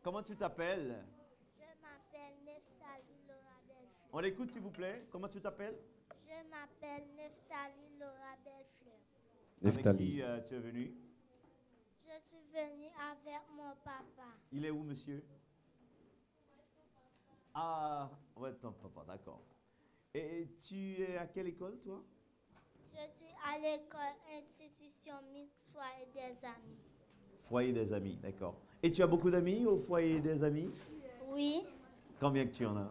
Comment tu t'appelles? Je m'appelle Neftali Laura. On l'écoute, s'il vous plaît. Comment tu t'appelles? Je m'appelle Neftali Laura Bellefleur. Avec qui euh, tu es venu? Je suis venue avec mon papa. Il est où, monsieur? Ah, ouais, ton papa, d'accord. Et tu es à quelle école, toi? Je suis à l'école institution mixte et des amis. Foyer des amis, d'accord. Et tu as beaucoup d'amis au foyer des amis? Oui, Combien que tu en as?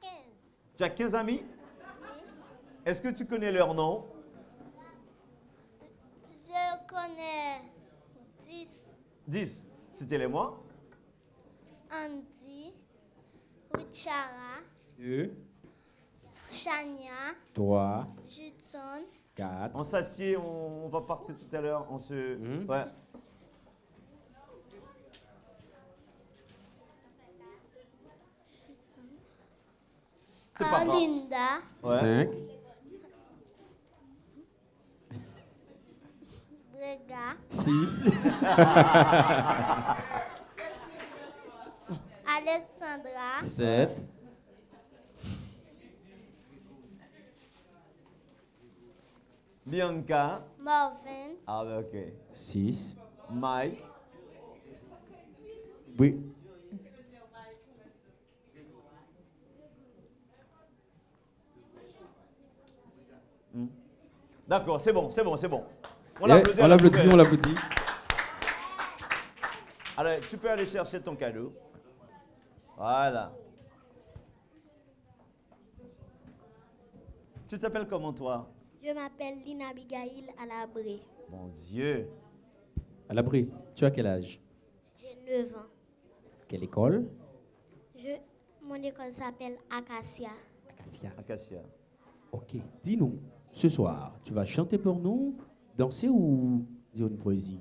15. Tu as 15 amis? Est-ce que tu connais leur nom? Je connais 10 10. C'était les mois Andy, Richara, 2, Shania, 3, Judson, 4. On s'assied, on, on va partir tout à l'heure. On se. Ouais. C'est pas grave. Carlinda, Ouais. 5. Brega, 6. <laughs> Alexandra, 7. Bianca. Marvin, Ah, ben, ok. 6. Mike. Oui. Hmm. D'accord, c'est bon, c'est bon, c'est bon. On Eh, l'applaudit. on l'applaudit, on l'applaudit. Alors, tu peux aller chercher ton cadeau. Voilà. Tu t'appelles comment toi? Je m'appelle Lina Abigail Alabré. Mon Dieu. À l'abri. Tu as quel âge? J'ai 9 ans. Quelle école? Je, mon école s'appelle Acacia. Acacia. Acacia. Ok. Dis-nous, ce soir, tu vas chanter pour nous, danser ou dire une poésie?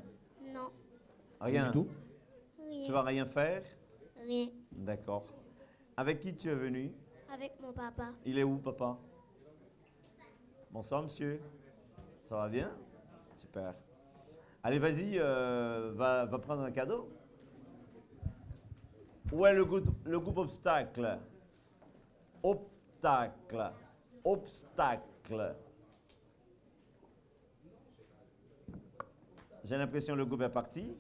Non, Rien. Du tout? Rien. Tu vas rien faire? Rien. D'accord. Avec qui tu es venu? Avec mon papa. Il est où, papa? Bonsoir, monsieur. Ça va bien? Super. Allez, vas-y, euh, va, va prendre un cadeau. Où est le groupe, le groupe obstacle Obstacle. Obstacle. J'ai l'impression que le groupe est parti.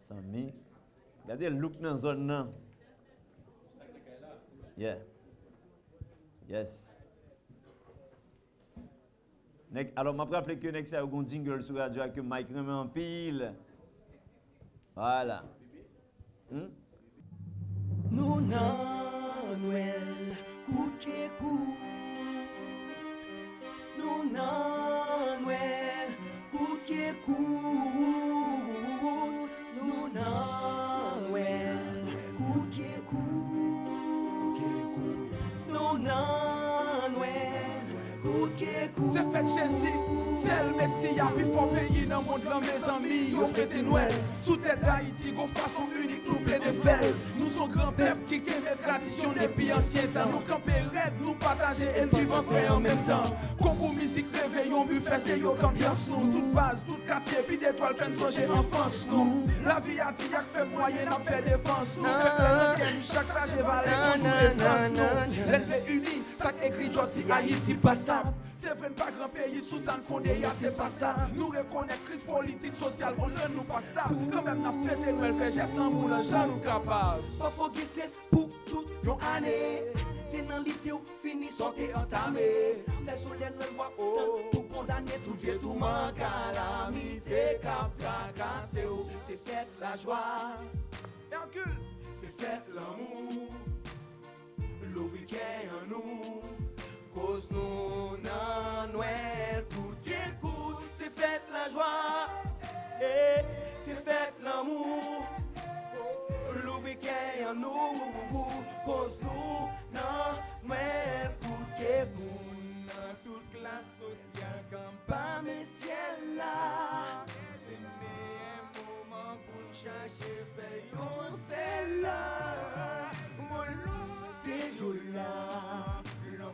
Ça met. Le look dans zone. là. Yeah. Yes. Nek- alors, je me que Nex a un jingle sur radio que Mike remet en pile. Voilà. Hmm? Nous nan Noël, coûte que coûte. Nous nan coûte. Nous nan C'est fait Jésus, c'est le Messia, puis faut payer dans monde là, mes amis, on fête Noël. Sous tête d'Haïti, gon façon unique, nous plein de belles. Nous sommes grands peuple qui aiment les traditions depuis ancien temps. Nous raide, nous partager et nous frère en même temps. Concours musique, réveillon, buffet, c'est yo qu'ambiance nous. Toute base, toute quartier, puis d'étoiles, peine songer enfance nous. La vie a dit fait moyen, a fait défense nous. Fait plein de game, chaque trajet valait, on joue l'essence nous. L'être unis, ça écrit Jossi, Haïti, pas ça. C'est vrai, pas grand pays, sous ça fondé, ya c'est pas ça. Nous reconnaît crise politique, sociale, on ne nous pas stable. Quand même, n'a fêté Noël, fait geste dans moun, j'en nous capable. Pas faut qu'il stress pour toute yon année. C'est dans l'idée où fini santé entamé. C'est sous les noël voix oh. Tout condamné, tout vieux, tout manque à l'amitié. Cap tracassé, oh. C'est fête la joie. C'est fête l'amour. Le week-end en nous. Cause-nous un Noël, tout qui écoute, c'est fête la joie, et c'est fête l'amour. Le week-end en nous, cause-nous un Noël, tout qui écoute. Dans toute la sociale, comme pas mes ciels là, c'est un moment pour chercher, veillons celle-là. Mon loup, t'es.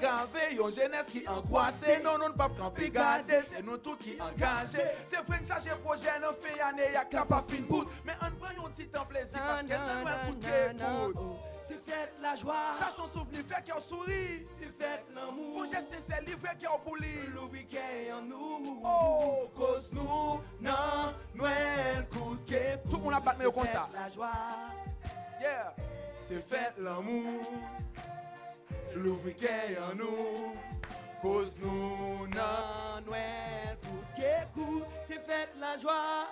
kan trave Yon jenes ki ankwase Non nou n'pap kan pi gade Se nou tout ki angaje Se vren chaje proje nan fe ane Ya kap a fin bout Men an pren yon titan plezi Paske nan wèl kout ke kout Se fèt la joie. Chachon souveni fè ki yon souri Se fèt l'amour. Fou jese se livre ki yon pouli Loubi ke yon nou Cause nou nan Noël kout Tout moun ap bat me yo kon sa Se fèt la joie. Yeah. Se fèt l'amour Loubi ke yon nou Cause nou nan Noël ke kout Se fèt la joie.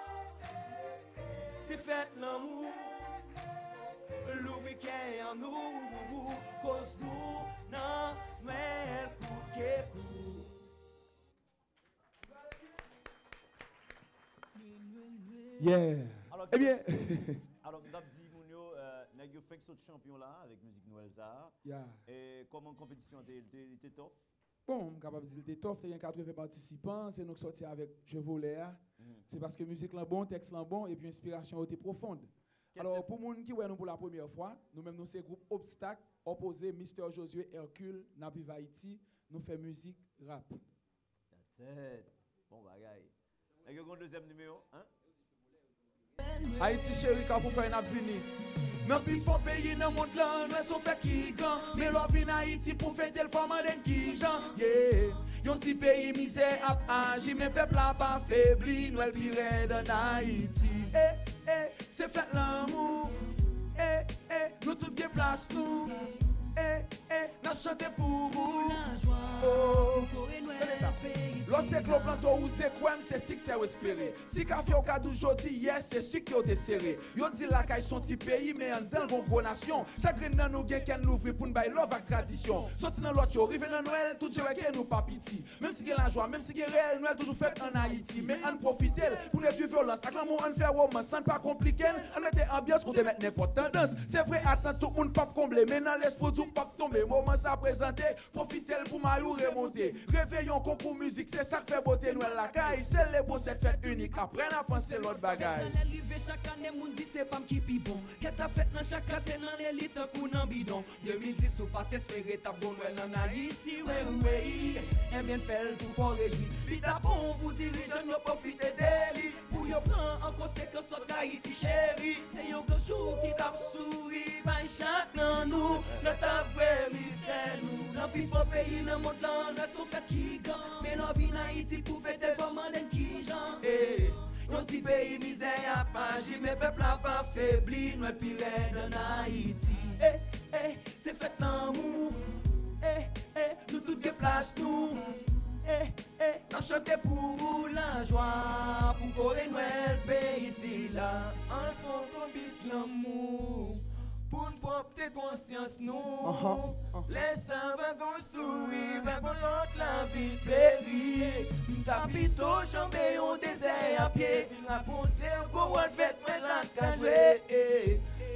Se fèt l'amour. Nou Cause nou nan Noël ke kout Yeah. Eh bien <laughs> alors, nous avons dit, Mounio, euh, nèg yo fait sauter champion là, avec musique Noël ça. Yeah. Et comment compétition était tough? Bon, je capable de dire, c'était tough, il y a 80 participants, c'est nous qui sortis avec Chevrolet. C'est parce que musique là bon, texte là bon, et puis inspiration était profonde. Alors, pour les gens qui nous pour la première fois, nous-mêmes, nous c'est groupe Obstacle, opposé Mister Josué Hercule, Napiv Haïti, nous faisons musique rap. That's it. Bon bagaille. Yo gon deuxième numéro, hein? Haiti chéri ka pou fè yon ap vini Nan pi fò peyi nan moun lan, mwen son fè ki gan Mè lò vin Haiti pou fè tel fò man den ki jan yeah. Yon ti peyi mizè ap anji, mè pepla pa febli Nou el pi red an Haiti Eh, eh, se fèt l'amou Eh, eh, nou tout gen plas nou eh, eh, nan chante pou ou la jwa, pou kore nou e peyi si Lo se klo planto ou se kwem, se sik se ou espere Si ka fyo ka dou jodi, yes, se sik yo desere Yo di la kay son ti peyi, me an del gon konasyon Chagrin nan nou gen ken louvri pou n'bay love ak tradisyon Soti nan lot yo, rive nan Noel, tout jewe ken nou papiti Mem si gen la jwa, mem si gen reel, Noel toujou fet an Haiti Me an profitel, pou ne tu violans, ak lan moun an fè woman San pa kompliken, an mette ambyans, kon te mette nepot tendans Se vre atan, tout moun pap komble, men nan les prodou tout pap tombe, mouman sa prezante, Profitel l pou mayou remonte. Reveyon konkou mizik, se sak fe boten wèl lakay, sel le bo set fèt unik, apren apanse lot bagay. Sel elive chak ane moun di se pam ki pi bon, ket a fèt nan chak kate nan elit an kou nan bidon. 2010 ou pat espere tap bon wèl nan Haiti, We we, en bien fèl pou fò rejoui. Li tap bon pou dirijan yo profite deli, pou yo pran an konsekans lot Haiti chéri. Se yo ganjou ki tap souri, bay chak nan nou, nan ta vwe mister nou Nan pi fò peyi nan mot lan pou fèt el fò manden ki jan Eh Yon ti peyi mize a paji, me pepl a pa febli, nou e pi red an Haiti. Eh, eh, se fèt l'amour, eh, eh, nou tout ge plas nou. Eh, eh, nan chante pou la joie, pou kore Noël peyi si la. An fon kon bit l'amour, pou n'pop te konsyans nou. Lesa vagon souri, vagon lot la vit peri. Tapito chambe yon désert à pied Vin raconte un go wal fête près la cajoué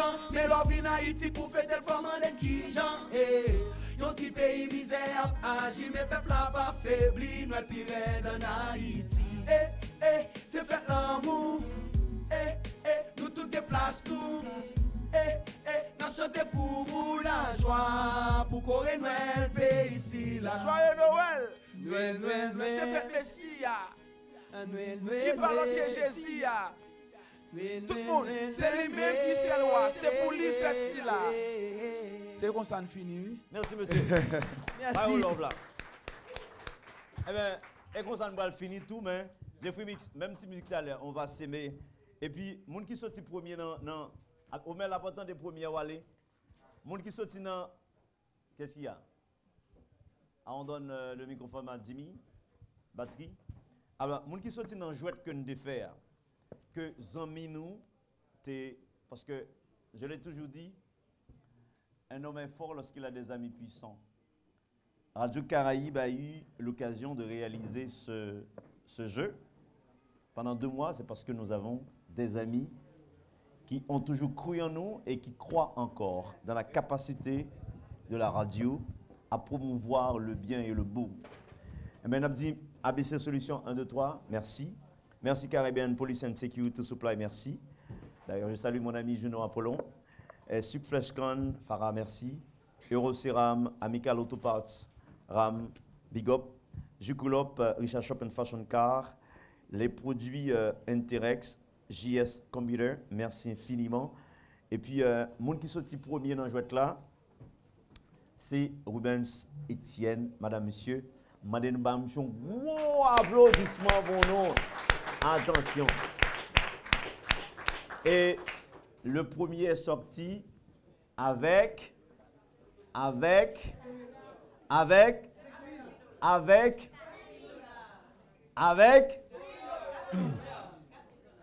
gan Men lò vin Haiti pou fèt el fò manden ki jan eh, Yon ti peyi mize ap aji, men pepl la pa febli Nou el pi red an Haiti Eh, eh, se fèt l'amour. Eh, eh, nou tout de plas nou Eh, eh, nan chante pou la joie Pou kore Noël peyi si la Joyeux Noël! Noël, Noël, Noël. Se fèt Messia! Qui parle que Jésus a. Tout le monde, c'est lui-même qui c'est le roi. C'est pour lui faire ci là. C'est comme ça, on finit. Merci, monsieur. <laughs> Merci. Love là. Eh bien, et comme ça, on va finir tout, mais Jeffrey Mix, même petite musique tout à l'heure, on va s'aimer. Et puis, moun qui sorti premier dans, au met l'important des premiers, aller. Moun qui sorti dans, qu'est-ce qu'il y a? Ah, on donne euh, le microphone à Jimmy, batterie. Alors, moun qui sorti dans jouet que nous devons faire, que zami nous, parce que je l'ai toujours dit, un homme est fort lorsqu'il a des amis puissants. Radio Caraïbe a eu l'occasion de réaliser ce, jeu pendant deux mois. C'est parce que nous avons des amis qui ont toujours cru en nous et qui croient encore dans la capacité de la radio à promouvoir le bien et le beau. Eh bien, ABC Solutions 1, 2, 3, merci. Merci Caribbean Police and Security Supply, merci. D'ailleurs, je salue mon ami Juno Apollon. Et Suc Fleshcon, Farah, merci. Euroceram, Amical Auto Parts, Ram, Big Up. Juculop, euh, Richard Shop and Fashion Car. Les produits euh, Interex, JS Computer, merci infiniment. Et puis, euh, monde qui sorti premier dans le là, c'est Rubens Etienne, madame, monsieur. Madame Bamchon, gros applaudissement pour nous. Attention. Et le premier est sorti avec, avec, avec, avec, avec. <clears throat>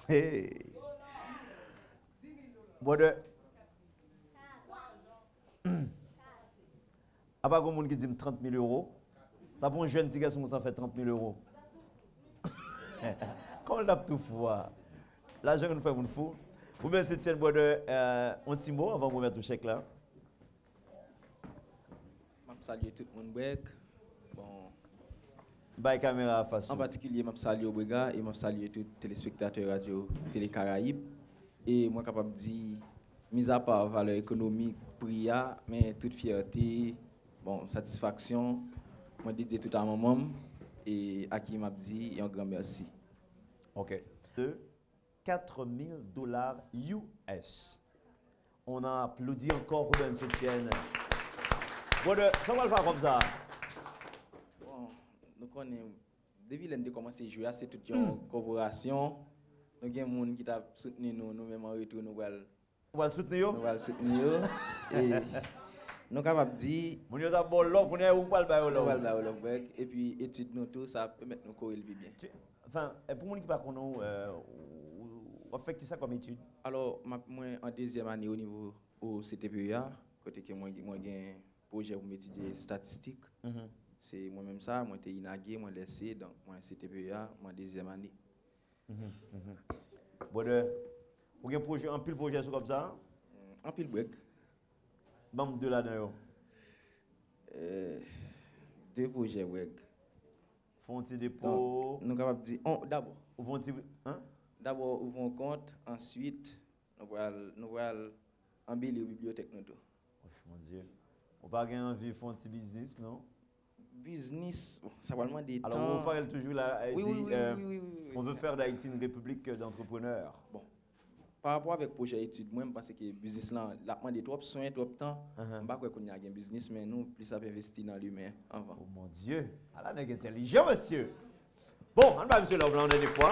Hey. De. <clears throat> A pas monde qui dit 30 000 euros. Ça pour un jeune petit garçon, ça fait 30 000 euros? <laughs> Comment on a tout? L'argent que nous faisons, nous fou. Vous mettez de euh, un petit mot avant de vous mettre le chèque là. Je salue tout le monde. Bon, Bye caméra face. en particulier, je salue Obrega et je salue tous les téléspectateurs radio Télé Caraïbes. Et moi, capable de dire, mis à part valeur économique, prix, a, mais toute fierté, bon, satisfaction, moi, je dis tout à maman et à qui m'a dit et un grand merci. OK. De 4000 dollars US. On a applaudi encore Ruben Etienne. Bon, de, ça va le faire comme ça. Bon, nous connaissons, depuis l'année de commencer à jouer, c'est toute une collaboration. Nous avons des gens qui ont soutenu nous, nous-mêmes en retour, nous allons On va soutenir. Nous allons soutenir. Et <laughs> nous sommes capables de dire. Nous avons l'offre, nous Nous allons le bail Et puis, étude nous tout, ça peut mettre nous courir le bien. Enfin, et pour les qui ne connaissent pas, euh, on fait ça comme étude Alors, moi, en deuxième année au niveau au CTPEA, côté que moi, moi j'ai un projet pour m'étudier statistique. Mhm. C'est moi-même ça, moi j'étais inagué, moi laissé, donc moi CTPEA, moi deuxième année. Mhm, mhm. Bon, de, vous avez un projet, un pile projet comme ça? Un pile break. Bam, deux là-dedans. Euh, deux projets break. Font-ils dépôt Nous capables dire, on- d'abord. Font-ils. Hein? D'abord, ouvrons un compte, ensuite, nous allons nous embellir la bibliothèque. Nous. Oh, mon Dieu. On pas gagner envie un petit business, non? Business, ça va demander Alors, temps. on va faire toujours Oui, oui, oui, euh, oui, on veut faire d'Haïti une république d'entrepreneurs. Bon. Par rapport avec le projet étude, moi, je pense que le business là, il a demandé trop de soins, trop de temps. Je ne sais pas qu'on y a un business, mais nous, plus ça peut investir dans l'humain avant. Oh mon Dieu, ah là, n'est intelligent, monsieur? Bon, on va monsieur Leblanc des fois.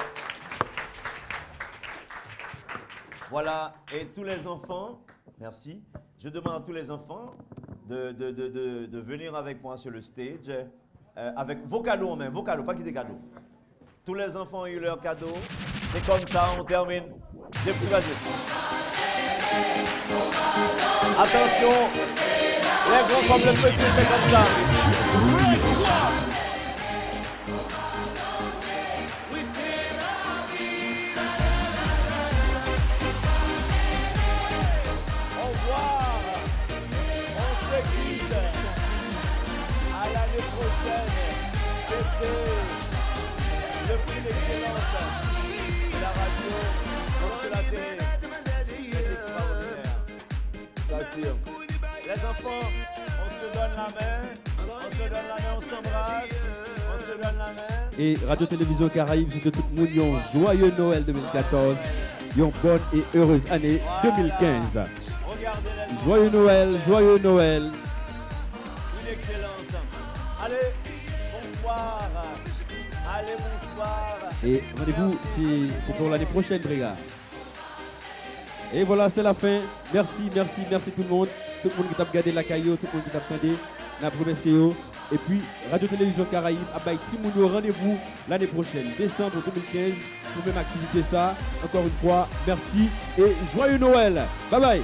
Voilà, et tous les enfants, merci. Je demande à tous les enfants de, de, de, de, de venir avec moi sur le stage, euh, avec vos cadeaux en main, vos cadeaux, pas qui des cadeaux. Tous les enfants ont eu leurs cadeaux. C'est comme ça, on termine. Plus vas-y. Attention, les grands comme le petit, c'est comme ça. On se quitte. À l'année prochaine. C'était le de la radio, de la télé. C'est extraordinaire. Les enfants, on se donne la main. On se donne la main, on s'embrasse. On Et Radio-Télévision Caraïbes, je tout le monde joyeux Noël 2014. Une bonne et heureuse année 2015. Joyeux Noël, joyeux Noël. Et rendez-vous, c'est- pour l'année prochaine, Brigade. Et voilà, c'est la fin. Merci, merci, merci tout le monde. Tout le monde qui t'a regardé la caillou, tout le monde qui t'a regardé la promesse. Et puis, Radio-Télévision Caraïbes, à Baïti, rendez-vous l'année prochaine, décembre 2015, pour même activité ça. Encore une fois, merci et joyeux Noël. Bye bye.